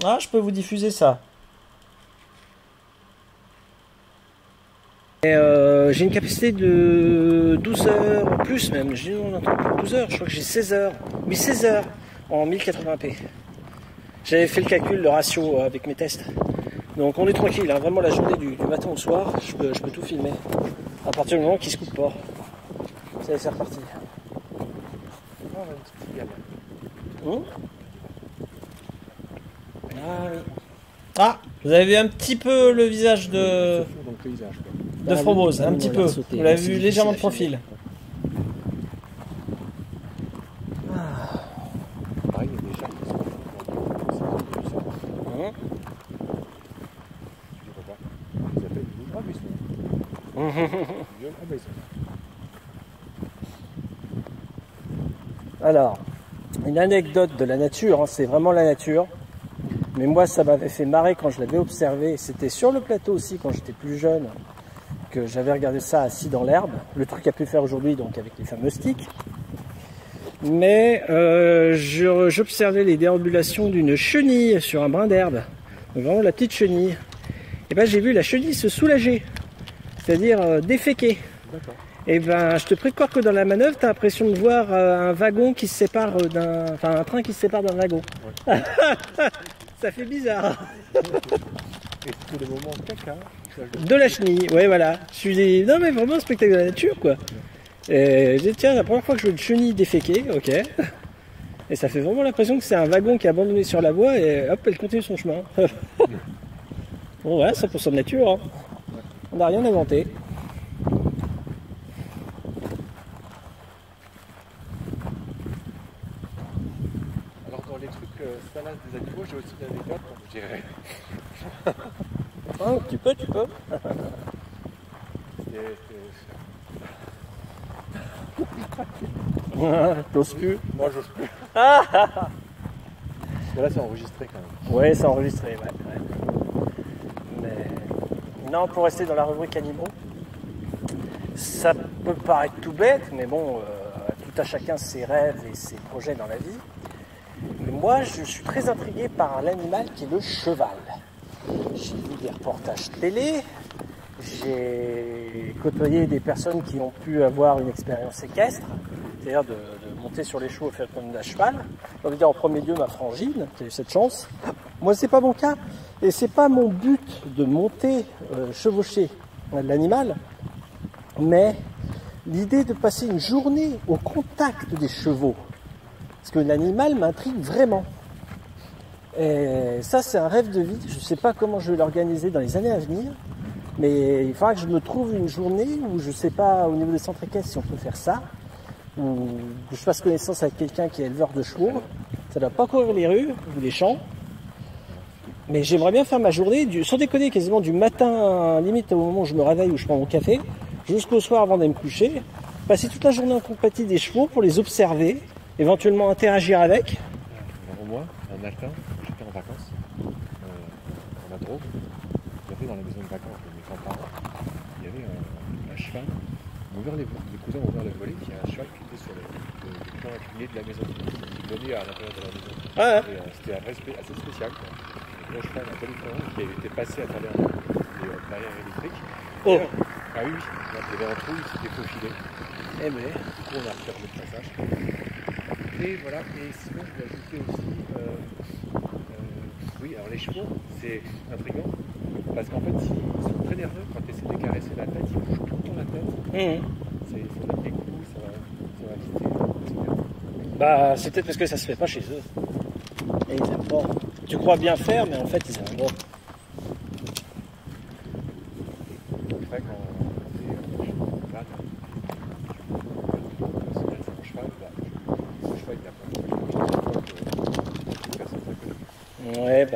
Ah, je peux vous diffuser ça. Euh, j'ai une capacité de 12 heures, plus même. De 12 heures, je crois que j'ai 16 heures. Oui, 16 heures en 1080p. J'avais fait le calcul, le ratio euh, avec mes tests. Donc on est tranquille, hein, vraiment la journée du, du matin au soir, je peux, je peux tout filmer. À partir du moment qu'il se coupe pas. Ça y est, c'est reparti. Ah oui. Ah, vous avez vu un petit peu le visage de, de Frobose, un petit peu. Vous l'avez vu légèrement de profil. Pareil, il y a des chats qui sont Hum. Je vois pas. Ils appellent. Ah, mais ils sont. Ils violent. Ah, bah, ils sont. Alors, une anecdote de la nature, hein, c'est vraiment la nature. Mais moi, ça m'avait fait marrer quand je l'avais observé. C'était sur le plateau aussi, quand j'étais plus jeune, que j'avais regardé ça assis dans l'herbe. Le truc a pu faire aujourd'hui, donc avec les fameux sticks. Mais euh, j'observais les déambulations d'une chenille sur un brin d'herbe. Vraiment la petite chenille. Et ben j'ai vu la chenille se soulager, c'est-à-dire euh, déféquer. Et ben, je te prie de croire que dans la manœuvre, tu as l'impression de voir euh, un wagon qui se sépare euh, d'un. Enfin, un train qui se sépare d'un wagon. Ça fait bizarre. Et tous les moments caca. je- De la chenille, ouais, voilà. Je suis dit, non, mais vraiment un spectacle de la nature, quoi. Et j'ai dit, tiens, la première fois que je vois une chenille déféquée, ok. Et ça fait vraiment l'impression que c'est un wagon qui est abandonné sur la voie et hop, elle continue son chemin. bon, voilà, 100% de nature. hein. On n'a rien inventé. Alors, dans les trucs euh, salades aussi je dirais. Oh, tu peux, tu peux. T'oses plus? Moi, j'ose plus. Parce que là, c'est enregistré quand même. Ouais, c'est enregistré, ouais. ouais. Mais non, pour rester dans la rubrique animaux, ça peut paraître tout bête, mais bon, euh, tout à chacun ses rêves et ses projets dans la vie. Moi, je suis très intrigué par l'animal qui est le cheval. J'ai vu des reportages télé, j'ai côtoyé des personnes qui ont pu avoir une expérience équestre, c'est-à-dire de, monter sur les chevaux et faire comme d'un cheval. J'ai dire en premier lieu ma frangine, qui a eu cette chance. Moi, c'est pas mon cas, et c'est pas mon but de monter, euh, chevaucher l'animal, mais l'idée de passer une journée au contact des chevaux, parce que l'animal m'intrigue vraiment. Et ça, c'est un rêve de vie. Je ne sais pas comment je vais l'organiser dans les années à venir, mais il faudra que je me trouve une journée où je ne sais pas au niveau des centres équestres si on peut faire ça, ou que je fasse connaissance avec quelqu'un qui est éleveur de chevaux. Ça ne doit pas courir les rues ou les champs. Mais j'aimerais bien faire ma journée, du, sans déconner, quasiment du matin, limite au moment où je me réveille ou je prends mon café, jusqu'au soir avant d'aller me coucher, passer toute la journée en compagnie des chevaux pour les observer, éventuellement interagir avec. Alors, moi, un matin, j'étais en vacances. gros, il y avait dans la maison de vacances de mes grands-parents, il y avait un, un cheval. Ouvert les, les cousins ont ouvert le volet, il y a un cheval qui était sur le, le, le plan incliné de la maison, qui donnait à l'intérieur de la maison. Ouais. Et, euh, C'était un spé- assez spécial. Quoi. Gros cheval, un Californien qui avait été passé à travers les euh, barrières électriques. Oh. Euh, Ah oui, il y avait un trou, il s'était faufilé. Eh ben. Du coup, on a refermé le passage. Et voilà, et sinon, je vais ajouter aussi. euh, euh, oui, alors les chevaux, c'est intriguant. Parce qu'en fait, s'ils sont très nerveux, quand tu essaies de caresser la tête, ils bougent tout le temps la tête. Mhm. C'est, ça donne des coups, ça va, ça va. Bah, c'est peut-être parce que ça se fait pas chez eux. Et ils aiment pas. Tu crois bien faire, mais en fait, ils aiment pas t'es euh, chez une balade, tu peux se mettre sur un cheval, bah, tu- le cheval, il a pas de que personne ne connaît. Ouais, bah oui. Comme on dit, il faut pas monter derrière un cheval. Tu connais pas. Donc, ça Ouais,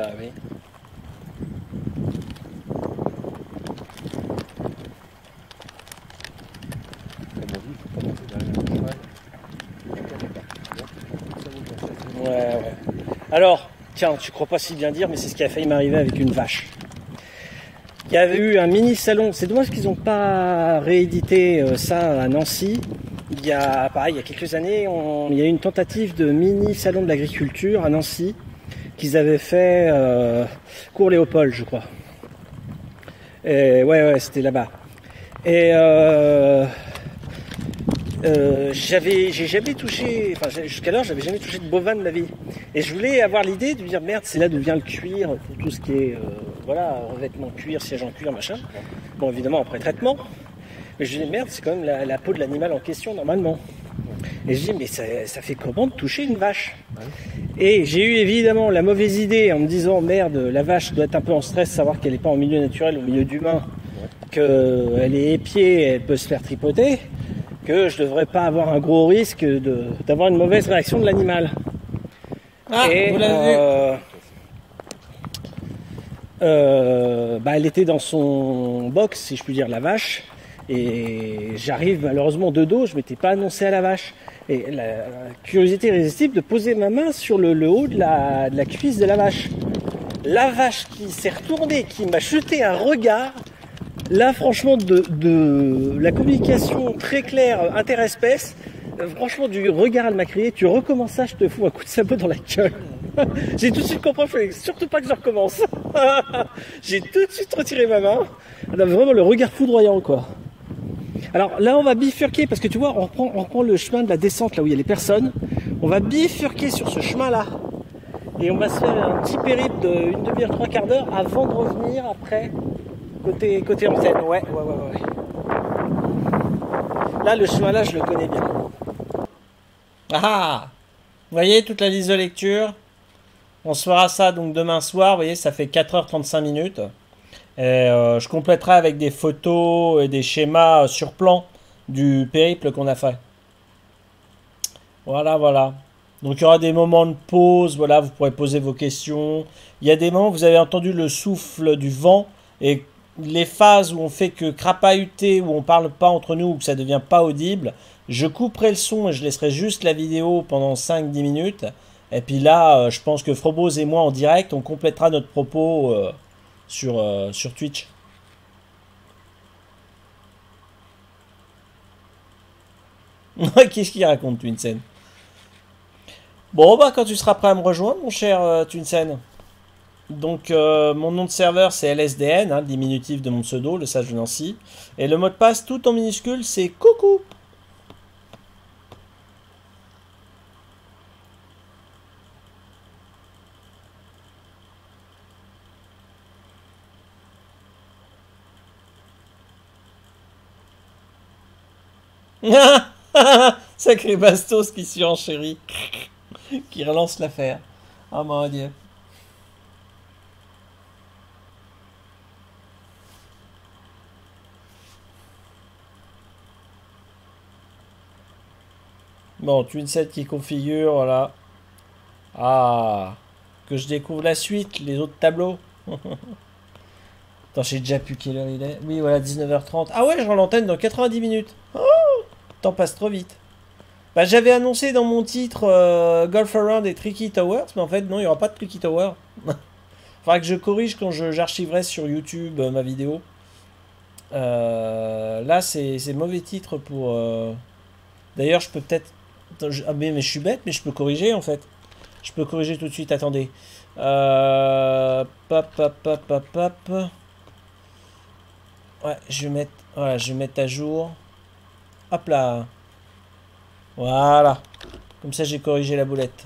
ouais. Alors, tiens, tu crois pas si bien dire, mais c'est ce qui a failli m'arriver avec une vache. Il y avait eu un mini salon. C'est dommage qu'ils n'ont pas réédité euh, ça à Nancy. Il y a, pareil, il y a quelques années, il y a eu une tentative de mini salon de l'agriculture à Nancy qu'ils avaient fait euh, Cours Léopold, je crois. Ouais, ouais, c'était là-bas. Et euh, euh, j'avais, j'ai jamais touché, enfin jusqu'alors j'avais jamais touché de bovin de ma vie. Et je voulais avoir l'idée de dire merde, c'est là d'où vient le cuir pour tout ce qui est, euh, voilà, revêtement cuir, siège en cuir, machin. Bon, évidemment après traitement. Mais je dis merde, c'est quand même la peau de l'animal en question normalement. Et je dis mais ça, ça fait comment de toucher une vache Et j'ai eu évidemment la mauvaise idée en me disant merde, la vache doit être un peu en stress, savoir qu'elle n'est pas en milieu naturel, au milieu d'humain, qu'elle est épiée, elle peut se faire tripoter que je devrais pas avoir un gros risque d'avoir une mauvaise réaction de l'animal. Ah, Et, vous l'avez euh, euh, bah, elle était dans son box, si je puis dire, la vache. Et j'arrive malheureusement de dos, je m'étais pas annoncé à la vache. Et la, curiosité irrésistible de poser ma main sur le, haut de la, de la cuisse de la vache. La vache qui s'est retournée, qui m'a jeté un regard. Là, franchement, de, de la communication très claire interespèce, franchement, du regard, elle m'a crié Tu recommences ça, je te fous un coup de sabot dans la gueule. J'ai tout de suite compris, il fallait surtout pas que je recommence. J'ai tout de suite retiré ma main. Elle avait vraiment le regard foudroyant, quoi. Alors là, on va bifurquer parce que tu vois, on reprend, le chemin de la descente là où il y a les personnes. On va bifurquer sur ce chemin-là. Et on va se faire un petit périple de une demi-heure, trois quarts d'heure avant de revenir après côté, côté antenne. Ouais, ouais, ouais, ouais. Là, le chemin là, je le connais bien. Ah Vous voyez toute la liste de lecture? On se fera ça donc demain soir. Vous voyez, ça fait 4h35 minutes. Et euh, je compléterai avec des photos et des schémas sur plan du périple qu'on a fait. Voilà, voilà. Donc il y aura des moments de pause, voilà, vous pourrez poser vos questions. Il y a des moments où vous avez entendu le souffle du vent et les phases où on fait que crapahuter, où on parle pas entre nous, où ça devient pas audible, je couperai le son et je laisserai juste la vidéo pendant 5-10 minutes. Et puis là, euh, je pense que Frobose et moi en direct, on complétera notre propos euh, sur, euh, sur Twitch. Qu'est-ce qu'il raconte, Twinsen Bon, bah, quand tu seras prêt à me rejoindre, mon cher euh, Twinsen. Donc, euh, mon nom de serveur, c'est LSDN, hein, diminutif de mon pseudo, le sage de Nancy. Et le mot de passe, tout en minuscule, c'est coucou. Sacré Bastos qui surenchérit, qui relance l'affaire. Oh mon dieu. Bon, Twinset qui configure, voilà. Ah, que je découvre la suite, les autres tableaux. Attends, j'ai déjà pu quelle heure il est. Oui, voilà, 19h30. Ah ouais, je rends l'antenne dans 90 minutes. Oh, temps passe trop vite. Bah, j'avais annoncé dans mon titre euh, Golf Around et Tricky Towers, mais en fait, non, il n'y aura pas de Tricky Tower. Faudra que je corrige quand j'archiverai sur YouTube euh, ma vidéo. Euh, là, c'est mauvais titre pour. D'ailleurs, je peux peut-être. Ah, mais, mais je suis bête, mais je peux corriger en fait. Je peux corriger tout de suite, attendez. Pop. Ouais, je vais mettre. Voilà, je vais mettre à jour. Hop là. Voilà. Comme ça, j'ai corrigé la boulette.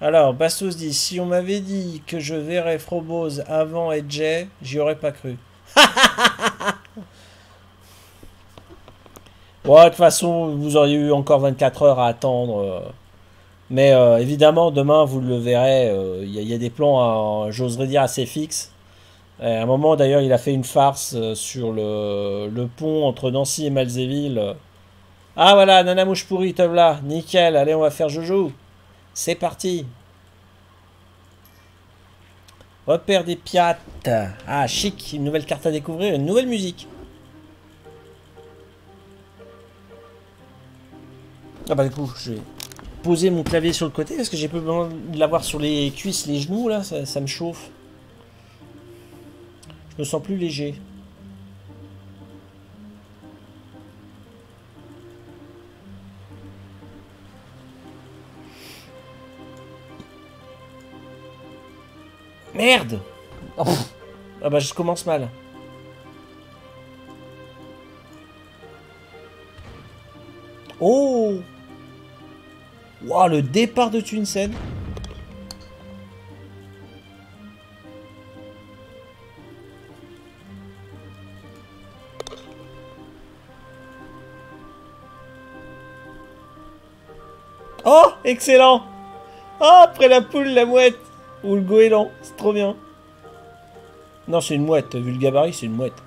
Alors, Bastos dit, si on m'avait dit que je verrais Frobose avant Edge, j'y aurais pas cru. Bon, de toute façon, vous auriez eu encore 24 heures à attendre. euh. Mais euh, évidemment, demain, vous le verrez. euh, Il y, a- il y a des plans, euh, j'oserais dire, assez fixes. À un moment, d'ailleurs, il a fait une farce euh, sur le, pont entre Nancy et Malzéville. Ah, voilà, Nana Mouche pourrie, te voilà. Nickel, allez, on va faire Jojo. C'est parti. Repère des piates. Ah, chic, une nouvelle carte à découvrir, une nouvelle musique. Ah bah du coup, je vais poser mon clavier sur le côté parce que j'ai besoin de l'avoir sur les cuisses, les genoux là, ça, me chauffe. Je me sens plus léger. Merde. Ah bah je commence mal. Oh Waouh, le départ de Twinsen. Oh, excellent Oh, après la poule, la mouette Ou le goéland, c'est trop bien. Non, c'est une mouette, vu le gabarit, c'est une mouette.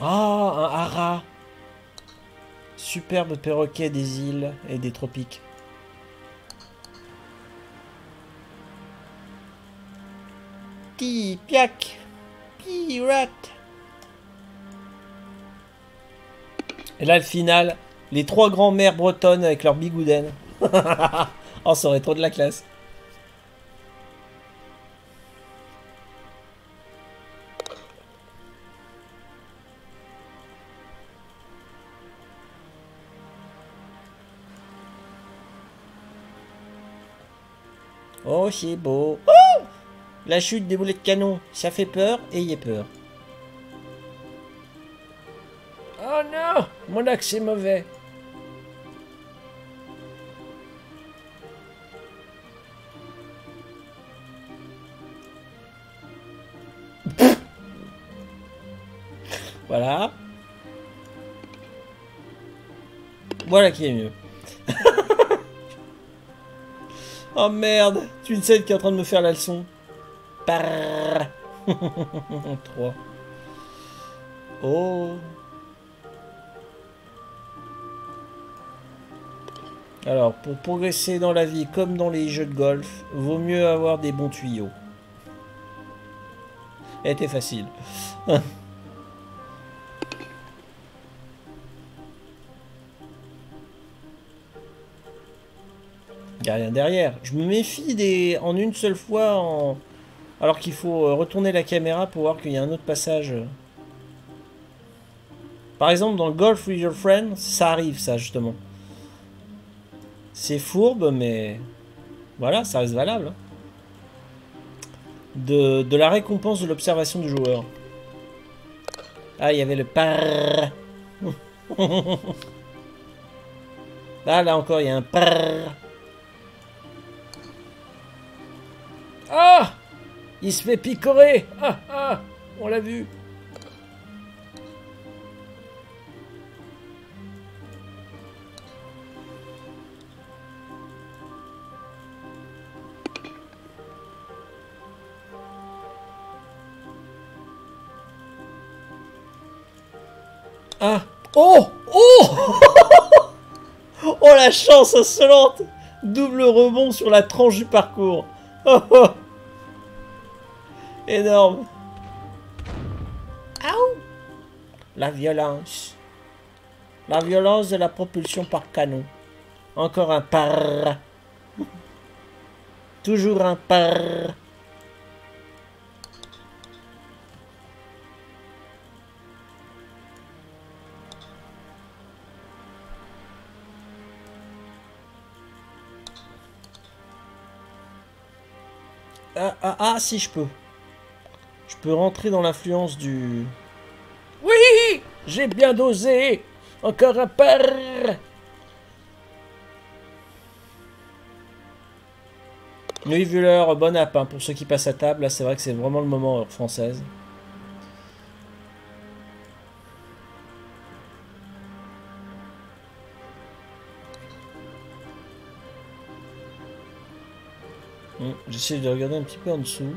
Ah, un hara. Superbe perroquet des îles et des tropiques. Ti, piac, pirate. Et là, le final, les trois grands-mères bretonnes avec leur bigouden. oh, ça aurait trop de la classe. Oh, c'est beau. La chute des boulets de canon, ça fait peur, ayez peur. Oh non Mon axe est mauvais. Voilà. Voilà qui est mieux. Oh merde Twinset qui est en train de me faire la leçon. Parrrr. 3. Oh. Alors, pour progresser dans la vie comme dans les jeux de golf, vaut mieux avoir des bons tuyaux. Elle était facile. Rien derrière. Je me méfie des en une seule fois en alors qu'il faut euh, retourner la caméra pour voir qu'il y a un autre passage. Par exemple, dans Golf with Your Friend, ça arrive, ça, justement. C'est fourbe, mais... Voilà, ça reste valable. hein. De, de la récompense de l'observation du joueur. Ah, il y avait le par. Ah, là encore, il y a un par. Ah Il se fait picorer. Ah ah On l'a vu. Ah Oh Oh. Oh la chance insolente. Double rebond sur la tranche du parcours. Oh, oh. Énorme. Aouh La violence. La violence de la propulsion par canon. Encore un par. Toujours un par. Ah, ah, ah, si je peux. Je peux rentrer dans l'influence du... Oui J'ai bien dosé Encore un par Oui, vu l'heure, bonne app hein, pour ceux qui passent à table. Là, c'est vrai que c'est vraiment le moment heure française. J'essaie de regarder un petit peu en dessous.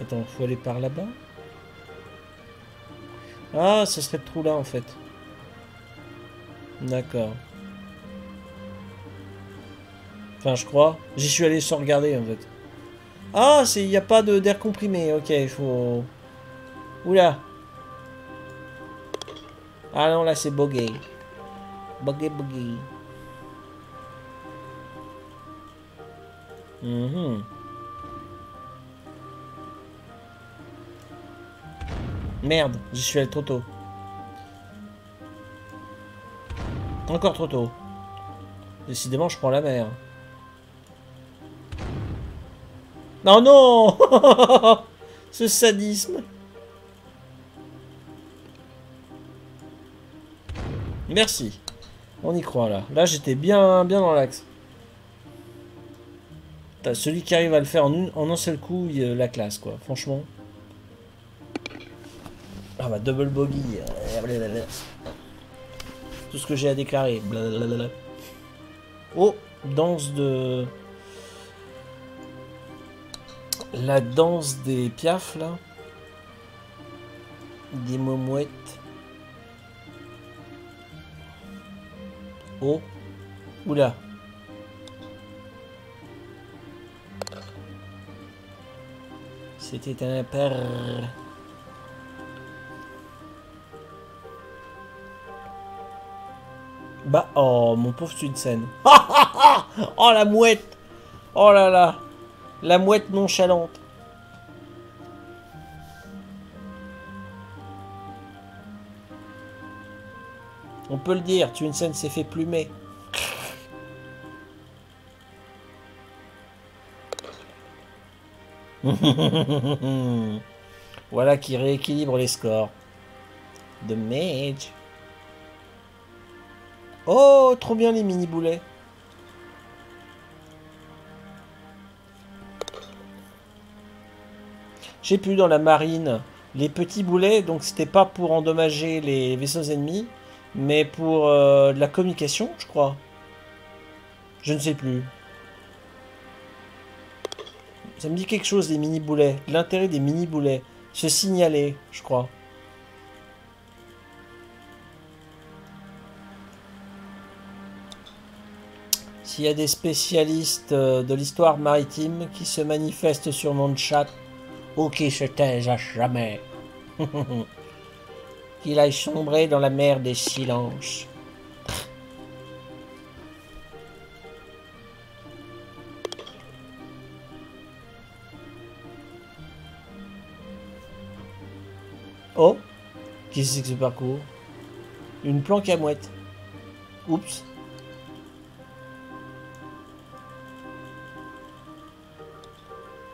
Attends, faut aller par là-bas Ah, ce serait le trou là en fait. D'accord. Enfin, je crois. J'y suis allé sans regarder en fait. Ah, il n'y a pas d'air comprimé. Ok, il faut... Oula. Ah non, là c'est bogué. Bogué, bogué. Mhm. Merde, j'y suis allé trop tôt. Encore trop tôt. Décidément, je prends la mer. Non, non Ce sadisme. Merci. On y croit, là. Là, j'étais bien, bien dans l'axe. Celui qui arrive à le faire en, une- en un seul coup, il, euh, la classe, quoi. Franchement. Ah bah, double bogey. euh. Tout ce que j'ai à déclarer. Oh, danse de... La danse des piafs, là. Des momouettes. Oh. Oula. C'était un père. Bah, oh, mon pauvre Sudsen. oh, la mouette. Oh là là. La mouette nonchalante. On peut le dire, Tunsen s'est fait plumer. voilà qui rééquilibre les scores. De Mage. Oh, trop bien les mini boulets. J'ai plus dans la marine les petits boulets, donc c'était pas pour endommager les vaisseaux ennemis, mais pour euh, de la communication, je crois. Je ne sais plus. Ça me dit quelque chose, les mini boulets. L'intérêt des mini boulets. Se signaler, je crois. S'il y a des spécialistes euh, de l'histoire maritime qui se manifestent sur mon chat, ou qui se taisent à jamais, qu'il aille sombrer dans la mer des silences. Oh Qu'est-ce que c'est que ce parcours? Une planque à mouette. Oups.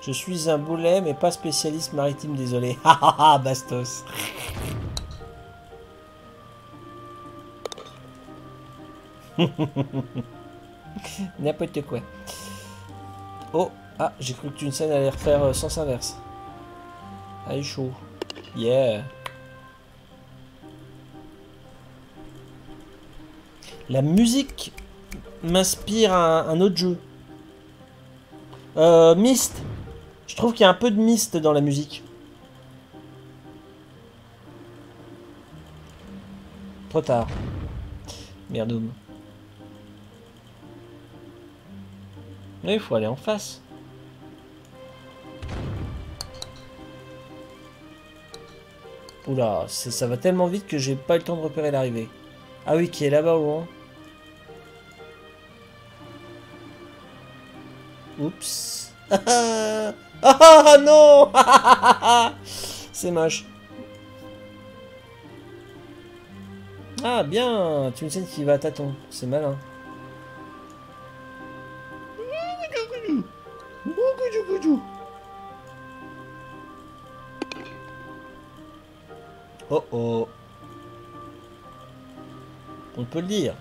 Je suis un boulet, mais pas spécialiste maritime, désolé. Ha ha ha, Bastos. N'importe quoi. Oh, ah, j'ai cru que Tunsen allait refaire euh, sens inverse. Ah, il est chaud. Yeah. La musique m'inspire un, un autre jeu. Euh, Myst. Je trouve qu'il y a un peu de Myst dans la musique. Trop tard. Merdoum. Mais il faut aller en face. Oula, ça, ça va tellement vite que j'ai pas eu le temps de repérer l'arrivée. Ah oui, qui est là-bas au loin. Oups. ah ah, non C'est moche. Ah bien, tu me sais qui va à tâtons. C'est malin. Oh oh. On peut le dire.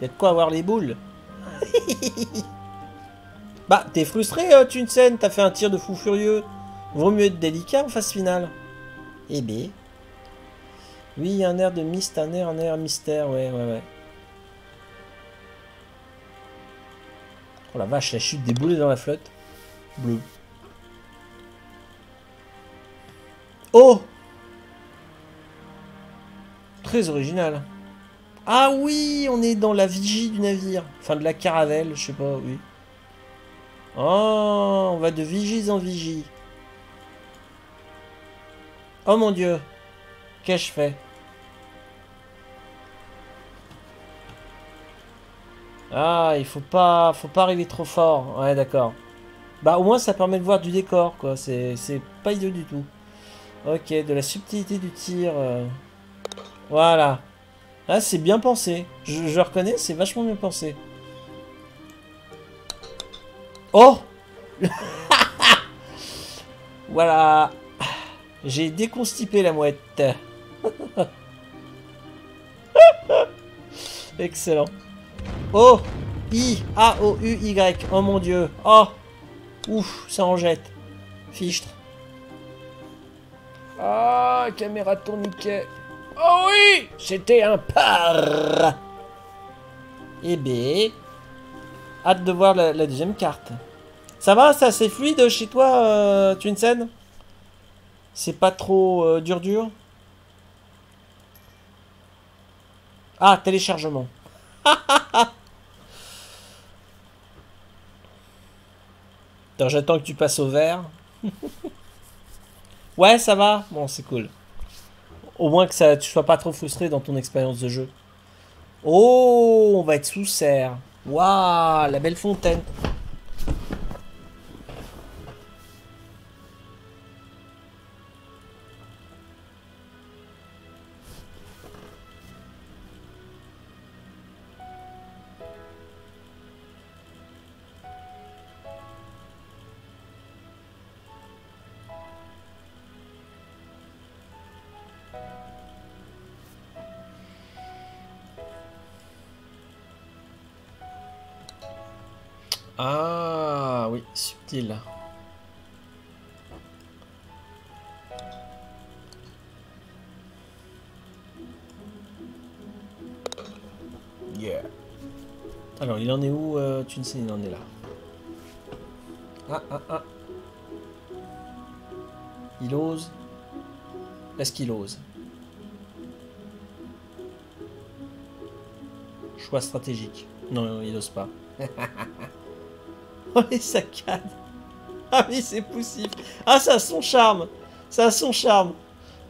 Y a de quoi avoir les boules. bah, t'es frustré, euh, Tunsen, t'as fait un tir de fou furieux. Vaut mieux être délicat en phase finale. Eh ben. Oui, un air de mist, un air, un air mystère, ouais, ouais, ouais. Oh la vache, la chute des boulets dans la flotte. Bleu. Oh Très original. Ah oui, on est dans la vigie du navire. Enfin, de la caravelle, je sais pas, oui. Oh, on va de vigie en vigie. Oh mon dieu. Qu'ai-je fait? Ah, il faut pas, faut pas arriver trop fort. Ouais, d'accord. Bah, au moins, ça permet de voir du décor, quoi. C'est pas idiot du tout. Ok, de la subtilité du tir. euh. Voilà. Ah, c'est bien pensé. Je, je reconnais, c'est vachement bien pensé. Oh Voilà. J'ai déconstipé la mouette. Excellent. Oh I A O U Y. Oh mon dieu. Oh Ouf, ça en jette. Fichtre. Ah, caméra tourniquet. Oh oui C'était un par Eh ben... Hâte de voir la, deuxième carte. Ça va, c'est assez fluide chez toi, euh, Twinsen? C'est pas trop euh, dur dur? Ah, téléchargement. Attends, j'attends que tu passes au vert. ouais, ça va. Bon, c'est cool. Au moins que ça, tu sois pas trop frustré dans ton expérience de jeu. Oh, on va être sous serre. Waouh, la belle fontaine. Il en est où euh, Tu ne sais, il en est là. Ah, ah, ah. Il ose. Est-ce qu'il ose? Choix stratégique. Non, il ose pas. oh les saccades Ah oui c'est possible Ah ça a son charme Ça a son charme.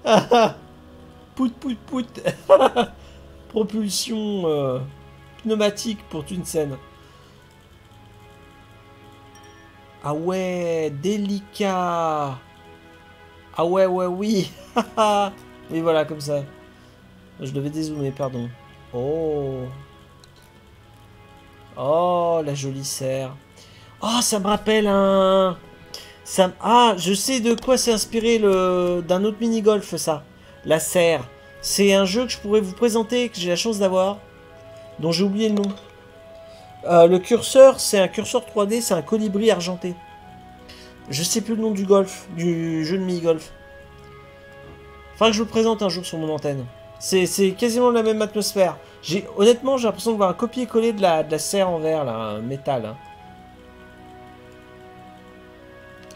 Pout pout pout Propulsion euh, pneumatique pour Tunsen. Ah ouais, délicat Ah ouais ouais oui Oui voilà comme ça. Je devais dézoomer, pardon. Oh Oh, la jolie serre. Oh, ça me rappelle un... Ça... Ah, je sais de quoi c'est inspiré le... d'un autre mini-golf, ça. La serre. C'est un jeu que je pourrais vous présenter, que j'ai la chance d'avoir, dont j'ai oublié le nom. Euh, le curseur, c'est un curseur 3D, c'est un colibri argenté. Je sais plus le nom du golf, du jeu de mini-golf. Faudra que je vous le présente un jour sur mon antenne. C'est quasiment la même atmosphère. Honnêtement, j'ai l'impression de voir un copier-coller de la, de la serre en verre, là, un métal. hein.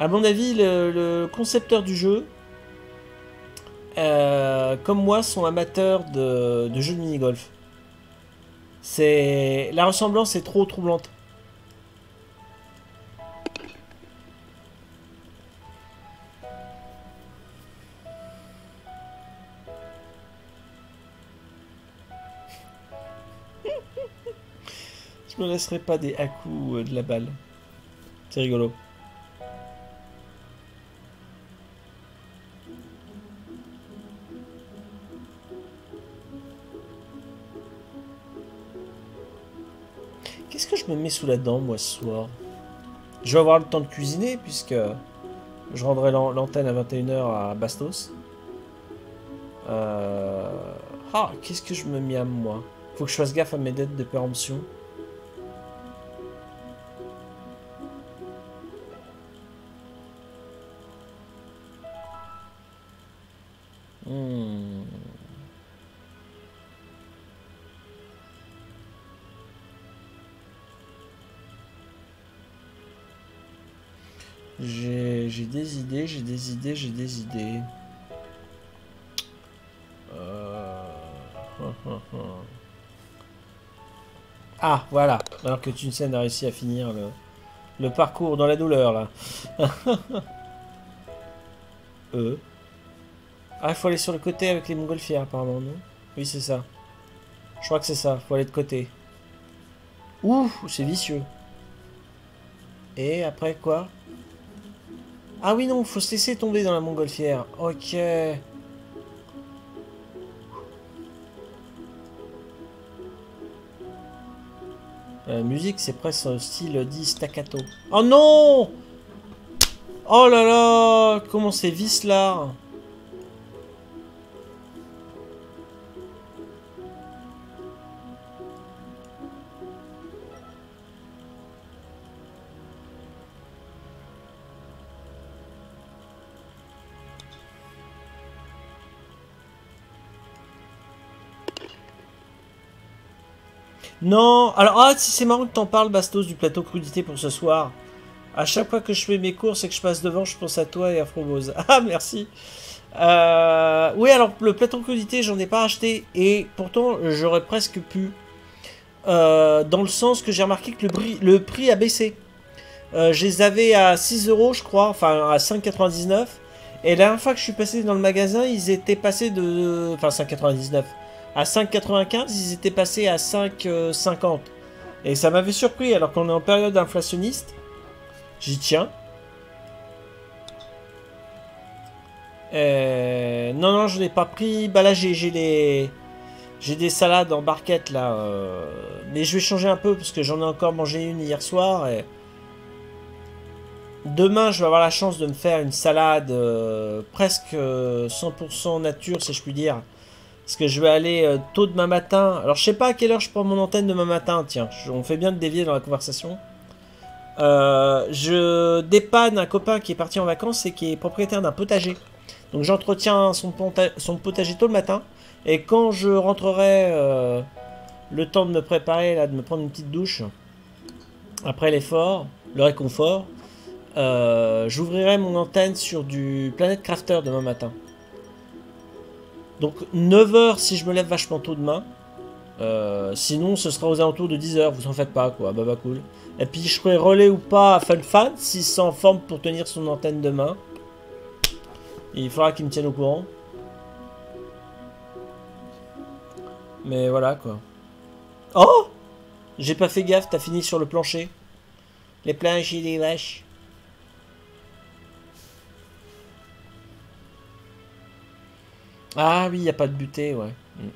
À mon avis, le, le concepteur du jeu euh, comme moi, sont amateurs de, de jeux de mini-golf. C'est la ressemblance est trop troublante. Je me laisserai pas des à-coups euh, de la balle. C'est rigolo. Qu'est-ce que je me mets sous la dent, moi, ce soir? Je vais avoir le temps de cuisiner, puisque je rendrai l'an- l'antenne à 21h à Bastos. Euh... Ah, qu'est-ce que je me miame, moi? Faut que je fasse gaffe à mes dettes de péremption. Hmm. J'ai des idées, j'ai des idées, j'ai des idées. Euh, Ah, voilà. Alors que Tunsen a réussi à finir le, le parcours dans la douleur, là. euh. Ah, il faut aller sur le côté avec les montgolfières, apparemment, non? Oui, c'est ça. Je crois que c'est ça. faut aller de côté. Ouh, c'est vicieux. Et après, quoi? Ah oui, non, faut se laisser tomber dans la montgolfière. Ok. La musique, c'est presque style dit staccato. Oh non Oh là là Comment c'est vis là Non Alors, ah, c'est marrant que t'en parles, Bastos, du plateau crudité pour ce soir. À chaque fois que je fais mes courses et que je passe devant, je pense à toi et à Frobose. Ah, merci Euh, Oui, alors, le plateau crudité, j'en ai pas acheté. Et pourtant, j'aurais presque pu. Euh, dans le sens que j'ai remarqué que le prix, le prix a baissé. Euh, je les avais à 6 euros, je crois, enfin à 5,99. Et la dernière fois que je suis passé dans le magasin, ils étaient passés de. Enfin, 5,99. À 5,95, ils étaient passés à 5,50. Et ça m'avait surpris, alors qu'on est en période inflationniste. J'y tiens. Euh, Non, non, je l'ai pas pris. Bah là, j'ai les. J'ai des salades en barquette là. euh, Mais je vais changer un peu parce que j'en ai encore mangé une hier soir. Demain, je vais avoir la chance de me faire une salade euh, presque euh, 100% nature, si je puis dire. Parce que je vais aller euh, tôt demain matin. Alors, je sais pas à quelle heure je prends mon antenne demain matin. Tiens, on fait bien de dévier dans la conversation. Euh, je dépanne un copain qui est parti en vacances et qui est propriétaire d'un potager. Donc, j'entretiens son, potager tôt le matin. Et quand je rentrerai, euh, le temps de me préparer, là, de me prendre une petite douche, après l'effort, le réconfort, j'ouvrirai mon antenne sur du Planet Crafter demain matin. Donc 9h si je me lève vachement tôt demain. Euh, sinon ce sera aux alentours de 10h, vous en faites pas quoi, bah bah cool. Et puis je ferai relais ou pas à FunFan, s'il s'en en forme pour tenir son antenne demain. Il faudra qu'il me tienne au courant. Mais voilà quoi. Oh J'ai pas fait gaffe, t'as fini sur le plancher. Les planches et les vaches. Ah oui, il a pas de butée, ouais. Mm.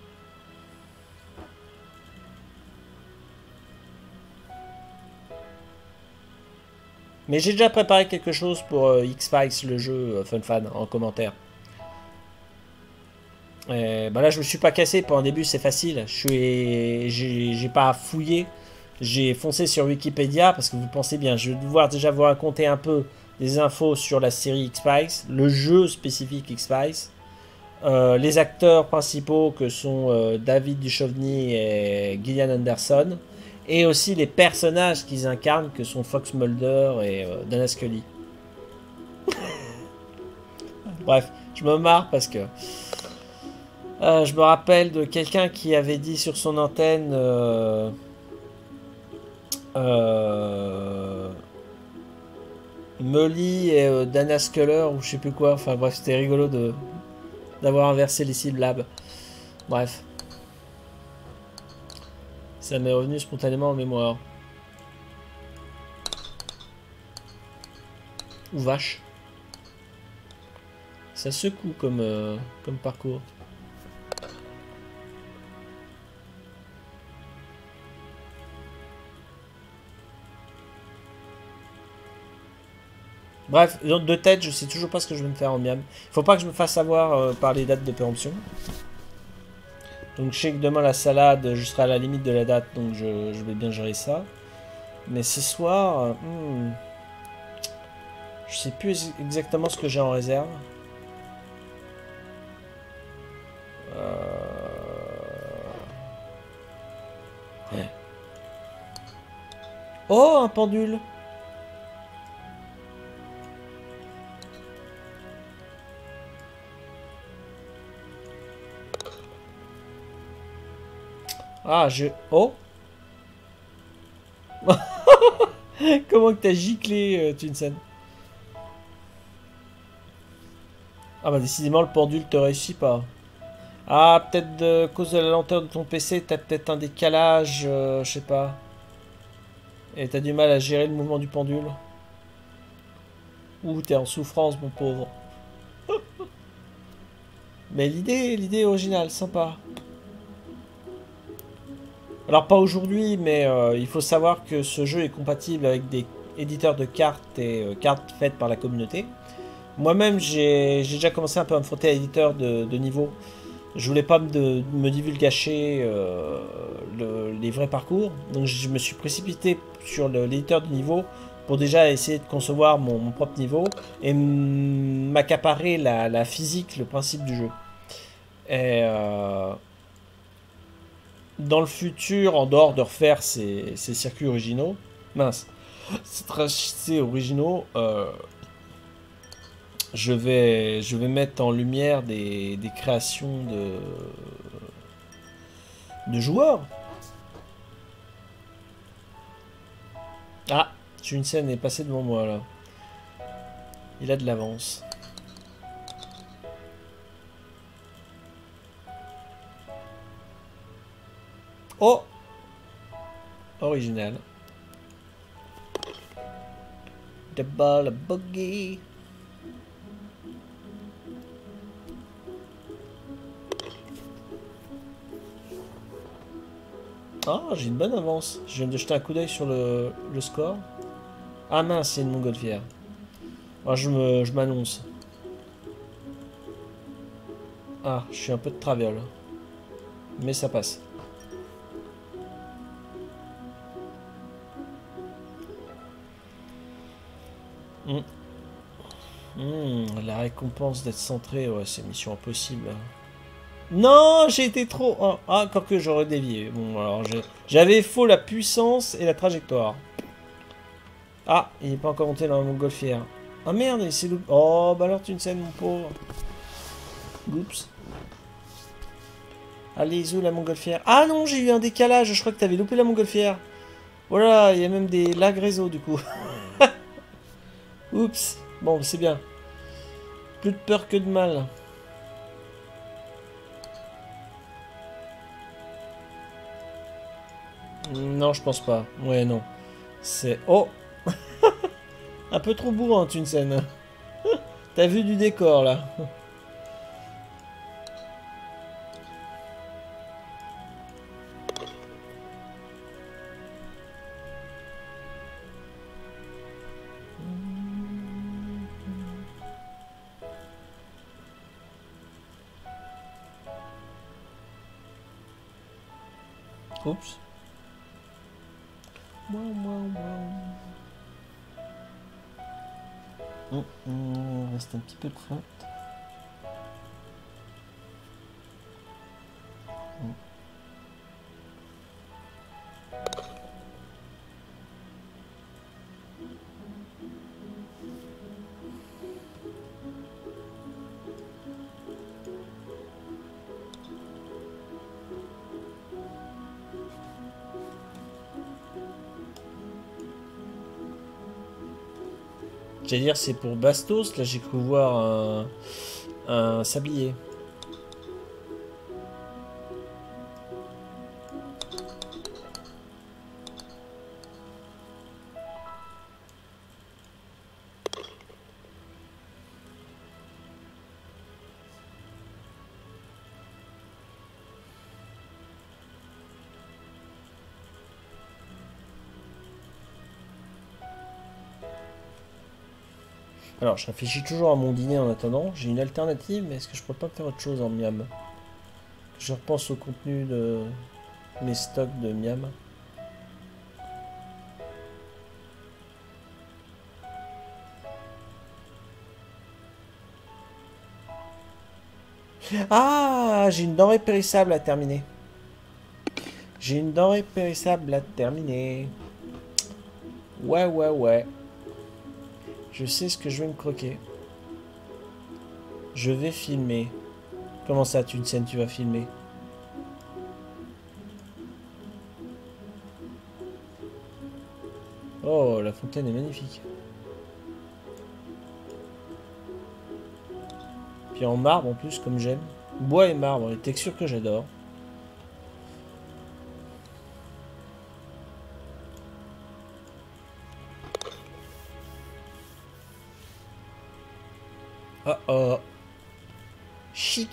Mais j'ai déjà préparé quelque chose pour euh, X-Files, le jeu euh, Fun Fan, en commentaire. Et, bah là, je me suis pas cassé pour un début, c'est facile. Je suis, j'ai pas fouillé. J'ai foncé sur Wikipédia parce que vous pensez bien, je vais devoir déjà vous raconter un peu des infos sur la série X-Files, le jeu spécifique X-Files, euh, les acteurs principaux que sont euh, David Duchovny et Gillian Anderson, et aussi les personnages qu'ils incarnent que sont Fox Mulder et euh, Dana Scully. Bref, je me marre parce que je me rappelle de quelqu'un qui avait dit sur son antenne. Molly et Dana Sculler ou je sais plus quoi. Enfin bref, c'était rigolo de d'avoir inversé les syllabes. Bref. Ça m'est revenu spontanément en mémoire. Ou vache. Ça secoue comme, euh, comme parcours. Bref, de tête, je sais toujours pas ce que je vais me faire en miam. Faut pas que je me fasse avoir euh, par les dates de péremption. Donc je sais que demain la salade, je serai à la limite de la date, donc je, vais bien gérer ça. Mais ce soir, euh, hmm, je sais plus ex- exactement ce que j'ai en réserve. Euh. Oh, un pendule Ah, je... Oh Comment que t'as giclé, euh, Ah bah décidément, le pendule te réussit pas. Ah, peut-être de cause de la lenteur de ton PC, t'as peut-être un décalage, euh, je sais pas. Et t'as du mal à gérer le mouvement du pendule. Ou t'es en souffrance, mon pauvre. Mais l'idée, l'idée originale, sympa. Alors pas aujourd'hui, mais euh, il faut savoir que ce jeu est compatible avec des éditeurs de cartes et euh, cartes faites par la communauté. Moi-même, j'ai déjà commencé un peu à me frotter à l'éditeur de, niveau. Je voulais pas me, me divulgacher euh, le- les vrais parcours, donc je me suis précipité sur l'éditeur de niveau pour déjà essayer de concevoir mon, propre niveau et m'accaparer la, la physique, le principe du jeu. Et dans le futur, en dehors de refaire ces, circuits originaux, mince, ces tracés originaux, euh, je vais, je vais mettre en lumière des, des créations de, de joueurs. Ah, une scène est passée devant moi là. Il a de l'avance. Oh Original. Double buggy. Ah, j'ai une bonne avance. Je viens de jeter un coup d'œil sur le, score. Ah mince, c'est une montgolfière. Ah, je m'annonce. Ah, je suis un peu de traviole. Mais ça passe. Hmm. Hmm, la récompense d'être centré, ouais, c'est mission impossible. Non, j'ai été trop... oh, ah, encore que j'aurais dévié. Bon, alors, j'avais faux la puissance et la trajectoire. Ah, il n'est pas encore monté dans la montgolfière. Ah merde, il s'est loupé. Oh, bah alors tu ne sais, mon pauvre. Oups. Allez, zou la montgolfière. Ah non, j'ai eu un décalage. Je crois que t'avais loupé la montgolfière. Voilà, il y a même des lags réseau du coup. Oups. Bon, c'est bien. Plus de peur que de mal. Non, je pense pas. Ouais, non. C'est... Oh Un peu trop bourrin, Tunsen. T'as vu du décor, là. Oups. Hum, hum, reste un petit peu de flotte. J'allais dire c'est pour Bastos, là j'ai cru voir un, un sablier. Alors, je réfléchis toujours à mon dîner en attendant. J'ai une alternative, mais est-ce que je pourrais pas faire autre chose en miam? Je repense au contenu de mes stocks de miam. Ah, j'ai une denrée périssable à terminer. J'ai une denrée périssable à terminer. Ouais, ouais, ouais. Je sais ce que je vais me croquer. Je vais filmer. Comment ça, tu une scène, tu vas filmer? Oh, la fontaine est magnifique. Puis en marbre en plus, comme j'aime. Bois et marbre, les textures que j'adore.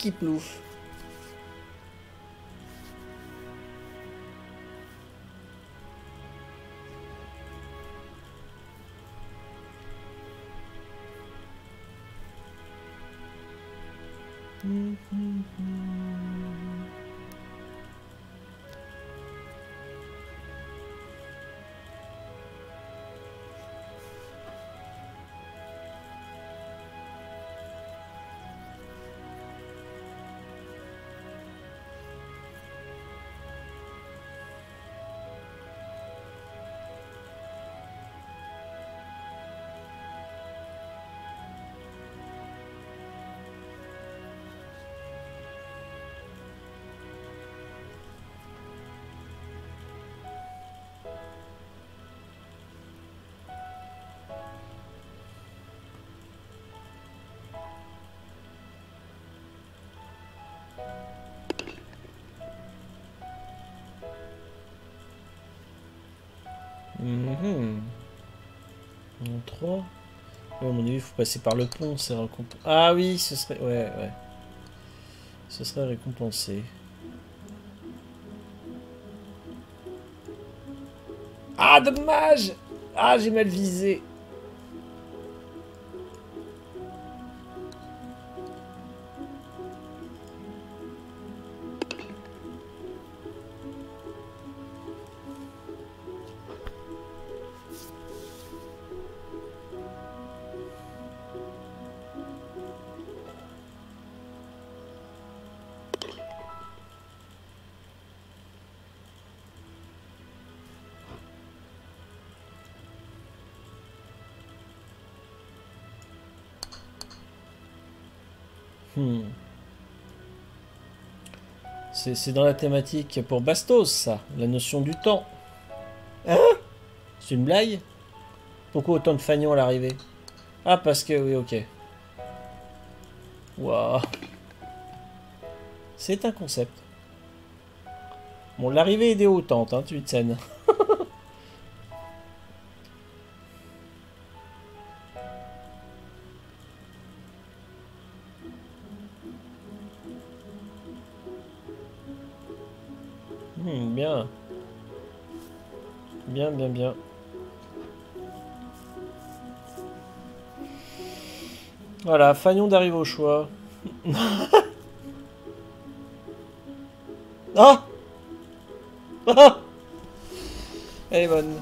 Chiki plouf. Mhm. En 3. Ouais, à mon avis, il faut passer par le pont, c'est. Ah oui, ce serait... Ouais, ouais. Ce serait récompensé. Ah, dommage Ah, j'ai mal visé. C'est dans la thématique pour Bastos, ça, la notion du temps. Hein? C'est une blague? Pourquoi autant de fagnons à l'arrivée? Ah, parce que, oui, ok. Waouh. C'est un concept. Bon, l'arrivée est déhautante, hein, tu te scène. Voilà, Fagnon d'arrive au choix. Ah Ah Elle est bonne.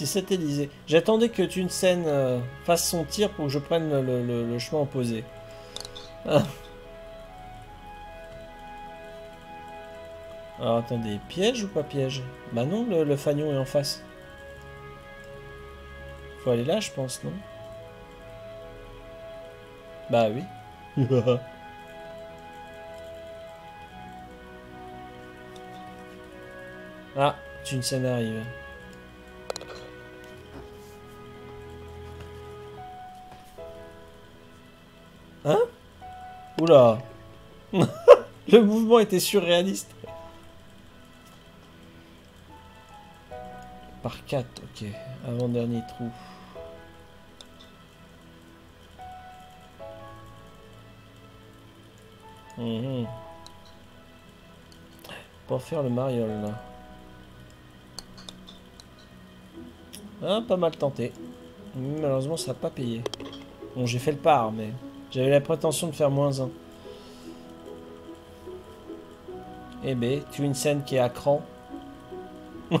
Il s'est satellisé. J'attendais que Tunsen euh, fasse son tir pour que je prenne le chemin opposé. Ah. Alors attendez, piège ou pas piège? Bah non, le, le fanion est en face. Faut aller là, je pense, non? Bah oui. ah, Tunsen arrive. Le mouvement était surréaliste. Par 4, ok. Avant-dernier trou. Mhm. Pour faire le mariole là. Ah, pas mal tenté. Malheureusement, ça n'a pas payé. Bon, j'ai fait le par, mais j'avais la prétention de faire moins 1. Eh ben, tu une scène qui est à cran.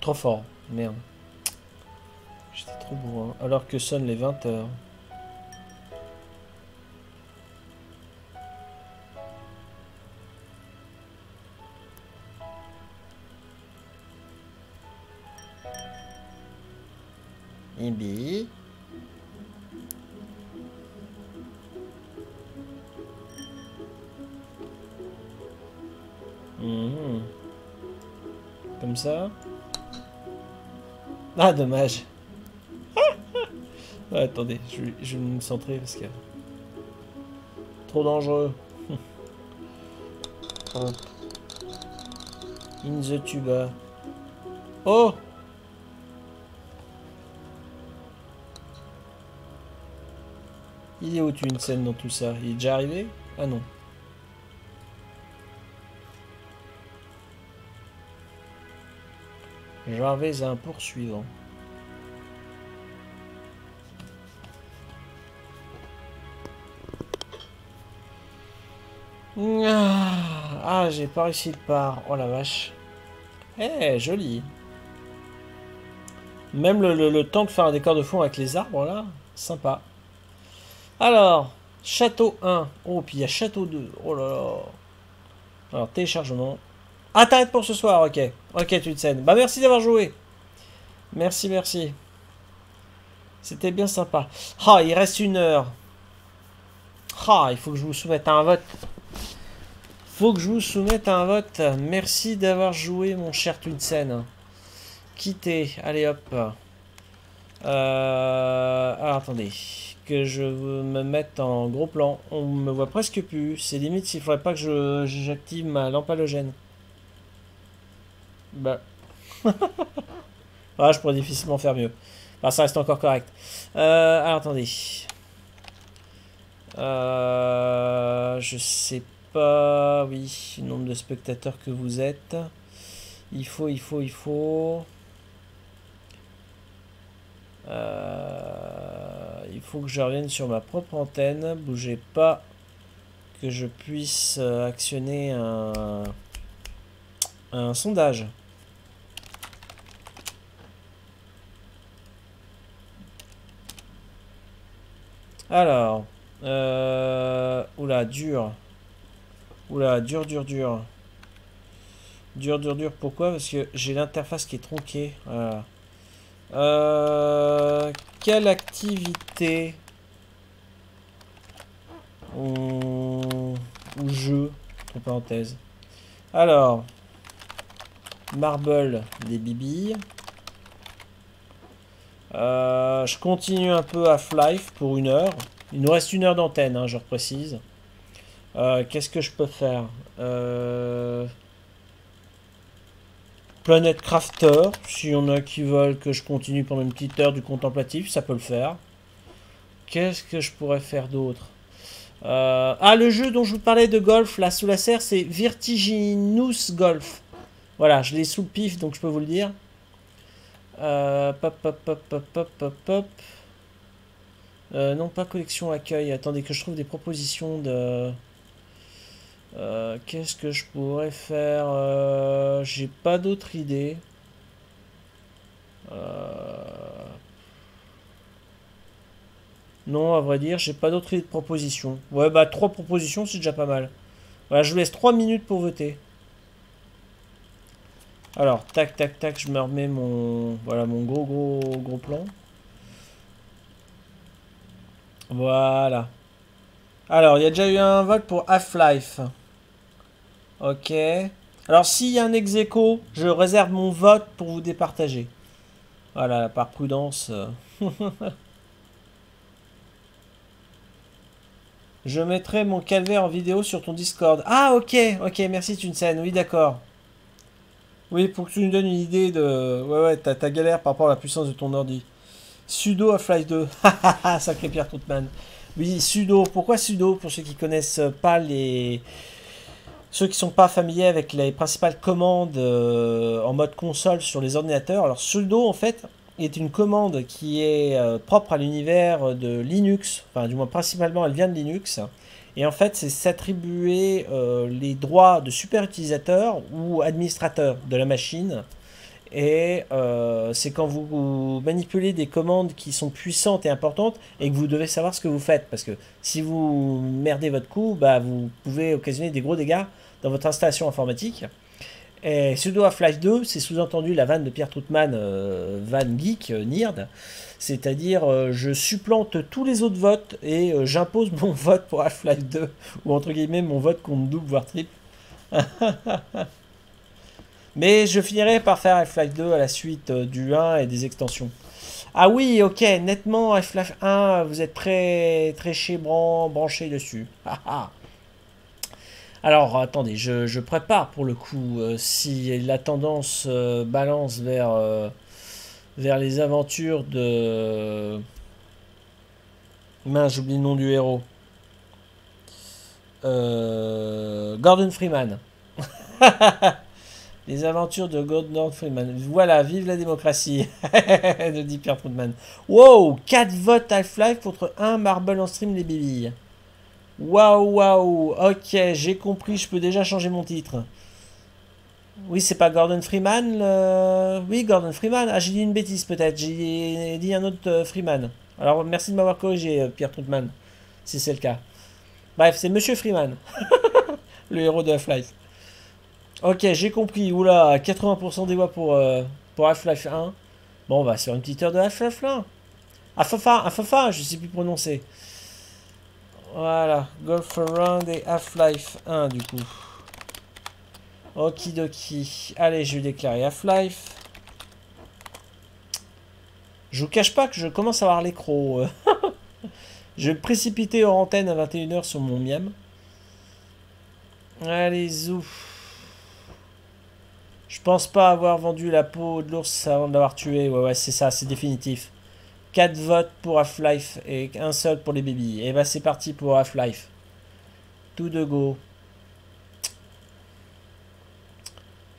Trop fort. Merde. J'étais trop bourrin. Alors que sonnent les 20 heures. Ah, dommage. Attendez, je, vais- me centrer parce que... Trop dangereux. In the tuba. Oh Il est où tu une scène dans tout ça? Il est déjà arrivé? Ah non. J'avais un poursuivant. Ah, ah, j'ai pas réussi le par. Oh la vache. Eh, joli. Même le, le- le temps de faire un décor de fond avec les arbres là, sympa. Alors, château 1. Oh, puis il y a château 2. Oh là là. Alors, téléchargement. Ah, t'arrêtes pour ce soir, ok. Ok, tu. Bah, merci d'avoir joué. Merci, merci. C'était bien sympa. Ah, il reste une heure. Ah, il faut que je vous soumette à un vote. Faut que je vous soumette à un vote. Merci d'avoir joué, mon cher Twinsen. Quittez. Allez, hop. Euh... Alors, attendez. Que je me mette en gros plan. On me voit presque plus. C'est limite s'il faudrait pas que j'active ma lampe halogène. Bah. ah, je pourrais difficilement faire mieux. Enfin, ça reste encore correct. Euh, alors, attendez. Euh, je sais pas. Oui, le nombre de spectateurs que vous êtes. Il faut, il faut, il faut. Euh, il faut que je revienne sur ma propre antenne. Bougez pas. Que je puisse actionner un, un sondage. Alors. Euh... Oula, dur. Oula, dur, dur, dur. Dur, dur, dur. Pourquoi? Parce que j'ai l'interface qui est tronquée. Voilà. Euh, quelle activité ou, jeu. Alors, Marble des bibilles. Euh, je continue un peu Half-Life pour une heure. Il nous reste une heure d'antenne, hein, je reprécise. Euh, Qu'est-ce que je peux faire euh... Planet Crafter, s'il y en a qui veulent que je continue pendant une petite heure du contemplatif, ça peut le faire. Qu'est-ce que je pourrais faire d'autre Ah, le jeu dont je vous parlais de golf, là, sous la serre, c'est Vertiginous Golf. Voilà, je l'ai sous le pif, donc je peux vous le dire. Euh, pop, pop, pop, pop, pop, pop. Euh, non, pas collection accueil. Attendez que je trouve des propositions de... Euh, Qu'est-ce que je pourrais faire J'ai pas d'autre idée. Non, à vrai dire, j'ai pas d'autre idée de proposition. Ouais, bah trois propositions, c'est déjà pas mal. Voilà, je vous laisse 3 minutes pour voter. Alors, tac, tac, tac, je me remets mon... Voilà, mon gros, gros, gros plan. Voilà. Alors, il y a déjà eu un vote pour Half-Life. Ok. Alors, s'il y a un ex je réserve mon vote pour vous départager. Voilà, par prudence. euh. je mettrai mon calvaire en vidéo sur ton Discord. Ah, ok, ok, merci Tunsen. Oui, d'accord. Oui, pour que tu nous donnes une idée de... Ouais, ouais, ta, ta galère par rapport à la puissance de ton ordi. Sudo Half-Life 2. Hahaha, sacré Pierre Troutman. Oui, sudo. Pourquoi sudo Pour ceux qui connaissent pas les... Ceux qui sont pas familiers avec les principales commandes euh, en mode console sur les ordinateurs? Alors sudo, en fait, est une commande qui est euh, propre à l'univers de Linux. Enfin, du moins, principalement, elle vient de Linux. Et en fait, c'est s'attribuer euh, les droits de super utilisateur ou administrateur de la machine. Et euh, c'est quand vous, manipulez des commandes qui sont puissantes et importantes et que vous devez savoir ce que vous faites. Parce que si vous merdez votre coup, bah, vous pouvez occasionner des gros dégâts dans votre installation informatique. Et sudo Half-Life 2, c'est sous-entendu la vanne de Pierre Troutman, euh, vanne geek, euh, nerd. C'est-à-dire, euh, je supplante tous les autres votes et euh, j'impose mon vote pour Half-Life 2. Ou entre guillemets, mon vote compte double, voire triple. Mais je finirai par faire Half-Life 2 à la suite euh, du 1 et des extensions. Ah oui, ok, nettement Half-Life 1, vous êtes très, très chébran, branché dessus. Alors, attendez, je, prépare pour le coup. euh, si la tendance euh, balance vers, euh, vers les aventures de... Mince, j'oublie le nom du héros. Gordon Freeman. Les aventures de Gordon Freeman. Voilà, vive la démocratie, nous dit Pierre Troutman. Wow, 4 votes Half-Life contre 1 Marble en stream les billes. Waouh, waouh, ok, j'ai compris, je peux déjà changer mon titre. Oui, c'est pas Gordon Freeman le... Oui, Gordon Freeman. Ah, j'ai dit une bêtise peut-être, j'ai dit un autre euh, Freeman. Alors, merci de m'avoir corrigé, euh, Pierre Troutman, si c'est le cas. Bref, c'est Monsieur Freeman, le héros de Half-Life. Ok, j'ai compris. Oula, 80% des voix pour, euh, pour Half-Life 1. Bon, on va sur une petite heure de Half-Life 1. Afafa, Afafa, je sais plus prononcer. Voilà, Golf Around et Half-Life 1 du coup. Okidoki. Allez, je vais déclarer Half-Life. Je vous cache pas que je commence à avoir les crocs. je vais me précipiter hors antenne à 21h sur mon miam. Allez, zou. Je pense pas avoir vendu la peau de l'ours avant de l'avoir tué. Ouais, ouais, c'est ça, c'est définitif. 4 votes pour Half-Life et un seul pour les babies. Et bah, c'est parti pour Half-Life. Tout de go.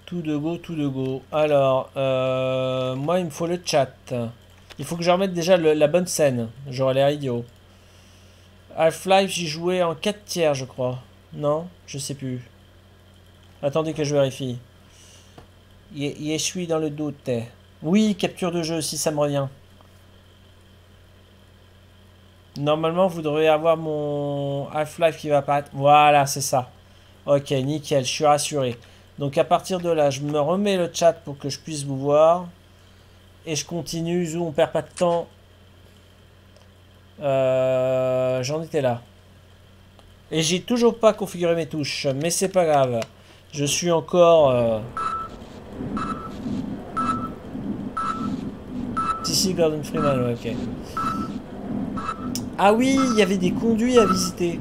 Tout de go, tout de go. Alors, euh, moi, il me faut le chat. Il faut que je remette déjà la bonne scène. J'aurais l'air idiot. Half-Life, j'y jouais en 4 tiers, je crois. Non Je sais plus. Attendez que je vérifie. Je suis dans le doute. Oui, capture de jeu, si ça me revient. Normalement, vous devriez avoir mon Half-Life qui va apparaître. Voilà, c'est ça. Ok, nickel, je suis rassuré. Donc à partir de là, je me remets le chat pour que je puisse vous voir. Et je continue, Zou, on perd pas de temps. Euh, J'en étais là. Et j'ai toujours pas configuré mes touches, mais c'est pas grave. Je suis encore... euh, Si, si, Gordon Freeman, ok. Ah oui, il y avait des conduits à visiter.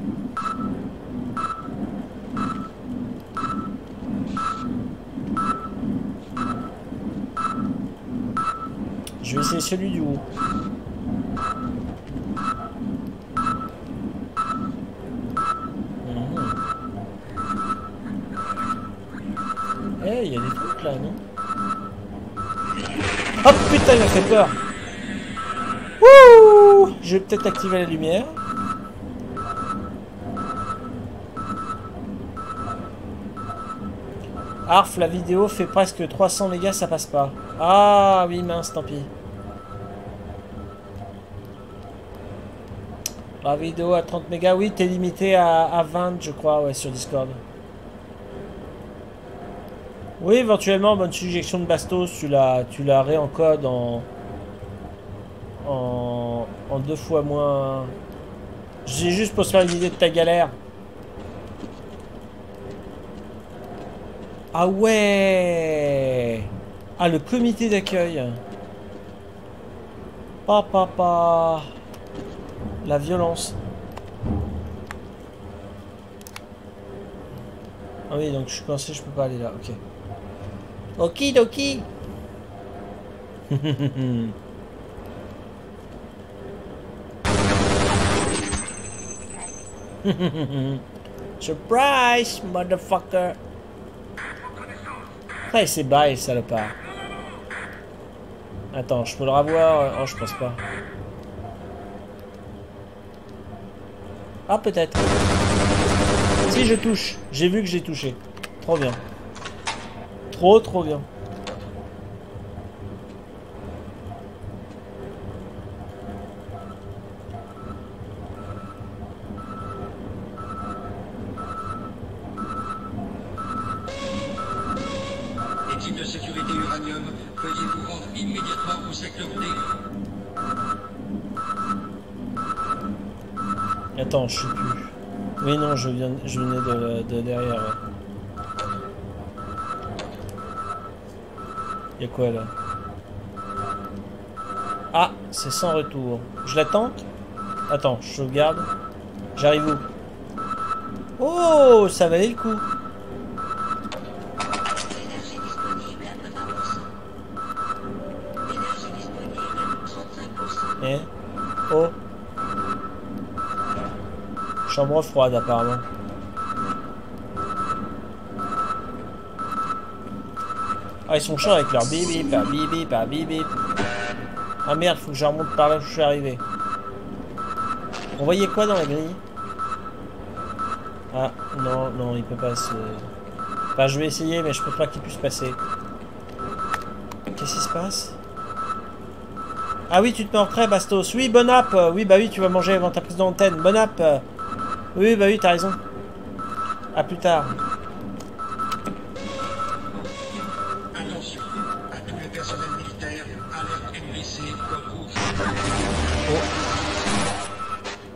Je vais essayer celui du haut. Eh, hey, il y a des trucs là, non? Oh putain, il a fait peur je vais peut-être activer la lumière. Arf, la vidéo fait presque 300 mégas, ça passe pas. Ah oui, mince, tant pis. La vidéo à 30 mégas, oui, t'es limité à, à 20, je crois, ouais, sur Discord. Oui, éventuellement, bonne suggestion de Bastos, tu la, tu la réencodes en, en, deux fois moins. J'ai juste pour se faire une idée de ta galère. Ah ouais Ah, le comité d'accueil. Pa, pa, pa. La violence. Ah oui, donc je suis coincé, je peux pas aller là, ok. Okidoki Surprise, motherfucker Ah, il s'est barré, salopard. Attends, je peux le revoir? Oh, je pense pas. Ah, peut-être. Si, je touche. J'ai vu que j'ai touché. Trop bien. Trop, trop bien. Je, viens, je venais de, de derrière. ouais. Y'a quoi là? Ah, c'est sans retour. Je l'attends? Attends, je sauvegarde. J'arrive où? Oh, ça valait le coup. Chambre froide apparemment. Ah ils sont chiants avec leur bip, ah, bip bip, ah, merde, faut que je remonte par là où je suis arrivé. On voyait quoi dans la grille? Ah non, non, il peut pas se... Enfin je vais essayer mais je peux pas qu'il puisse passer. Qu'est-ce qui se passe? Ah oui, tu te mets en Bastos. Oui, bon app. Oui, bah oui, tu vas manger avant ta prise d'antenne. Bon app. Oui, bah oui, t'as raison. À plus tard. Attention, à tous les personnels militaires, alerte MVC, code rouge.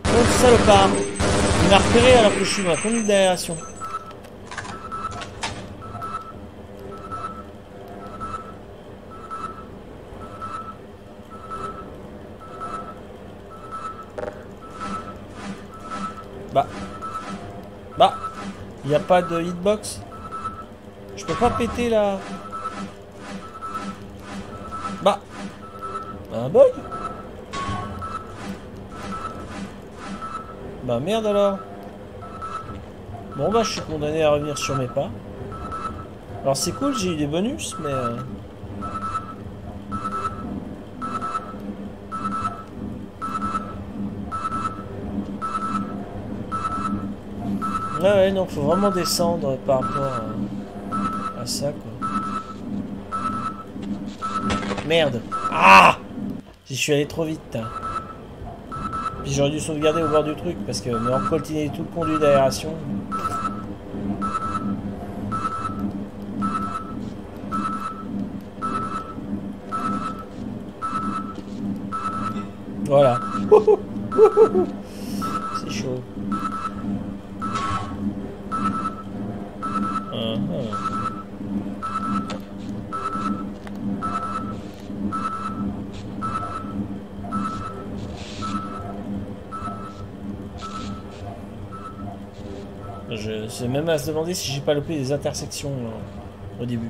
Oh, salopard. Il m'a repéré alors que je suis dans la conduite pas de hitbox Je peux pas péter là. Bah. Un bug Bah merde alors. Bon bah je suis condamné à revenir sur mes pas. Alors c'est cool, j'ai eu des bonus, mais... euh, Ouais ouais non, faut vraiment descendre par rapport à, à ça quoi. Merde. Ah J'y suis allé trop vite. hein. Puis j'aurais dû sauvegarder au bord du truc parce que me recoltiner tout le conduit d'aération. Voilà. C'est chaud. Ah, ah. Je c'est même se demander si j'ai pas loupé des intersections euh, au début.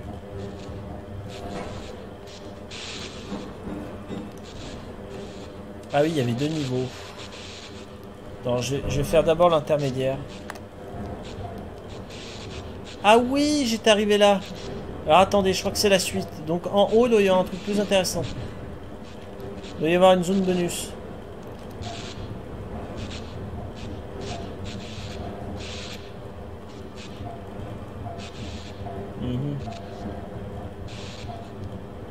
Ah oui, il y avait deux niveaux. Vais, je vais faire d'abord l'intermédiaire. Ah oui, j'étais arrivé là. Alors attendez, je crois que c'est la suite. Donc en haut, il doit y avoir un truc plus intéressant. Il doit y avoir une zone bonus. Mhm.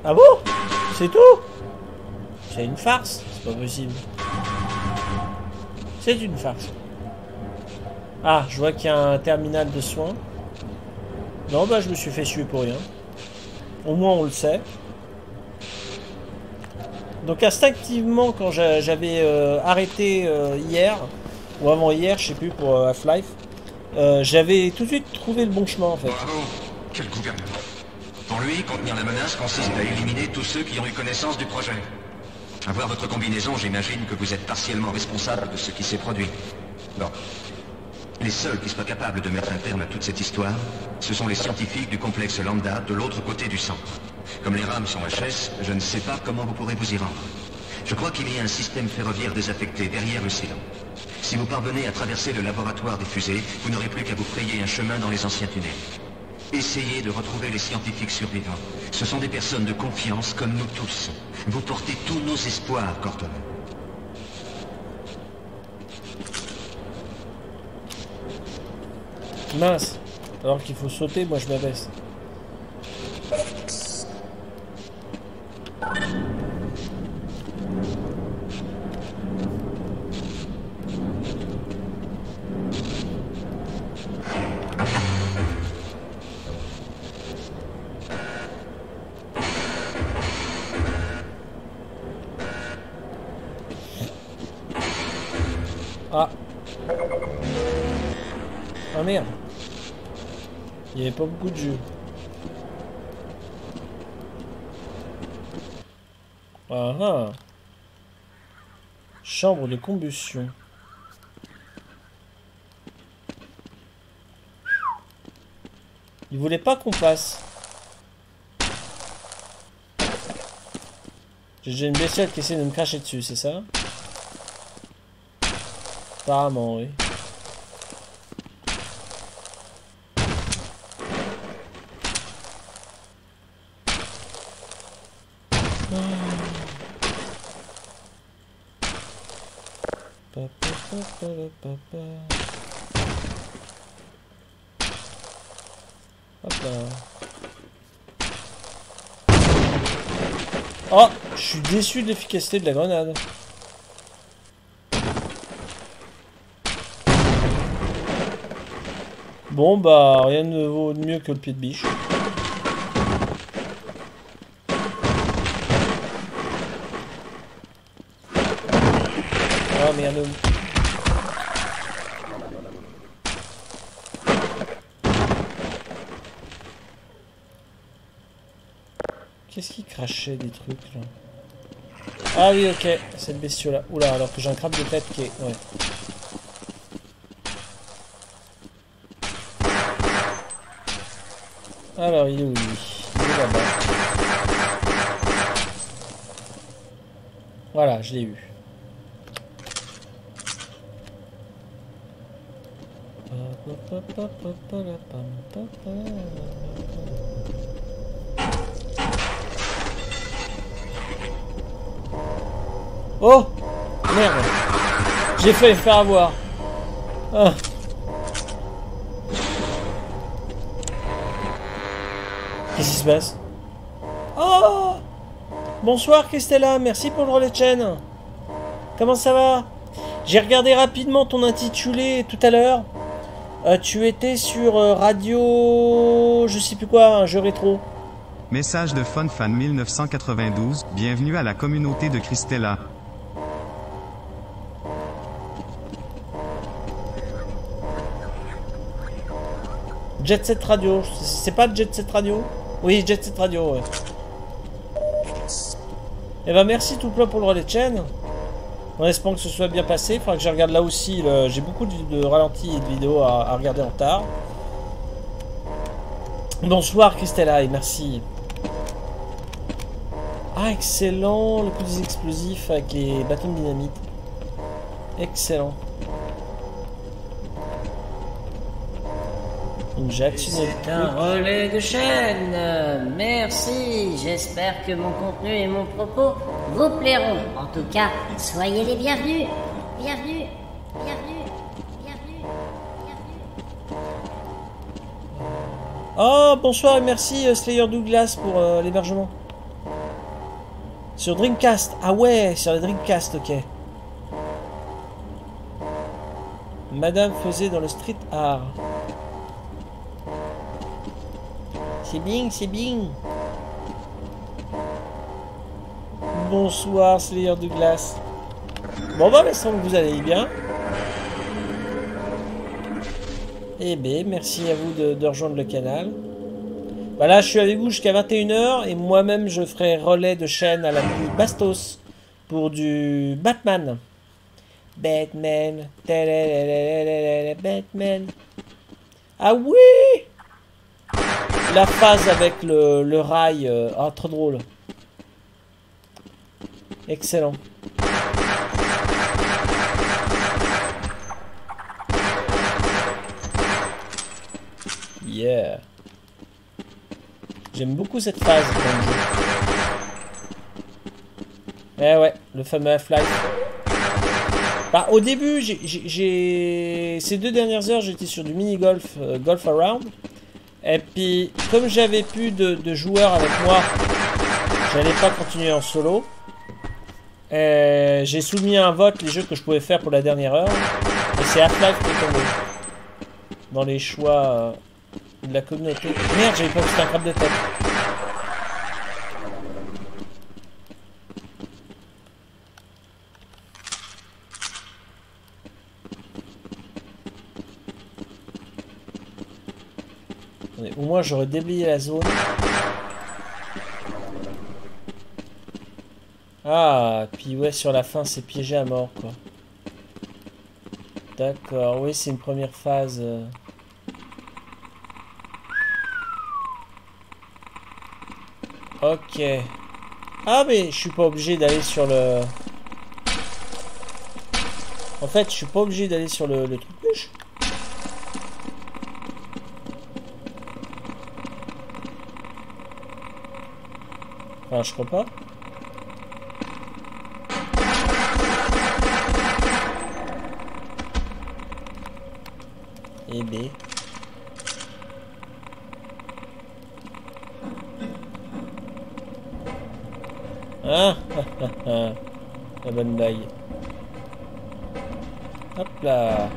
Ah bon C'est tout C'est une farce C'est pas possible. C'est une farce. Ah, je vois qu'il y a un terminal de soins. Non, bah je me suis fait suer pour rien. Au moins on le sait. Donc instinctivement, quand j'a- j'avais euh, arrêté euh, hier, ou avant hier, je sais plus, pour euh, Half-Life, j'avais tout de suite trouvé le bon chemin en fait. Pour lui, contenir la menace consiste à éliminer tous ceux qui ont eu connaissance du projet. À voir votre combinaison, j'imagine que vous êtes partiellement responsable de ce qui s'est produit. Bon. Les seuls qui soient capables de mettre un terme à toute cette histoire, ce sont les scientifiques du complexe Lambda de l'autre côté du centre. Comme les rames sont HS, je ne sais pas comment vous pourrez vous y rendre. Je crois qu'il y a un système ferroviaire désaffecté derrière le silo. Si vous parvenez à traverser le laboratoire des fusées, vous n'aurez plus qu'à vous frayer un chemin dans les anciens tunnels. Essayez de retrouver les scientifiques survivants. Ce sont des personnes de confiance comme nous tous. Vous portez tous nos espoirs, Cortona. Mince. Alors qu'il faut sauter, moi je m'abaisse. Il n'y avait pas beaucoup de jeux. Ah ah. Chambre de combustion. Il voulait pas qu'on passe. J'ai une bestiole qui essaie de me cracher dessus, c'est ça? Apparemment, oui. Hop. Oh, je suis déçu de l'efficacité de la grenade. Bon bah rien ne vaut mieux que le pied de biche. Qu'est-ce qui crachait des trucs là Ah oui ok, cette bestiole là. Oula alors que j'ai un crabe de tête qui est... Ouais. Alors il est où lui? Il est là-bas. Voilà, je l'ai eu. Oh Merde J'ai failli faire avoir. Ah. Qu'est-ce qui se passe? Oh Bonsoir Christella, merci pour le relais de chaîne. Comment ça va? J'ai regardé rapidement ton intitulé tout à l'heure. Euh, tu étais sur euh, radio... Je sais plus quoi, un jeu rétro. Message de FunFan 1992, bienvenue à la communauté de Christella. Jet Set Radio. C'est pas Jet Set Radio? Oui, Jet Set Radio, ouais. Eh ben merci tout plein pour le relais de chaîne. En espérant que ce soit bien passé. Il faudra que je regarde là aussi. J'ai beaucoup de, ralentis et de vidéos à, à regarder en retard. Bonsoir Christella et merci. Ah, excellent Le coup des explosifs avec les bâtons de dynamite. Excellent. Le C'est un relais de chaîne. Merci. J'espère que mon contenu et mon propos vous plairont. En tout cas, soyez les bienvenus. Bienvenue. Bienvenue. Bienvenue. Oh, bonsoir et merci euh, Slayer Douglas pour euh, l'hébergement. Sur Dreamcast. Ah ouais, sur la Dreamcast, ok. Madame faisait dans le street art. C'est bien, c'est bien. Bonsoir Slayer Douglas. Bon bah, il semble que vous allez bien. Eh bien, merci à vous de, de rejoindre le canal. Voilà, je suis avec vous jusqu'à 21h et moi-même je ferai relais de chaîne à la plus Bastos pour du Batman. Batman. Batman. Ah oui La phase avec le, rail. euh, Ah, trop drôle. Excellent. Yeah. J'aime beaucoup cette phase dans le jeu. Eh ouais, le fameux Half-Life. Bah, au début, j'ai... Ces deux dernières heures, j'étais sur du mini-golf, euh, golf around. Et puis, comme j'avais plus de, de joueurs avec moi, j'allais pas continuer en solo. J'ai soumis à un vote les jeux que je pouvais faire pour la dernière heure. Et c'est Half-Life qui est tombé. Dans les choix euh, de la communauté. Merde, j'avais pas que un crabe de tête. Au moins j'aurais déblayé la zone. Ah, puis ouais, sur la fin, c'est piégé à mort, quoi. D'accord, oui, c'est une première phase. Ok. Ah, mais je suis pas obligé d'aller sur le... En fait, je suis pas obligé d'aller sur le, le truc Enfin, je crois pas. Eh ben. Ah, ah, ah, ah. La bonne blague. Hop là.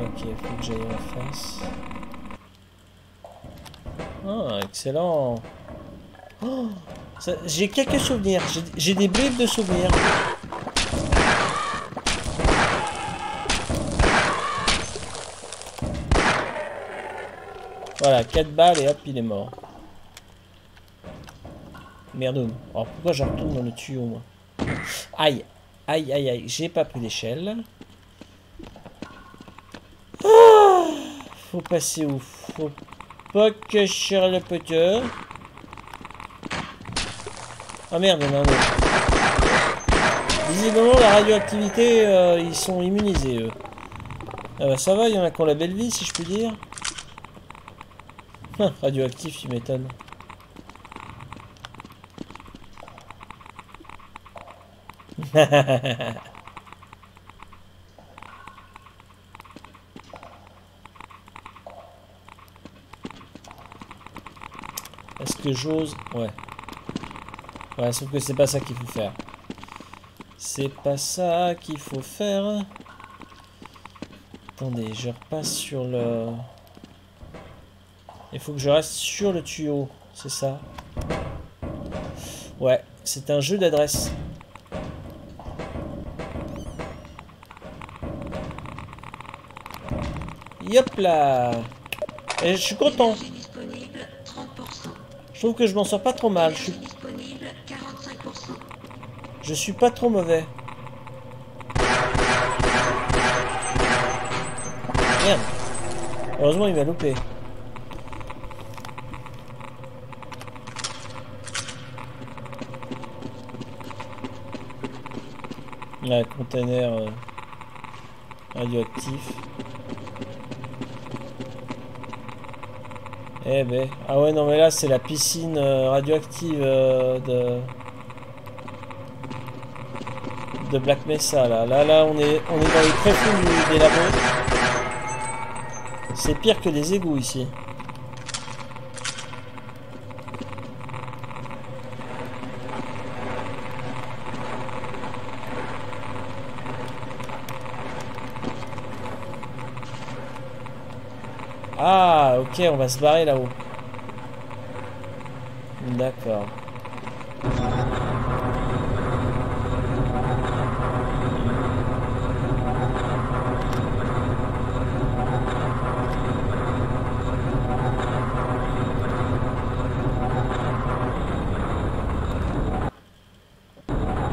Ok, faut que j'aille en face. Ah, excellent. Oh, j'ai quelques souvenirs. J'ai- des bribes de souvenirs. Voilà, 4 balles et hop, il est mort. Merde. Alors pourquoi je retourne dans le tuyau, moi? Aïe. Aïe, aïe, aïe. J'ai pas pris d'échelle. Ah, faut passer où Faut cherche le poteur. Ah merde, il y en a un autre. Visiblement, la radioactivité, euh, ils sont immunisés, eux. Ah bah ça va, il y en a qui ont la belle vie, si je puis dire. Hum, radioactif, tu m'étonnes. Est-ce que j'ose Ouais. Ouais, sauf que c'est pas ça qu'il faut faire. C'est pas ça qu'il faut faire. Attendez, je repasse sur le... Il faut que je reste sur le tuyau, c'est ça? Ouais, c'est un jeu d'adresse. Yop là Et je suis content. Je trouve que je m'en sors pas trop mal. Je suis... Je suis pas trop mauvais. Merde. Heureusement, il m'a loupé. Un container euh, radioactif. Eh ben. Ah ouais, non, mais là, c'est la piscine euh, radioactive euh, de. de Black Mesa, là. Là, là, on est, on est dans les du- des labos. C'est pire que des égouts ici. Ah, ok, on va se barrer là-haut. D'accord.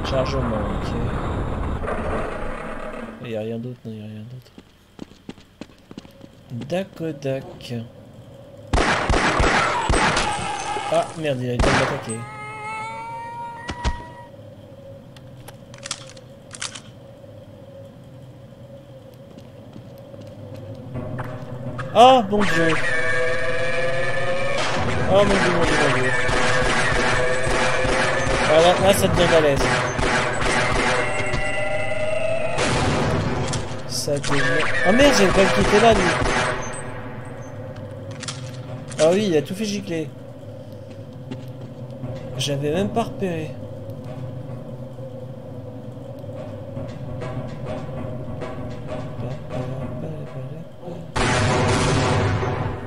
Chargement, ok. Il n'y a rien d'autre, non, il n'y a rien d'autre. Dakodak. Ah merde, il a été m'attaquer. Oh mon dieu Oh mon dieu, mon dieu, mon dieu. Voilà, là ça devient balèze. Ça devient... Oh merde, j'ai le qui était là, lui Ah oui, il a tout fait gicler. J'avais même pas repéré.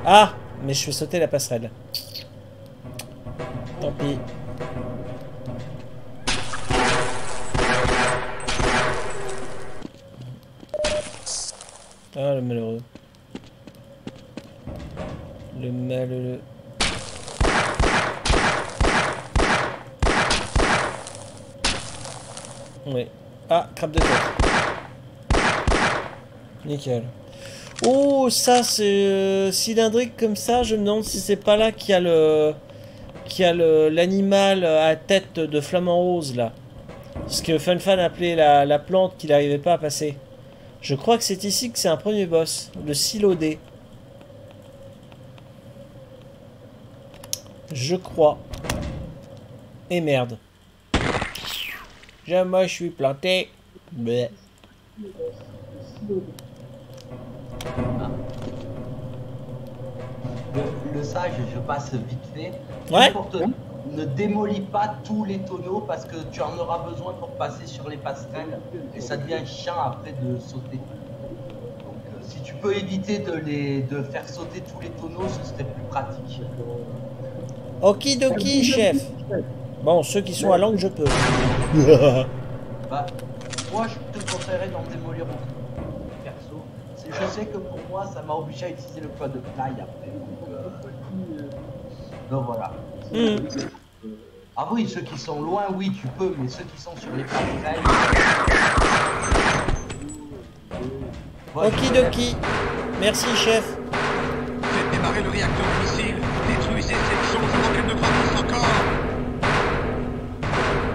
Ah Mais je fais sauter la passerelle. Oh, ça, c'est euh, cylindrique comme ça. Je me demande si c'est pas là qu'il y a le... a l'animal à tête de flamant rose, là. Ce que Funfan appelait la, la plante qu'il n'arrivait pas à passer. Je crois que c'est ici que c'est un premier boss. Le silodé. Je crois. Et merde. Jamais je suis planté. Le, le sage, je passe vite fait. Ouais. Te- ne démolis pas tous les tonneaux parce que tu en auras besoin pour passer sur les passerelles et ça devient chiant après de sauter. Donc euh, si tu peux éviter de, les, de faire sauter tous les tonneaux, ce serait plus pratique. Okidoki, chef. Bon, ceux qui sont à langue, je peux. Bah, moi, je te conseillerais d'en démolir beaucoup. Perso. Je sais que pour moi, ça m'a obligé à utiliser le poids de taille après. Donc, voilà. Hmm. Ah oui, ceux qui sont loin, oui, tu peux, mais ceux qui sont sur les passerelles. Okidoki. Merci, chef. Faites démarrer le réacteur de missile. Détruisez cette chose avant qu'elle ne grandisse encore.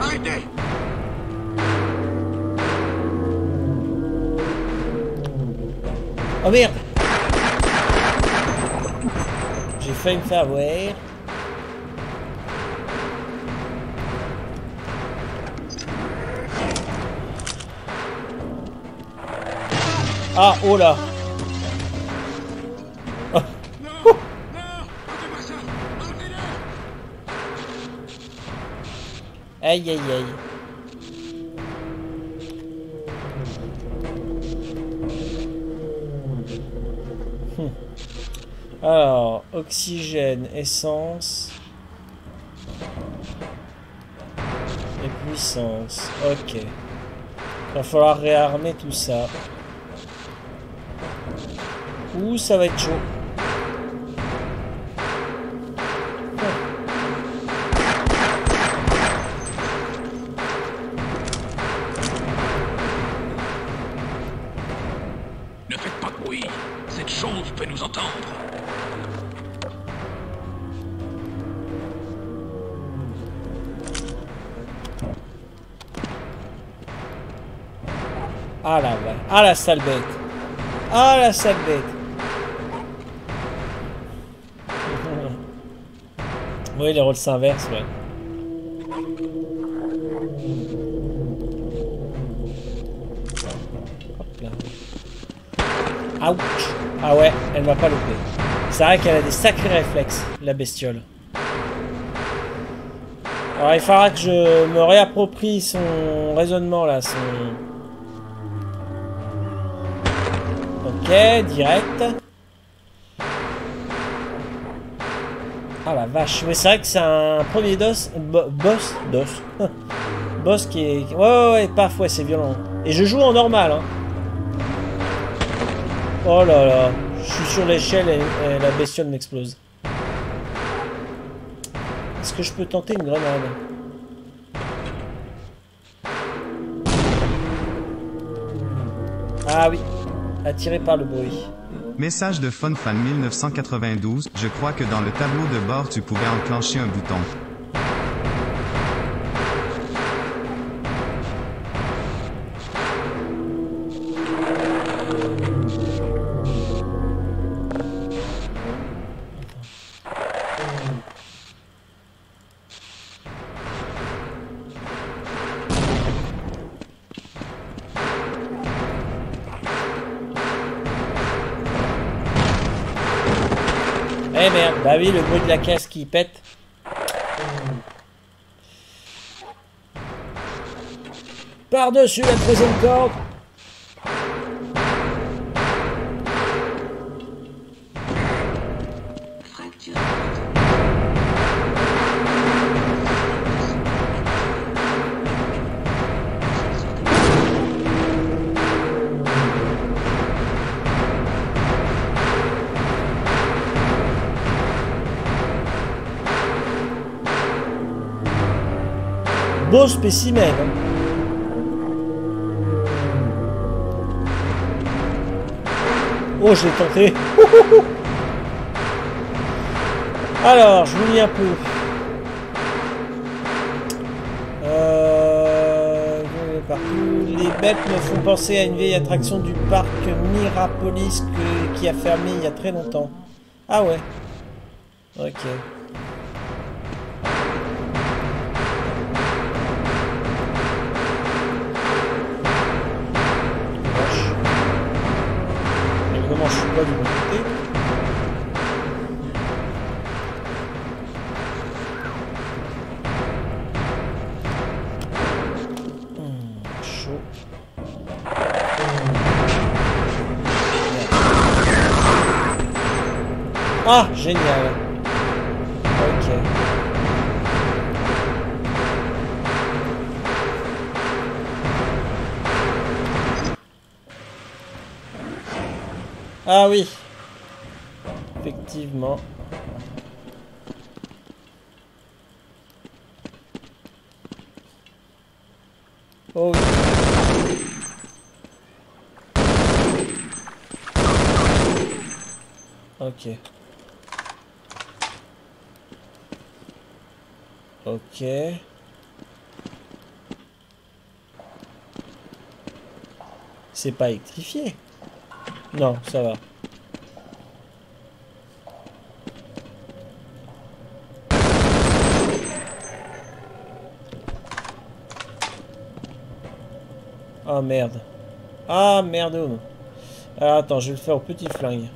Arrêtez Oh merde J'ai failli me faire. Ah, oh là Aïe aïe aïe. Hmm. Alors, oxygène, essence. Et puissance. Ok. Va falloir réarmer tout ça. Ouh, ça va être chaud. Ne faites pas de bruit. Cette chose peut nous entendre. Ah la. Ah la sale bête. Ah la sale bête. Oui, les rôles s'inversent, ouais. Ouch. Ah ouais, elle m'a pas loupé. C'est vrai qu'elle a des sacrés réflexes, la bestiole. Alors il faudra que je me réapproprie son raisonnement là, son... Ok, direct. Ah la vache, mais c'est vrai que c'est un premier dos, bo- boss, dos, boss qui est... Ouais, ouais, ouais, parfois c'est violent. Et je joue en normal, hein. Oh là là, je suis sur l'échelle et la bestiole m'explose. Est-ce que je peux tenter une grenade? Ah oui, attiré par le bruit. Message de FunFan 1992, je crois que dans le tableau de bord tu pouvais enclencher un bouton. De la caisse qui pète. Par-dessus la troisième corde. Beau spécimen. hein. Oh, je l'ai tenté. Alors, je vous lis un peu. Euh. Les bêtes me font penser à une vieille attraction du parc Mirapolis qui a fermé il y a très longtemps. Ah ouais. Ok. C'est pas électrifié. Non, ça va. Ah merde. Ah merde. Alors attends, je vais le faire au petit flingue.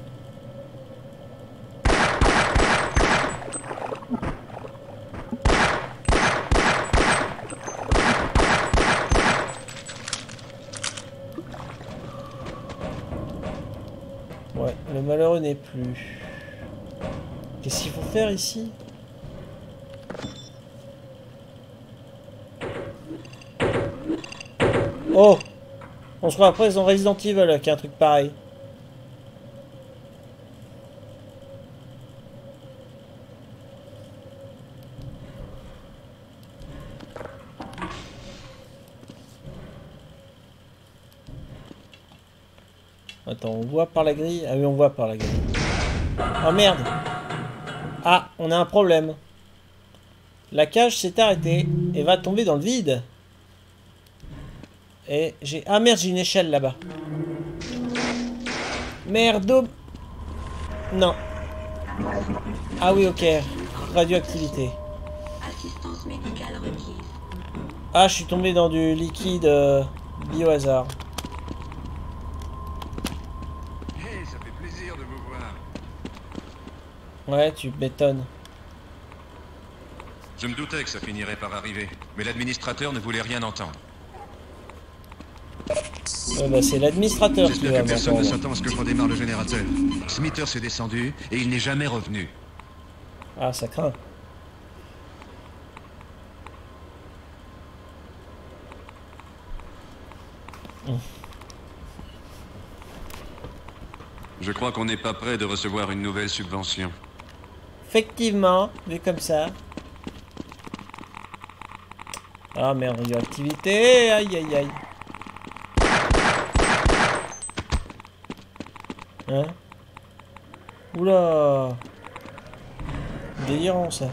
Plus. Qu'est-ce qu'il faut faire ici? Oh On se croit après dans Resident Evil avec un truc pareil. Attends, on voit par la grille Ah oui, on voit par la grille. Oh merde Ah, on a un problème. La cage s'est arrêtée et va tomber dans le vide. Et j'ai... Ah merde, j'ai une échelle là-bas. Merde. Non. Ah oui, ok. Radioactivité. Ah, je suis tombé dans du liquide euh, biohazard. Hey, ça fait plaisir de vous voir. Ouais, tu m'étonnes. Je me doutais que ça finirait par arriver, mais l'administrateur ne voulait rien entendre. Ouais, bah, c'est l'administrateur qui J'espère va que personne ne s'attend à ce que je redémarre le générateur. Smithers est descendu et il n'est jamais revenu. Ah, ça craint. Je crois qu'on n'est pas prêt de recevoir une nouvelle subvention. Effectivement, vu comme ça. Ah merde, radioactivité, aïe aïe aïe. Hein? Oula Délirant ça.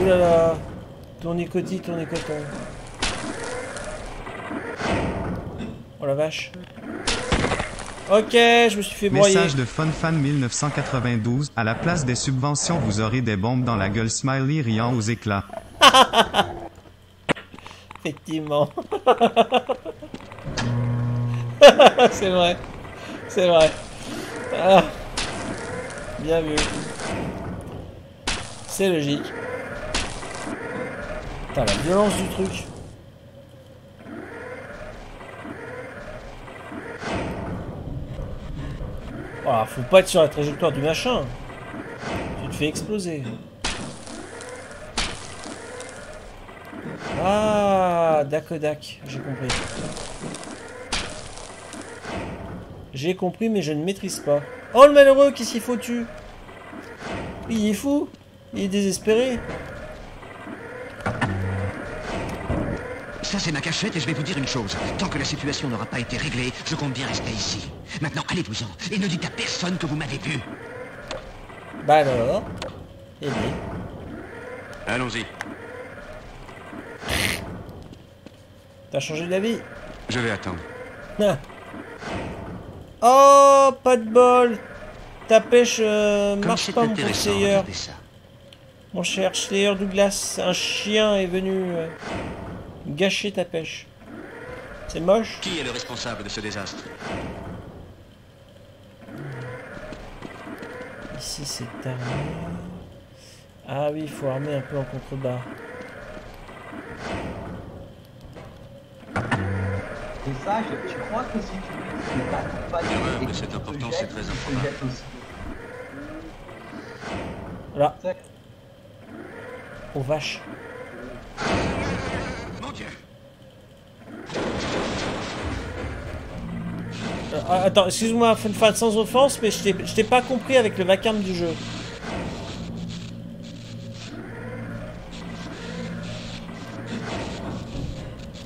Oulala Tournicoti, tournicoton. Oh la vache. Ok, je me suis fait broyer. Message de FunFan1992. À la place des subventions, vous aurez des bombes dans la gueule smiley riant aux éclats. Effectivement. c'est vrai. C'est vrai. Ah. Bien vu. C'est logique. Putain, la violence du truc. Oh, faut pas être sur la trajectoire du machin. Tu te fais exploser. Ah, Dakodak, j'ai compris. J'ai compris, mais je ne maîtrise pas. Oh, le malheureux, qu'est-ce qu'il foutu? Il est fou Il est désespéré Ça, c'est ma cachette et je vais vous dire une chose. Tant que la situation n'aura pas été réglée, je compte bien rester ici. Maintenant, allez-vous-en et ne dites à personne que vous m'avez vu. Bah alors Eh bien. Allons-y. T'as changé d'avis? Je vais attendre. Ah. Oh, pas de bol Ta pêche euh, marche c'est pas, mon intéressant, conseiller. Mon cher Slayer Douglas, un chien est venu euh, gâcher ta pêche. C'est moche Qui est le responsable de ce désastre? Ici c'est armé. Ah oui, il faut armer un peu en contrebas. Et ça, je, je crois que si tu mets ta compagnie L'erreur et de que cette tu te importance jettes, est très tu te improbable. jettes aussi. Là. C'est- Oh vache. Euh, ah, attends, excuse-moi, Funfan, sans offense, mais je t'ai- pas compris avec le vacarme du jeu.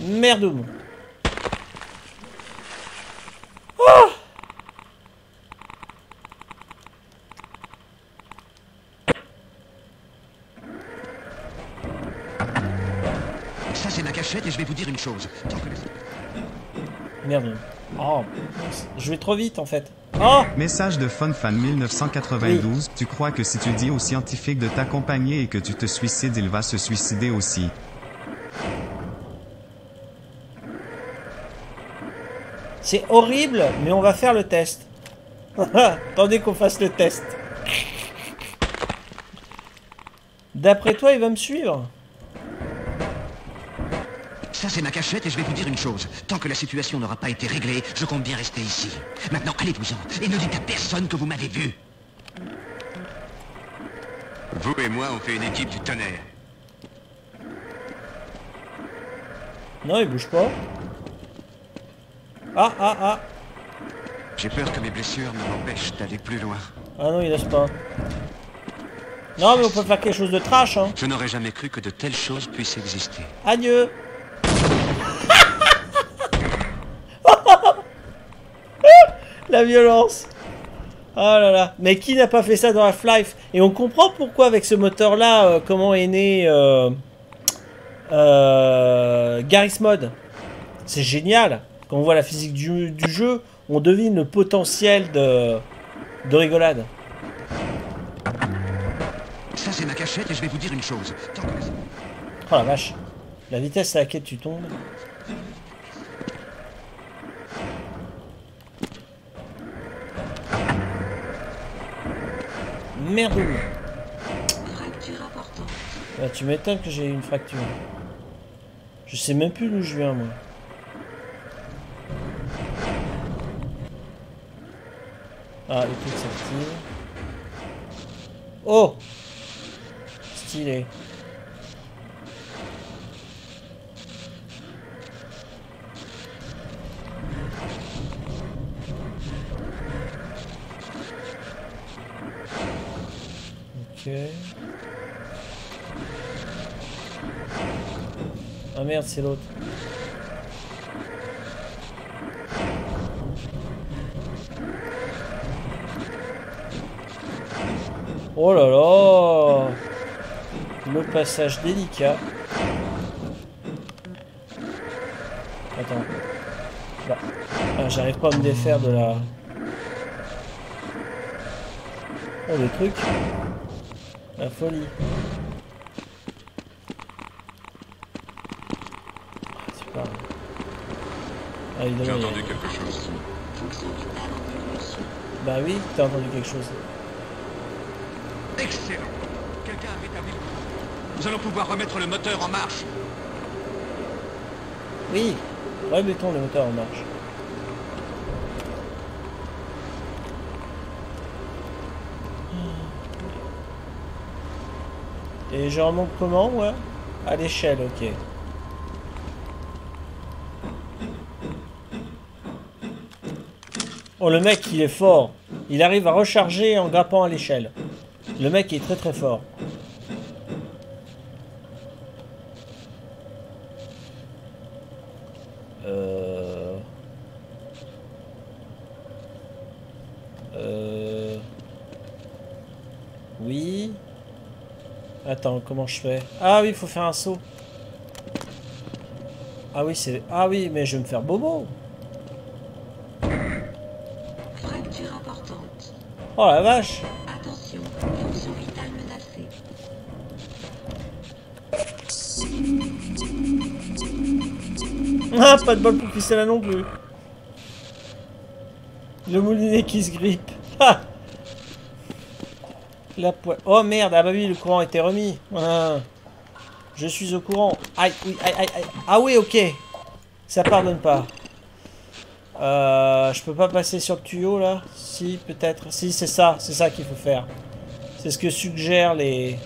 Merdoum. Ah Et je vais vous dire une chose. Tant que la- Merdoum. Oh, je vais trop vite en fait. Oh Message de FunFan1992. Tu crois que si tu dis aux scientifiques de t'accompagner et que tu te suicides, il va se suicider aussi. C'est horrible, mais on va faire le test. Attendez qu'on fasse le test. D'après toi, il va me suivre? Ça, c'est ma cachette et je vais vous dire une chose. Tant que la situation n'aura pas été réglée, je compte bien rester ici. Maintenant, allez-vous-en et ne dites à personne que vous m'avez vu. Vous et moi, on fait une équipe du tonnerre. Non, il bouge pas. Ah, ah, ah. J'ai peur que mes blessures ne m'empêchent d'aller plus loin. Ah non, il laisse pas. Non, mais on peut faire quelque chose de trash, hein. Je n'aurais jamais cru que de telles choses puissent exister. Adieu. La violence. Oh là là. Mais qui n'a pas fait ça dans Half-Life? Et on comprend pourquoi avec ce moteur-là, euh, comment est né... euh, euh, Garry's Mod. C'est génial. Quand on voit la physique du, du jeu, on devine le potentiel de, de rigolade. Ça, c'est ma cachette et je vais vous dire une chose. Tant que- Oh la vache. La vitesse à laquelle tu tombes. Merde. Ah, tu m'étonnes que j'ai une fracture. Je sais même plus d'où je viens moi. Ah, les trucs s'activent. Oh Stylé. Ah merde, c'est l'autre. Oh là là Le passage délicat. Attends. Bah. Ah, J'arrive pas à me défaire de la... Oh le truc. La folie. Ah. Ah, J'ai il entendu quelque chose. Bah oui, t'as entendu quelque chose. Excellent. Quelqu'un a rétabli. Nous allons pouvoir remettre le moteur en marche. Oui Remettons le moteur en marche. Et je remonte comment, ouais À l'échelle, ok. Oh, le mec, il est fort. Il arrive à recharger en grimpant à l'échelle. Le mec est très très fort. Euh... Euh... Oui. Attends, comment je fais? Ah oui, il faut faire un saut. Ah oui, c'est... Ah oui, mais je vais me faire bobo. Fracture importante. Oh la vache Attention, fonction vitale menacée. Ah, pas de bol pour pisser là non plus. Le moulinet qui se grippe. Ah Oh merde, ah bah oui, le courant était remis. Ah. Je suis au courant. Aïe, aïe, aïe, aïe. Ah oui, ok. Ça pardonne pas. Euh, je peux pas passer sur le tuyau là? Si, peut-être. Si, c'est ça, c'est ça qu'il faut faire. C'est ce que suggèrent les...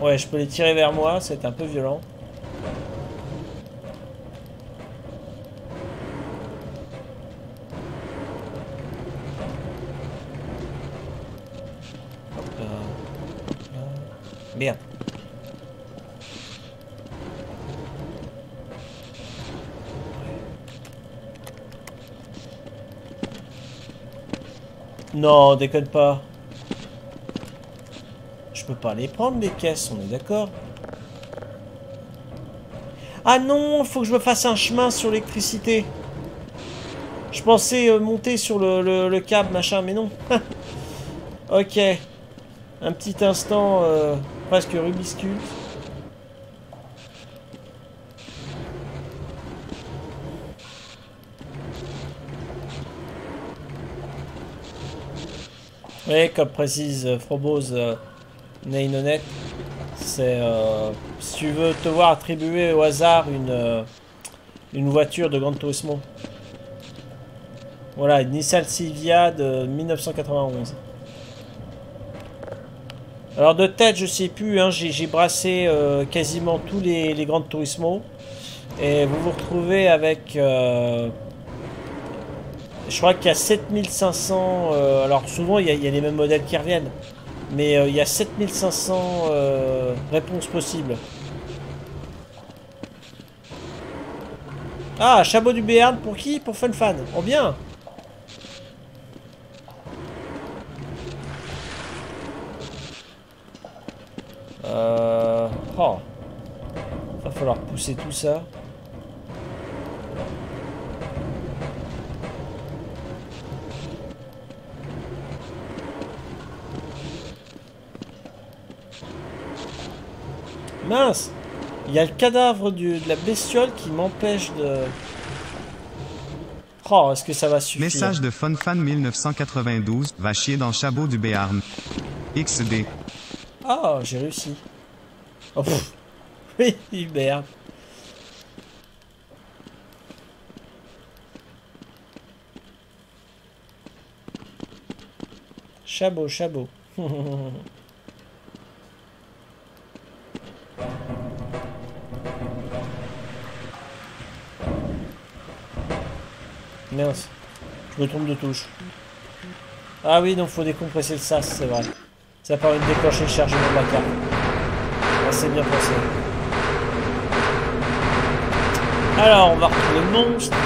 Ouais, je peux les tirer vers moi, c'est un peu violent. Non, déconne pas. Je peux pas les prendre les caisses, on est d'accord Ah non, faut que je me fasse un chemin sur l'électricité. Je pensais euh, monter sur le, le- le câble, machin, mais non. ok. Un petit instant euh, presque rubiscule. Oui, comme précise euh, Frobose euh, Neinonet, c'est euh, si tu veux te voir attribuer au hasard une, euh, une voiture de Gran Turismo. Voilà, une Nissan Silvia de 1991. Alors de tête, je sais plus, hein, j'ai brassé quasiment tous les, les Gran Turismo. Et vous vous retrouvez avec... je crois qu'il y a 7500... euh, alors souvent, il y, a, les mêmes modèles qui reviennent. Mais euh, il y a 7500 euh, réponses possibles. Ah, Chabot du Béarn, pour qui? Pour FunFan. Oh bien Euh... Oh. Va falloir pousser tout ça. Mince Il y a le cadavre du- de la bestiole qui m'empêche de... Oh, est-ce que ça va suffire? Message de FunFan 1992, va chier dans Chabot du Béarn. XD. Ah, j'ai réussi. Oh, pff. Oui, merde. Chabot, chabot. Mince. Je me trompe de touche. Ah oui, donc faut décompresser le sas, c'est vrai. Ça permet de déclencher le chargement de la carte. Ah, c'est bien pensé. Alors, on va retrouver le monstre.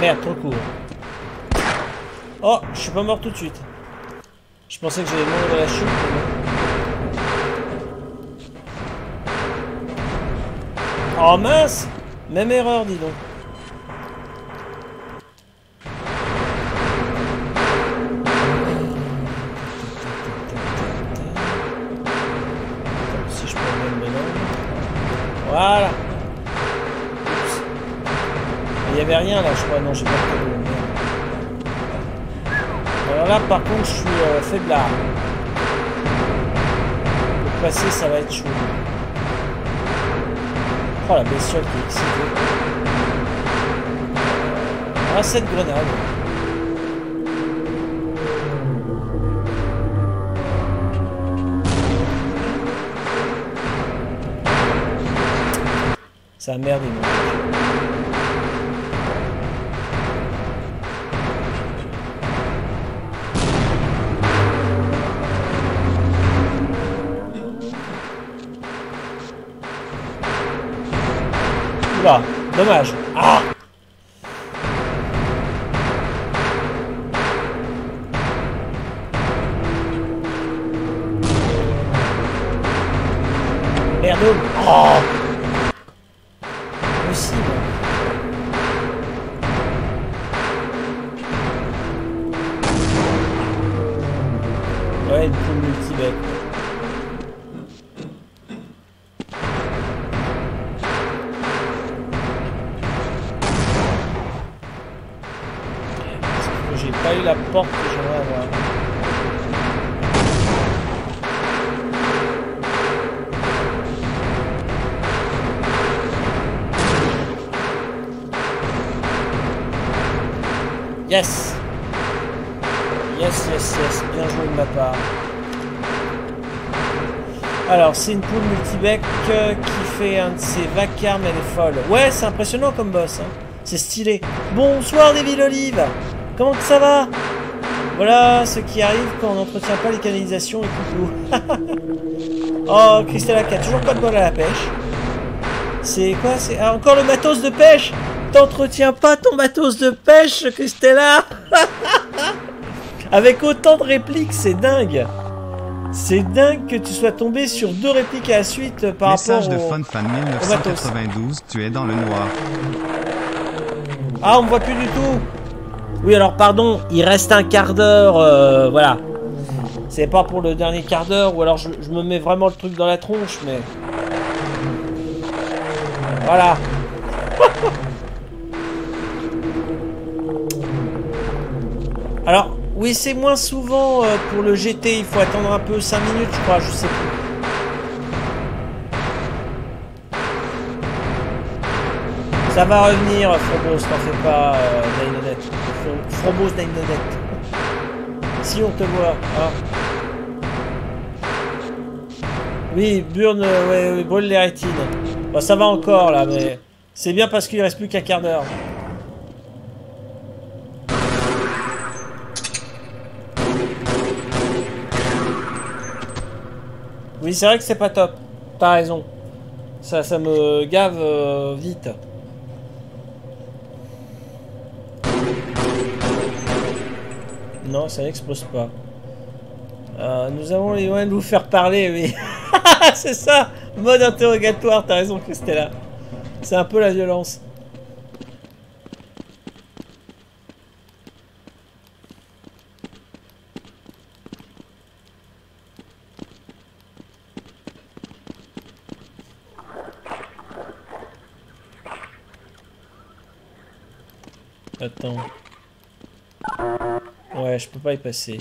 Merde, trop court. Oh, je suis pas mort tout de suite. Je pensais que j'allais mourir de la chute. Oh mince Même erreur, dis donc. Si je peux remettre maintenant. Voilà. Il y avait rien là, je crois. Non, j'ai pas. Alors là, par contre, je suis euh, faiblard. Pour passer, ça va être chaud. Oh la bestiole qui est excitée. Ah, cette grenade. Ça a merdé, mon Dieu. Oula, euh, qui fait un de ses vacarmes, elle est folle. Ouais, c'est impressionnant comme boss, hein. c'est stylé. Bonsoir des villes olives Comment ça va? Voilà ce qui arrive quand on n'entretient pas les canalisations et coucou. oh, Christella qui a toujours pas de bol à la pêche. C'est quoi? C'est ah, encore le matos de pêche T'entretiens pas ton matos de pêche, Christella Avec autant de répliques, c'est dingue C'est dingue que tu sois tombé sur deux répliques à la suite par Message de rapport au... FunFan au matos. 1992, tu es dans le noir. Ah, on me voit plus du tout Oui, alors pardon, il reste un quart d'heure, euh, voilà. C'est pas pour le dernier quart d'heure, ou alors je, je me mets vraiment le truc dans la tronche, mais... Voilà. Oui, c'est moins souvent euh, pour le GT, il faut attendre un peu, 5 minutes, je crois, je sais plus. Ça va revenir, Frobos, t'en fais pas, euh, Frobos, Nainonet. Si on te voit, hein. Oui, Burn, euh, brûle les rétines. Bon, ça va encore, là, mais... C'est bien parce qu'il reste plus qu'un quart d'heure. Oui, c'est vrai que c'est pas top. T'as raison. Ça, ça me gave euh, vite. Non, ça n'explose pas. Euh, nous avons les moyens de vous faire parler, oui. c'est ça Mode interrogatoire, t'as raison, Christella. C'est un peu la violence. Attends. Ouais, je peux pas y passer.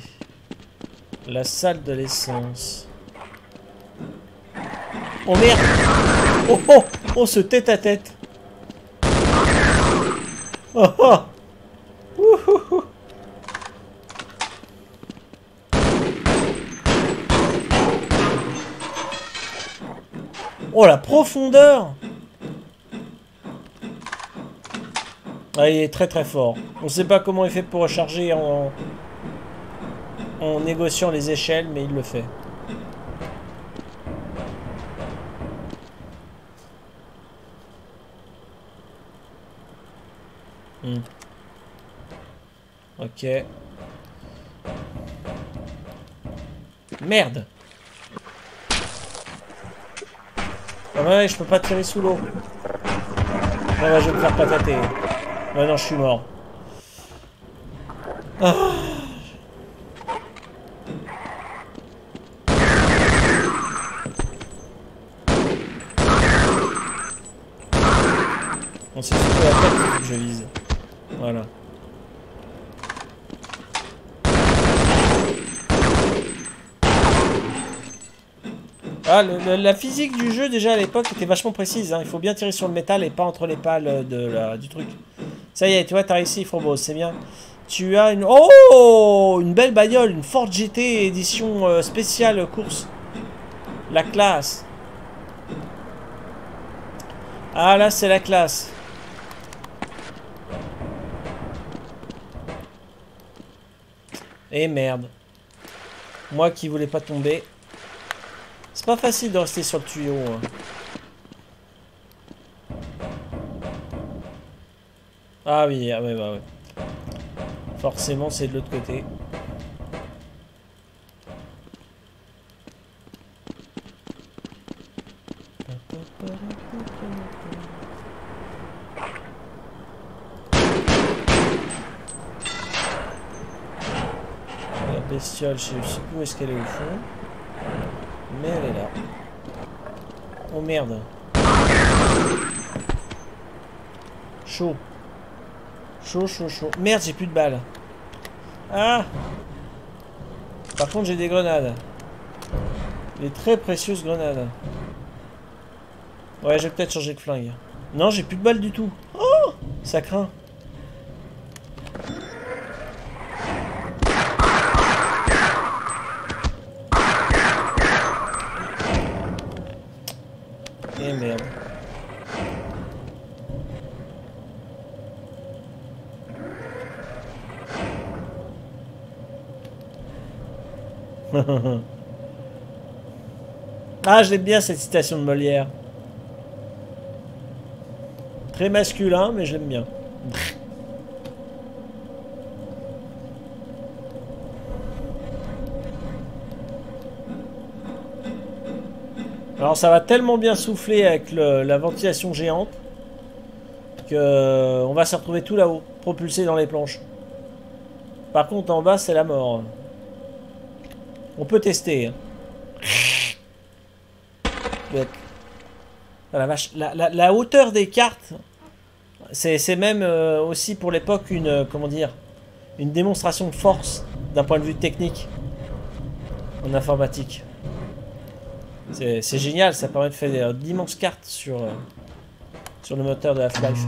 La salle de l'essence. Oh merde Oh oh Oh ce tête à tête Oh oh. Oh la profondeur Ah, il est très très fort. On sait pas comment il fait pour recharger en, négociant les échelles, mais il le fait. Hmm. Ok. Merde Ah ouais, je peux pas tirer sous l'eau. Ah ouais, je vais me faire patater. Ouais, non, je suis mort. Ah. Bon, c'est surtout la tête que je vise. Voilà. Ah, le- la physique du jeu déjà à l'époque était vachement précise. hein. Il faut bien tirer sur le métal et pas entre les pales euh, de la- du truc. Ça y est, tu vois, t'as réussi, Frobos, c'est bien. Tu as une... Oh Une belle bagnole, une Ford GT édition euh, spéciale course. La classe. Ah là, c'est la classe. Et merde. Moi qui voulais pas tomber. C'est pas facile de rester sur le tuyau. hein. Ah oui, ah ouais, bah ouais. Forcément, c'est de l'autre côté. La bestiole, je sais je sais plus où est-ce qu'elle est au fond. Elle est là. Oh merde. Chaud. Chaud, chaud, chaud. Merde, j'ai plus de balles. Ah Par contre, j'ai des grenades. Des très précieuses grenades. Ouais, je vais peut-être changer de flingue. Non, j'ai plus de balles du tout. Oh Ça craint. Ah, je l'aime bien cette citation de Molière. Très masculin, mais je l'aime bien. Alors ça va tellement bien souffler avec la ventilation géante que euh, on va se retrouver tout là-haut, propulsé dans les planches. Par contre en bas c'est la mort. On peut tester. hein. Ah la, hauteur des cartes, c'est c'est même euh, aussi pour l'époque une euh, comment dire une démonstration de force d'un point de vue technique en informatique. C'est génial, ça permet de faire d'immenses cartes sur, euh, sur le moteur de Half-Life.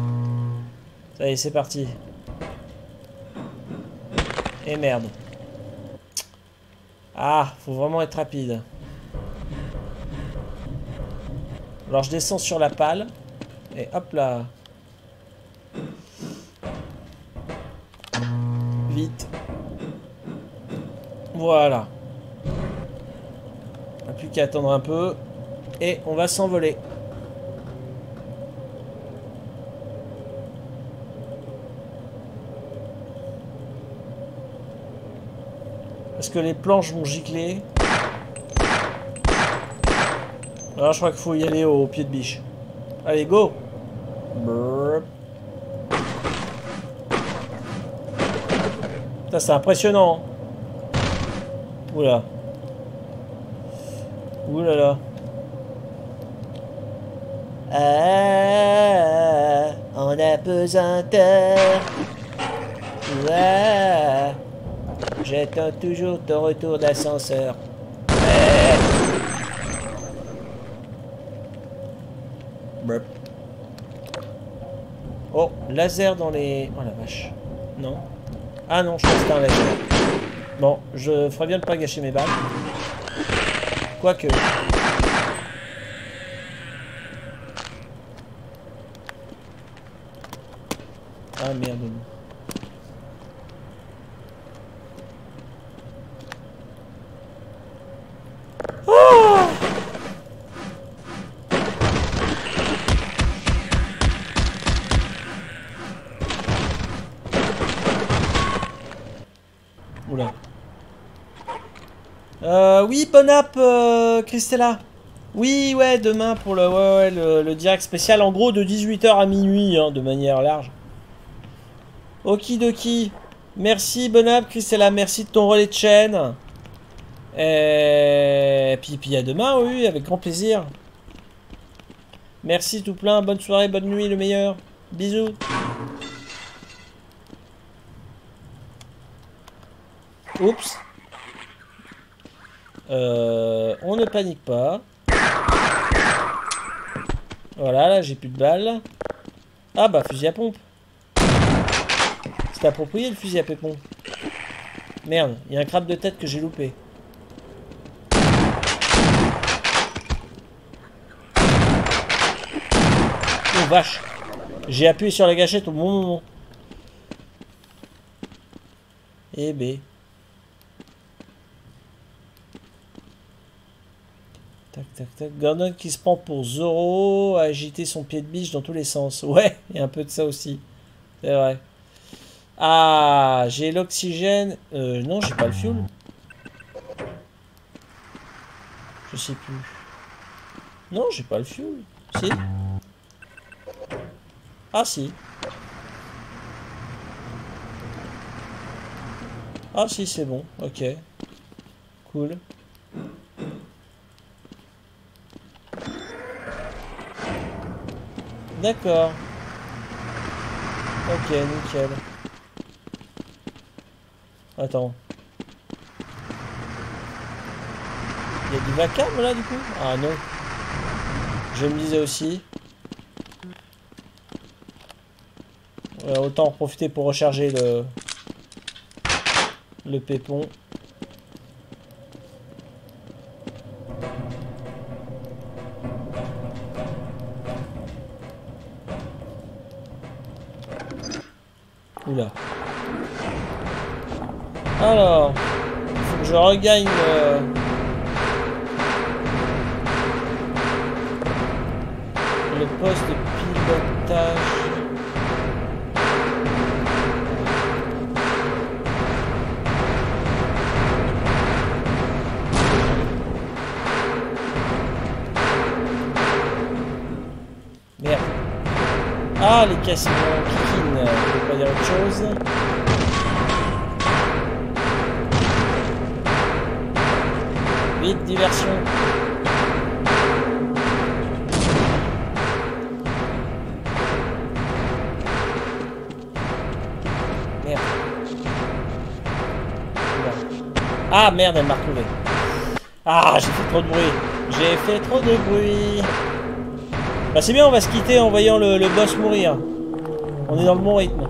Ça y est, c'est parti. Et merde. Ah, faut vraiment être rapide. Alors je descends sur la pale. Et hop là. Vite. Voilà. Plus qu'à attendre un peu. Et on va s'envoler. Est-ce que les planches vont gicler? Alors je crois qu'il faut y aller au pied de biche. Allez, go. Putain, c'est impressionnant. Oula. Oula là. Ah, en apesanteur. Ah, J'attends toujours ton retour d'ascenseur. Oh, laser dans les... Oh la vache. Non. Ah non, je pense que c'était un laser. Bon, je ferais bien de pas gâcher mes balles. Quoique. Ah merde. Bon app, euh, Christella. Oui, ouais, demain pour le, ouais, le direct spécial, en gros de 18h à minuit, hein, de manière large. Okidoki. Merci, bon app, Christella. Merci de ton relais de chaîne. Et puis, puis à demain, oui, avec grand plaisir. Merci tout plein. Bonne soirée, bonne nuit, le meilleur. Bisous. Oups. Euh, on ne panique pas. Voilà, là j'ai plus de balles. Ah bah fusil à pompe. C'est approprié le fusil à pépon. Merde, il y a un crabe de tête que j'ai loupé. Oh vache. J'ai appuyé sur la gâchette au bon moment. Eh ben. Tac, tac, tac. Gordon qui se prend pour Zoro, a agité son pied de biche dans tous les sens. Ouais, il y a un peu de ça aussi. C'est vrai. Ah, j'ai l'oxygène. Euh, non, j'ai pas le fuel. Je sais plus. Non, j'ai pas le fuel. Si. Ah, si. Ah, si, c'est bon. Ok. Cool. D'accord. Ok, nickel. Attends. Il y a du vacarme là du coup? Ah non. Je me disais aussi. Ouais, autant en profiter pour recharger le le pépon. Oula. Alors, faut que je regagne euh, le poste de pilotage. Merde. Ah, les kikines, autre chose. Vite, diversion. Merde. Ah merde, elle m'a retrouvé. Ah, j'ai fait trop de bruit. J'ai fait trop de bruit. Bah c'est bien, on va se quitter en voyant le boss mourir. On est dans le bon rythme.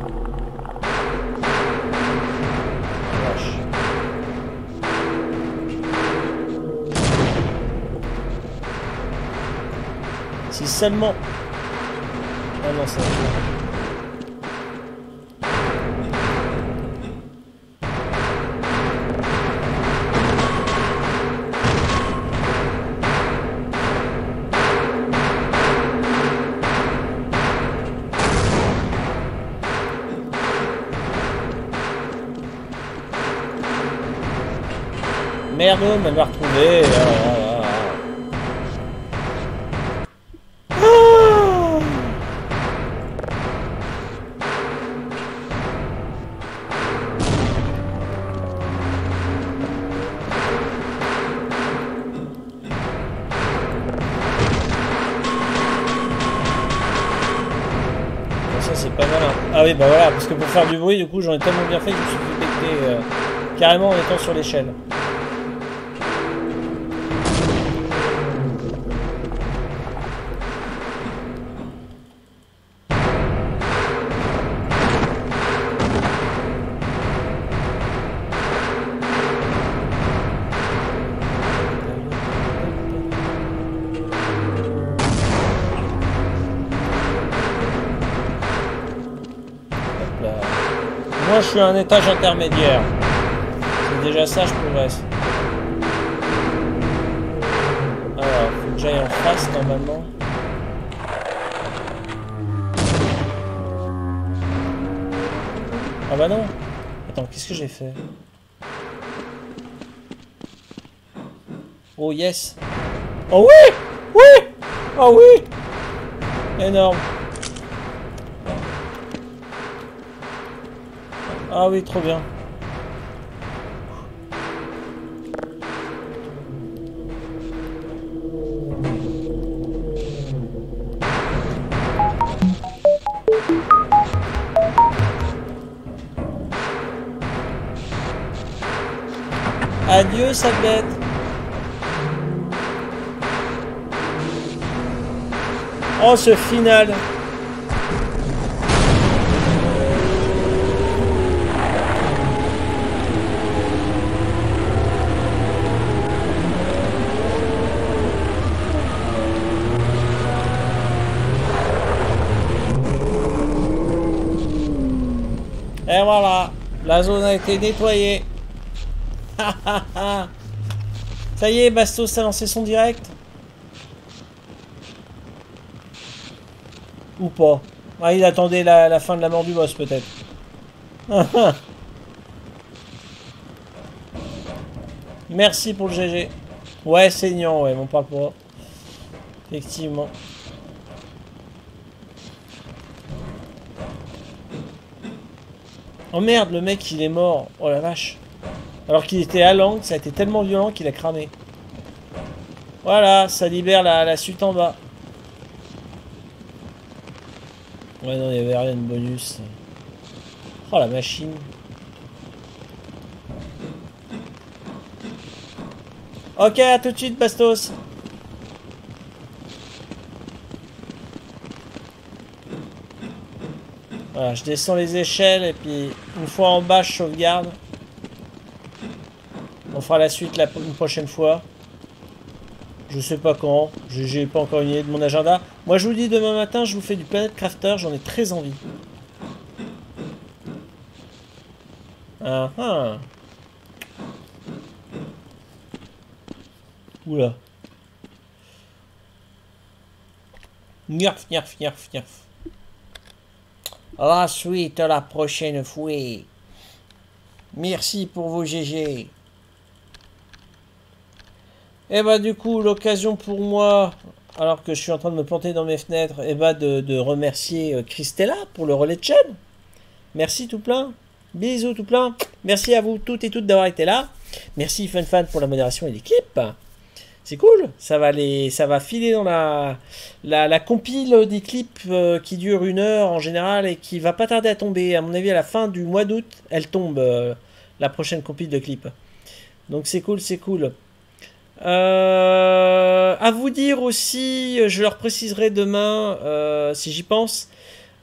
seulement... Ah non, Merde, faire du coup j'en ai tellement bien fait que je me suis fait euh, carrément en étant sur l'échelle. Je suis un étage intermédiaire. C'est déjà ça, je progresse. Alors, faut que j'aille en face normalement. Ah bah non. Attends, qu'est-ce que j'ai fait? Oh yes. Oh oui! Oui! Oh oui! Énorme Ah oui, trop bien. Adieu, sale bête. Oh, ce final. Et voilà, la zone a été nettoyée. Ça y est, Bastos a lancé son direct Ou pas Ah, il attendait la, fin de la mort du boss, peut-être. Merci pour le GG. Ouais, saignant, ouais, mon papa. Effectivement. Oh merde, le mec il est mort. Oh la vache. Alors qu'il était à l'angle, ça a été tellement violent qu'il a cramé. Voilà, ça libère la, la suite en bas. Ouais, non, il n'y avait rien de bonus. Oh la machine. Ok, à tout de suite, Bastos. Voilà, je descends les échelles et puis une fois en bas, je sauvegarde. On fera la suite la, une prochaine fois. Je sais pas quand. J'ai pas encore une idée de mon agenda. Moi, je vous dis demain matin, je vous fais du Planet Crafter. J'en ai très envie. Ah ah. Oula. Nerf, nerf, nerf, nerf. La suite la prochaine fois. Merci pour vos GG. Et bah du coup, l'occasion pour moi, alors que je suis en train de me planter dans mes fenêtres, et bah de, de remercier euh, Christella pour le relais de chaîne. Merci tout plein. Bisous tout plein. Merci à vous toutes et toutes d'avoir été là. Merci FunFan pour la modération et clips. C'est cool, ça va, les, ça va filer dans la, la, la compile des clips euh, qui dure une heure en général et qui va pas tarder à tomber. À mon avis, à la fin du mois d'août, elle tombe, euh, la prochaine compile de clips. Donc c'est cool, c'est cool. Euh, à vous dire aussi, je leur préciserai demain, euh, si j'y pense,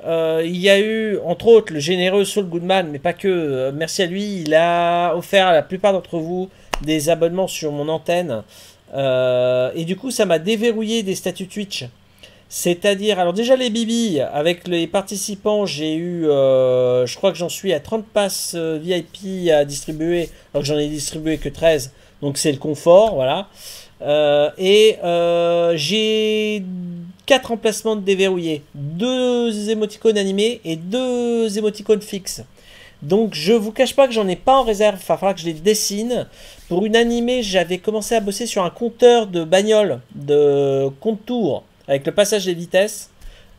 il y a eu, entre autres, le généreux Saul Goodman, mais pas que, merci à lui, il a offert à la plupart d'entre vous des abonnements sur mon antenne. Euh, et du coup, ça m'a déverrouillé des statuts Twitch. C'est-à-dire, alors déjà les bibis, avec les participants, j'ai eu, euh, je crois que j'en suis à 30 passes euh, VIP à distribuer, alors que j'en ai distribué que 13, donc c'est le confort, voilà. Et j'ai 4 emplacements de déverrouillés, 2 émoticônes animés et 2 émoticônes fixes. Donc je vous cache pas que j'en ai pas en réserve, il va falloir que je les dessine. Pour une animée, j'avais commencé à bosser sur un compteur de bagnole, de contour, avec le passage des vitesses,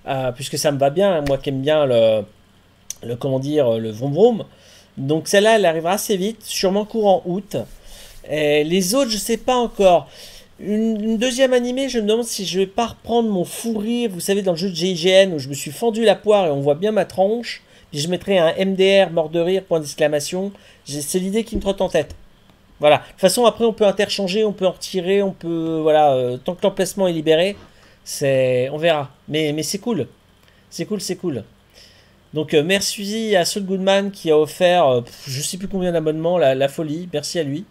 euh, puisque ça me va bien, moi qui aime bien le, le comment dire, le vroom vroom. Donc celle-là, elle arrivera assez vite, sûrement courant août. Les autres, je sais pas encore. Une, deuxième animée, je me demande si je vais pas reprendre mon fou rire, vous savez, dans le jeu de GIGN où je me suis fendu la poire et on voit bien ma tranche. Puis je mettrai un MDR, mort de rire, point d'exclamation. C'est l'idée qui me trotte en tête. Voilà. De toute façon, après, on peut interchanger, on peut en retirer, on peut. Voilà. euh, tant que l'emplacement est libéré, c'est. On verra. Mais, mais c'est cool. C'est cool, c'est cool. Donc, euh, merci à Saul Goodman qui a offert, euh, je sais plus combien d'abonnements, la, folie. Merci à lui.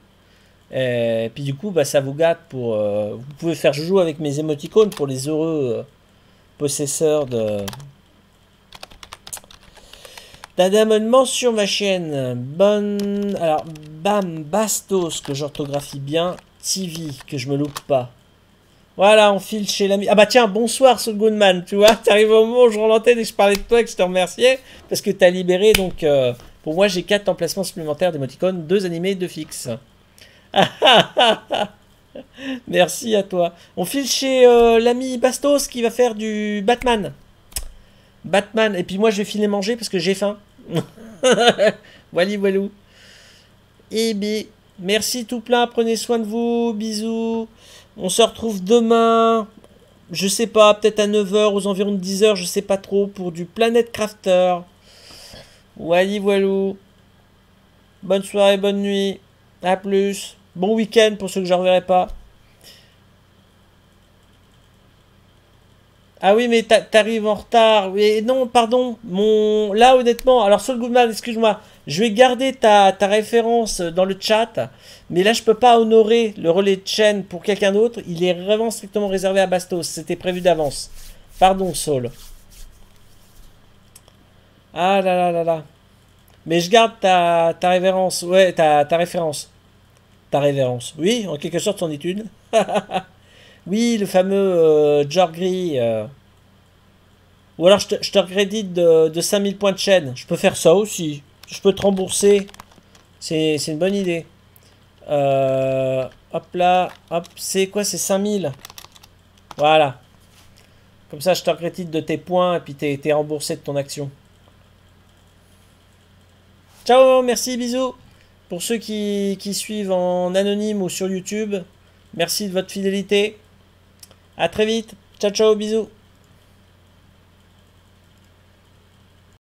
Et puis, du coup, bah, ça vous gâte pour. euh, vous pouvez faire joujou avec mes émoticônes pour les heureux euh, possesseurs de. D'un abonnement sur ma chaîne. Bonne. Alors, bam, Bastos, que j'orthographie bien. TV, que je me loupe pas. Voilà, on file chez l'ami. Ah bah tiens, bonsoir Soul Goodman, tu vois, t'arrives au moment où je rends l'antenne et je parlais de toi et que je te remerciais parce que t'as libéré donc euh, pour moi j'ai 4 emplacements supplémentaires d'émoticônes, 2 animés, 2 fixes. Merci à toi. On file chez euh, l'ami Bastos qui va faire du Batman. Batman. Et puis moi je vais filer manger parce que j'ai faim. Wally walou. Et merci tout plein. Prenez soin de vous. Bisous. On se retrouve demain. Je sais pas, peut-être à 9h, aux environs de 10h, je sais pas trop, pour du Planet Crafter. Wally walou. Bonne soirée, bonne nuit. À plus. Bon week-end pour ceux que je reverrai pas. Ah oui, mais t'a- t'arrives en retard. Non, pardon. Mon... Là, honnêtement, alors Saul Goodman, excuse-moi. Je vais garder ta, ta référence dans le chat. Mais là, je peux pas honorer le relais de chaîne pour quelqu'un d'autre. Il est vraiment strictement réservé à Bastos. C'était prévu d'avance. Pardon, Saul. Ah là là là là. Mais je garde ta, ta référence. Ouais, ta, ta référence. Ta révérence. Oui, en quelque sorte, est une. oui, le fameux euh, Jorgri. euh. Ou alors, je te, je te crédite de, de 5000 points de chaîne. Je peux faire ça aussi. Je peux te rembourser. C'est une bonne idée. Euh, hop là. Hop, c'est quoi C'est 5000. Voilà. Comme ça, je te crédite de tes points et puis t'es remboursé de ton action. Ciao, merci, bisous. Pour ceux qui, qui suivent en anonyme ou sur YouTube, merci de votre fidélité. À très vite. Ciao, ciao, bisous.